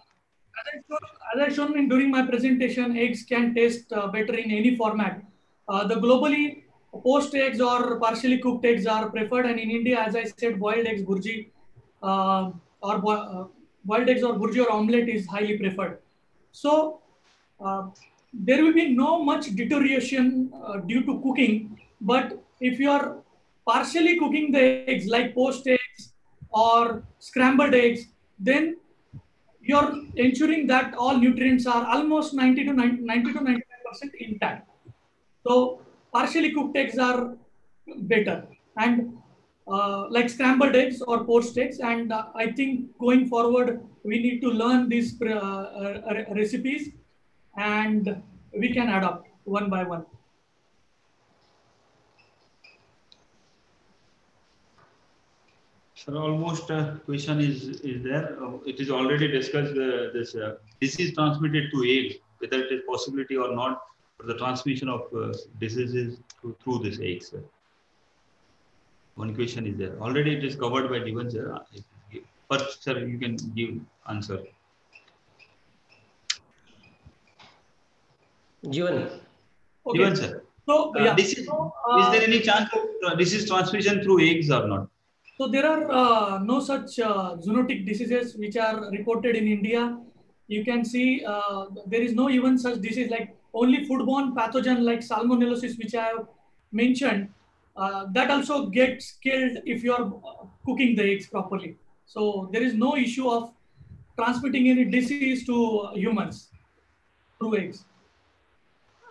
I shown, as I shown in, during my presentation, eggs can taste uh, better in any format. Uh, the globally poached eggs or partially cooked eggs are preferred, and in India, as I said, boiled eggs, bhurji, uh, or bo uh, boiled eggs or bhurji or omelette is highly preferred. So there will be no much deterioration due to cooking, but if you are partially cooking the eggs like poached eggs or scrambled eggs, then you're ensuring that all nutrients are almost 90 to 90, 90 to 95 percent intact. So partially cooked eggs are better and uh, like scrambled eggs or poached eggs. And uh, I think going forward, we need to learn these uh, uh recipes and we can adopt one by one. Sir, almost uh, question is is there. Uh, it is already discussed this disease transmitted to eggs, whether it is possibility or not the transmission of uh, diseases through, through this eggs. One question is there. Already it is covered by Divan sir. First, sir, you can give answer. Jivan. Okay. Jivan sir. So, uh, yeah. this is, so, is there any chance of disease transmission through eggs or not? So there are uh, no such uh, zoonotic diseases which are reported in India. You can see uh, there is no even such disease like only foodborne pathogen like salmonellosis, which I have mentioned, uh, that also gets killed if you are cooking the eggs properly. So there is no issue of transmitting any disease to humans through eggs.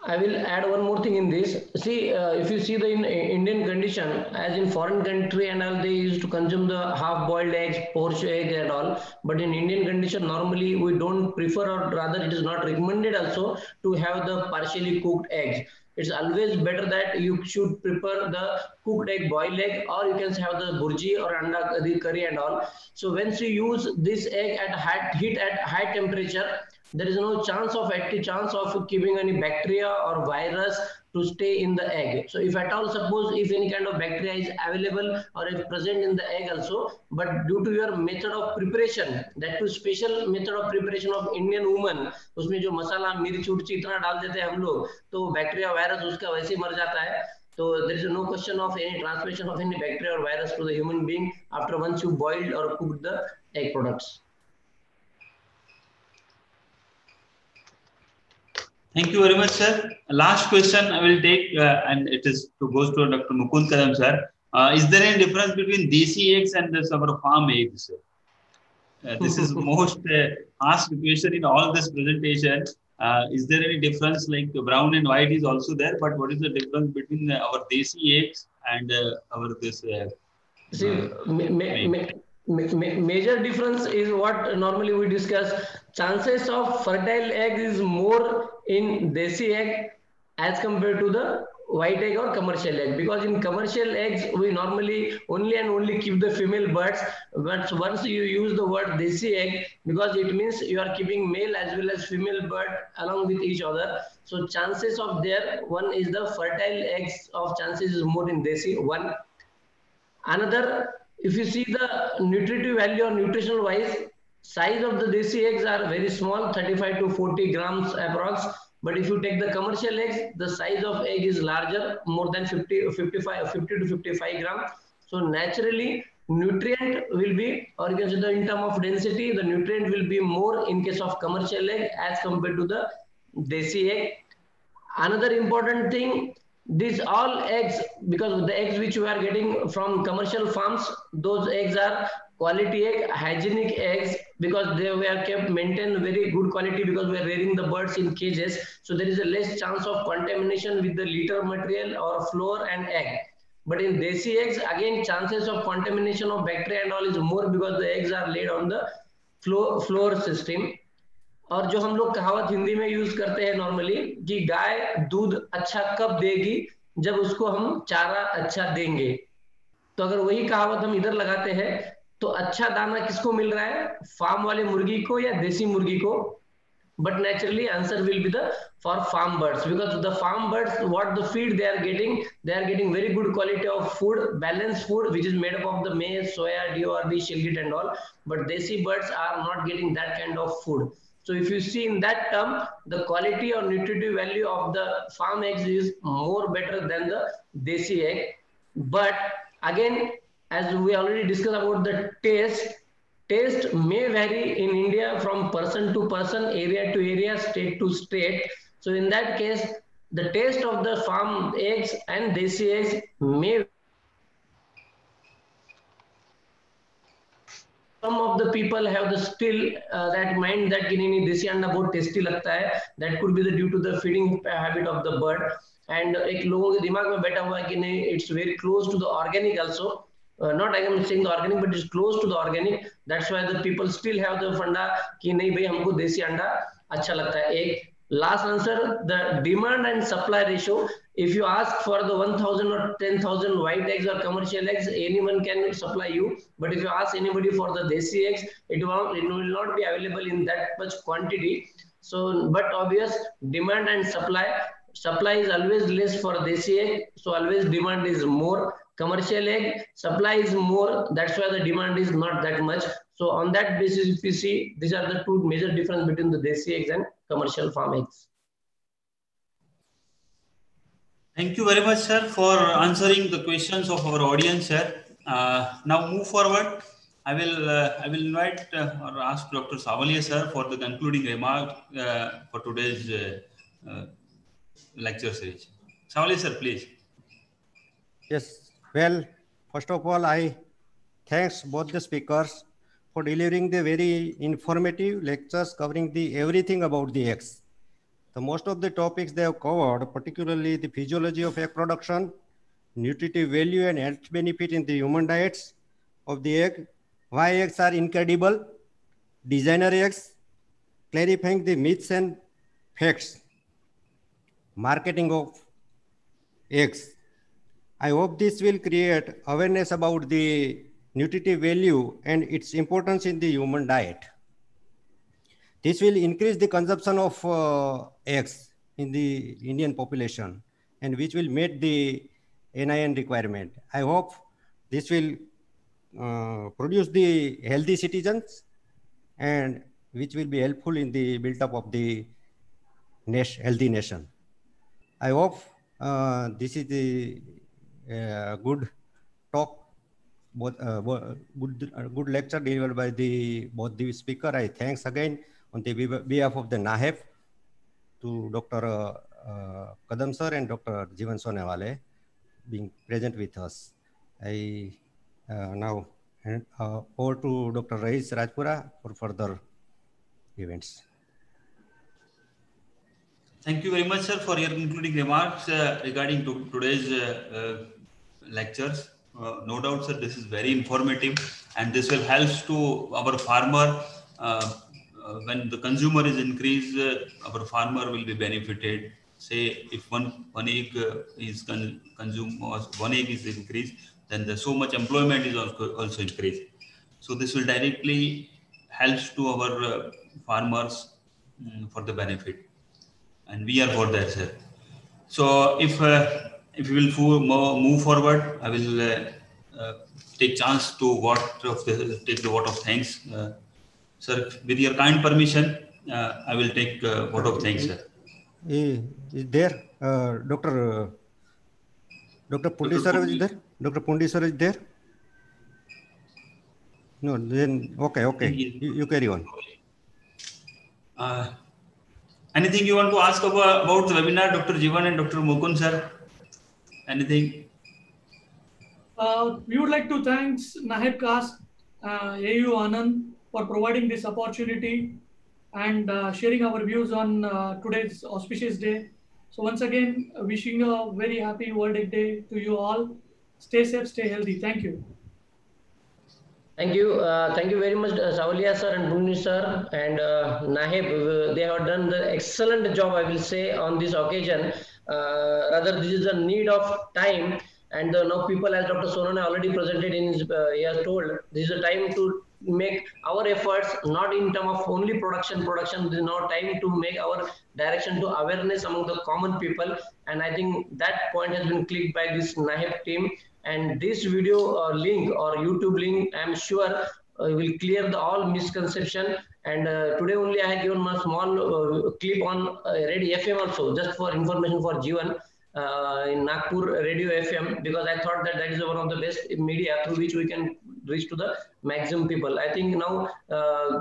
I will add one more thing in this. See, uh, if you see the in, Indian condition, as in foreign country and all, they used to consume the half-boiled eggs, poached egg and all. But in Indian condition, normally we don't prefer, or rather, it is not recommended also to have the partially cooked eggs. It's always better that you should prepare the cooked egg, boiled egg, or you can have the bhurji or anda curry and all. So once you use this egg at high heat at high temperature, there is no chance of active chance of keeping any bacteria or virus to stay in the egg. So if at all suppose if any kind of bacteria is available or is present in the egg also, but due to your method of preparation, that to special method of preparation of Indian woman, उसमें जो मसाला मिर्च उर्च इतना डाल देते हैं हम लोग तो बैक्टीरिया वायरस उसका वैसे ही मर जाता है so there is no question of any transmission of any bacteria or virus to the human being after once you boiled or cooked the egg products. Thank you very much, sir. Last question I will take, uh, and it is to goes to Dr. Mukund Kadam, sir. Uh, is there any difference between desi eggs and this our farm eggs? Uh, this is most uh, asked question in all this presentation. Uh, is there any difference like brown and white is also there, but what is the difference between our desi eggs and uh, our this? See, major difference is what normally we discuss chances of fertile egg is more in desi egg as compared to the white egg or commercial egg. Because in commercial eggs we normally only and only keep the female birds. But once you use the word desi egg because it means you are keeping male as well as female bird along with each other. So chances of there one is the fertile eggs of chances is more in desi one. Another if you see the nutritive value or nutritional wise, size of the desi eggs are very small, 35 to 40 grams approx. But if you take the commercial eggs, the size of egg is larger, more than 50, 55, 50 to 55 grams. So naturally, nutrient will be, or you can say the in term of density, the nutrient will be more in case of commercial egg as compared to the desi egg. Another important thing, these all eggs, because the eggs which we are getting from commercial farms, those eggs are quality egg, hygienic eggs, because they were kept maintained very good quality because we are rearing the birds in cages. So there is a less chance of contamination with the litter material or flour and egg. But in desi eggs, again, chances of contamination of bacteria and all is more because the eggs are laid on the floor floor system. और जो हम लोग कहावत हिंदी में use करते हैं normally कि गाय दूध अच्छा कब देगी जब उसको हम चारा अच्छा देंगे तो अगर वही कहावत हम इधर लगाते हैं तो अच्छा दाना किसको मिल रहा है? फार्म वाले मुर्गी को या देसी मुर्गी को? But naturally answer will be the for farm birds because the farm birds what the feed they are getting they are getting very good quality of food balance food which is made up of the maize soya DOR the शिलगिट and all but desi birds are not getting that kind of food so if you see in that term, the quality or nutritive value of the farm eggs is more better than the desi egg. But again as we already discussed about the taste taste may vary in India from person to person, area to area, state to state. So in that case, the taste of the farm eggs and desi eggs may some of the people have the still uh, that mind that कि नहीं नहीं देसी अंडा बहुत tasty लगता है that could be the due to the feeding habit of the bird and एक लोगों के दिमाग में बैठा हुआ है कि नहीं it's very close to the organic also uh, not I am saying the organic, but it's close to the organic. That's why the people still have the funda कि नहीं भाई हमको देसी अंडा अच्छा लगता है एक last answer the demand and supply ratio if you ask for the 1000 or 10000 white eggs or commercial eggs anyone can supply you but if you ask anybody for the desi eggs it will, it will not be available in that much quantity so but obvious demand and supply supply is always less for desi egg so always demand is more commercial egg supply is more that's why the demand is not that much so on that basis if you see these are the two major difference between the desi eggs and commercial farm eggs Thank you very much, sir, for answering the questions of our audience, sir. Uh, now move forward. I will uh, I will invite uh, or ask Dr. Savalia, sir, for the concluding remark uh, for today's uh, uh, lecture series. Savalia, sir, please. Yes. Well, first of all, I thanks both the speakers for delivering the very informative lectures covering the everything about the eggs. The most of the topics they have covered, particularly the physiology of egg production, nutritive value and health benefit in the human diets of the egg, why eggs are incredible, designer eggs, clarifying the myths and facts, marketing of eggs. I hope this will create awareness about the nutritive value and its importance in the human diet. This will increase the consumption of uh, eggs in the Indian population and which will meet the NIN requirement. I hope this will uh, produce the healthy citizens and which will be helpful in the build-up of the nation, healthy nation. I hope uh, this is the uh, good talk, both, uh, good, uh, good lecture delivered by the both the speaker. I thanks again on the behalf of the NAHEP to Dr. Uh, uh, Kadam sir and Dr. Jivan Sonewale being present with us. I uh, now hand over to Dr. Rais Rajpura for further events. Thank you very much, sir, for your concluding remarks uh, regarding to today's uh, uh, lectures. Uh, no doubt, sir, this is very informative and this will help to our farmer. Uh, uh, when the consumer is increased, our farmer will be benefited. Say if one, one egg is con consumed, or one egg is increased, then the, so much employment is also, also increased. So this will directly helps to our farmers um, for the benefit and we are for that sir so if uh, if you will move forward i will uh, uh, take chance to what of the take the vote of thanks sir with your kind permission i will take uh, vote of thanks sir is, is there dr dr Pundir sir is there dr Pundir sir is there no then okay okay you, you carry on Anything you want to ask about, about the webinar, Dr. Jivan and Dr. Mukund, sir? Anything? Uh, we would like to thank NAHEP CAAST, uh, AU Anand for providing this opportunity and uh, sharing our views on uh, today's auspicious day. So once again, wishing a very happy World Egg Day to you all. Stay safe, stay healthy. Thank you. Thank you. Uh, thank you very much, uh, Savalia sir and Bhumni sir and uh, Nahib. Uh, they have done the excellent job, I will say, on this occasion. Uh, rather, this is a need of time. And uh, now people, as Dr. Sonan already presented in his, uh, he has told, this is a time to make our efforts not in terms of only production, production. This is now time to make our direction to awareness among the common people. And I think that point has been clicked by this NAHEP team and this video uh, link or youtube link i'm sure will clear the all misconception. And uh, today only i have given a small uh, clip on uh, radio fm also just for information for jivan uh, in nagpur radio fm because i thought that that is one of the best media through which we can reach to the maximum people. I think now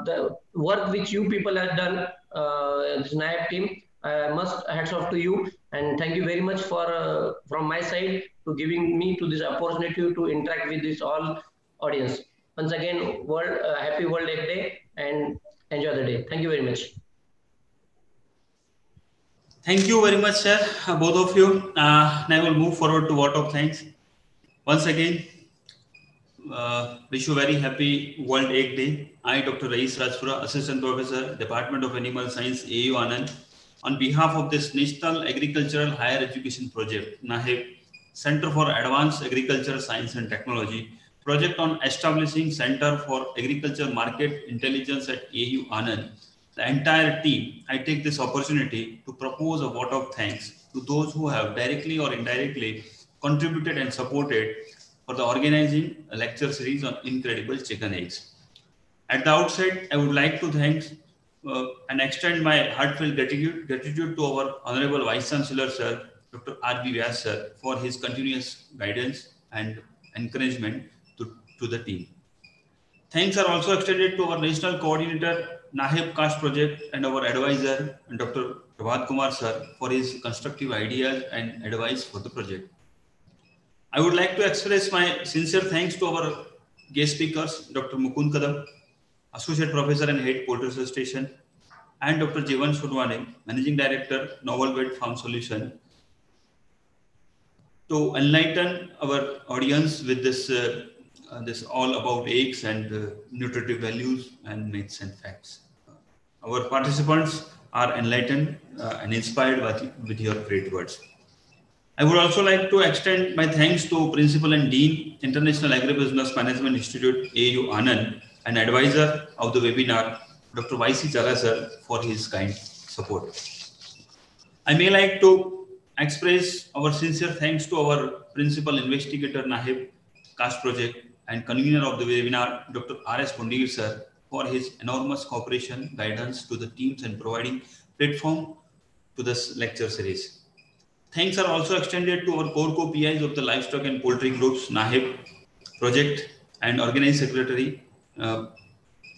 the work which you people have done NAHEP team uh, must hats off to you. And thank you very much for uh, from my side to giving me to this opportunity to interact with this all audience once again world uh, happy world egg day and enjoy the day thank you very much thank you very much sir both of you uh, now we'll move forward to vote of thanks once again uh, wish you very happy World Egg Day. I, Dr. Rais Rajpura, Assistant Professor, Department of Animal Science, AU Anand, on behalf of this National Agricultural Higher Education Project, NAHEP, Center for Advanced Agriculture Science and Technology, project on establishing Center for Agriculture Market Intelligence at AU Anand, the entire team, I take this opportunity to propose a vote of thanks to those who have directly or indirectly contributed and supported for the organizing a lecture series on incredible chicken eggs. At the outset, I would like to thank uh, and extend my heartfelt gratitude, gratitude to our Honorable Vice Chancellor, Sir, Dr. R.B. Vyas, Sir, for his continuous guidance and encouragement to, the team. Thanks are also extended to our National Coordinator, NAHEP CAAST Project, and our advisor, Dr. Prabhat Kumar, Sir, for his constructive ideas and advice for the project. I would like to express my sincere thanks to our guest speakers, Dr. Mukund Kadam, Associate Professor and Head Poultry Research Station, and Dr. Jivan Shodwane, Managing Director, Novel Vet Farm Solution, to enlighten our audience with this, uh, uh, this all about eggs and uh, nutritive values and myths and facts. Our participants are enlightened uh, and inspired with, with your great words. I would also like to extend my thanks to Principal and Dean, International Agribusiness Management Institute, AU Anand, and advisor of the webinar, Dr. Y.C. Sir, for his kind support. I may like to express our sincere thanks to our principal investigator, NAHEP CAAST Project, and convener of the webinar, Dr. R.S. Pundir sir, for his enormous cooperation, guidance to the teams and providing platform to this lecture series. Thanks are also extended to our core co-PIs of the livestock and poultry groups, NAHEP project and organized secretary uh,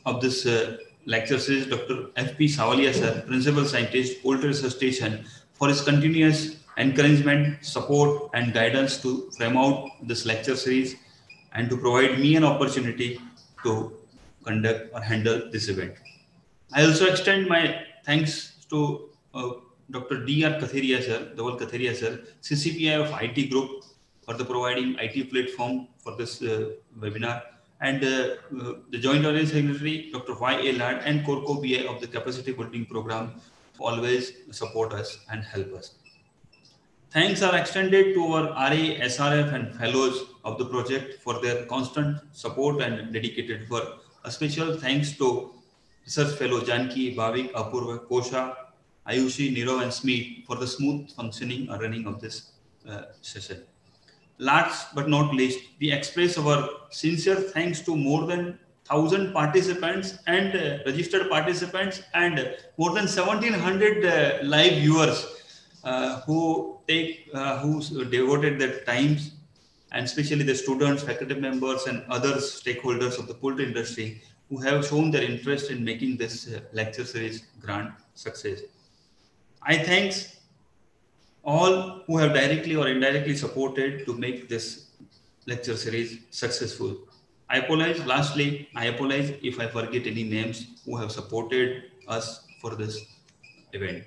of this uh, lecture series, Dr. F.P. Savalia, sir, principal scientist, poultry research station, for his continuous encouragement, support, and guidance to frame out this lecture series and to provide me an opportunity to conduct or handle this event. I also extend my thanks to uh, Dr. D.R. Katheria sir, Dawal Katheria sir, CCPI of IT group for the providing IT platform for this uh, webinar and uh, uh, the Joint Organizing Secretary, Dr. Y.A. Lad and Corco BA of the Capacity Building Program always support us and help us. Thanks are extended to our RA, SRF and fellows of the project for their constant support and dedicated work. A special thanks to research fellow Janki, Bhavik, Apurva, Kosha, Ayushi, Niro, and Smith for the smooth functioning or running of this uh, session. Last but not least, we express our sincere thanks to more than 1000 participants and uh, registered participants and more than 1700 uh, live viewers uh, who take uh, who devoted their times and especially the students faculty members and other stakeholders of the poultry industry who have shown their interest in making this uh, lecture series grand success i thanks all who have directly or indirectly supported to make this lecture series successful. I apologize. Lastly, I apologize if I forget any names who have supported us for this event.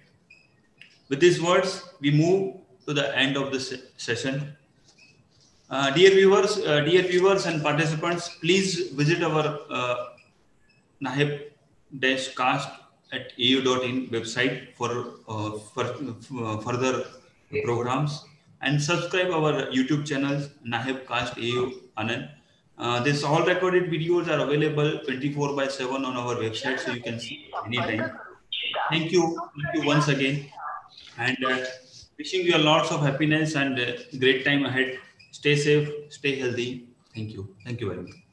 With these words, we move to the end of this session. Uh, dear viewers, uh, dear viewers and participants, please visit our uh, NAHEP-CAAST at eu.in website for, uh, for uh, further programs and subscribe our YouTube channel NAHEP CAAST AU Anand. Uh, this all recorded videos are available 24 by 7 on our website, so you can see anytime. Thank you, thank you once again, and uh, wishing you lots of happiness and uh, great time ahead. Stay safe, stay healthy. Thank you. Thank you very much.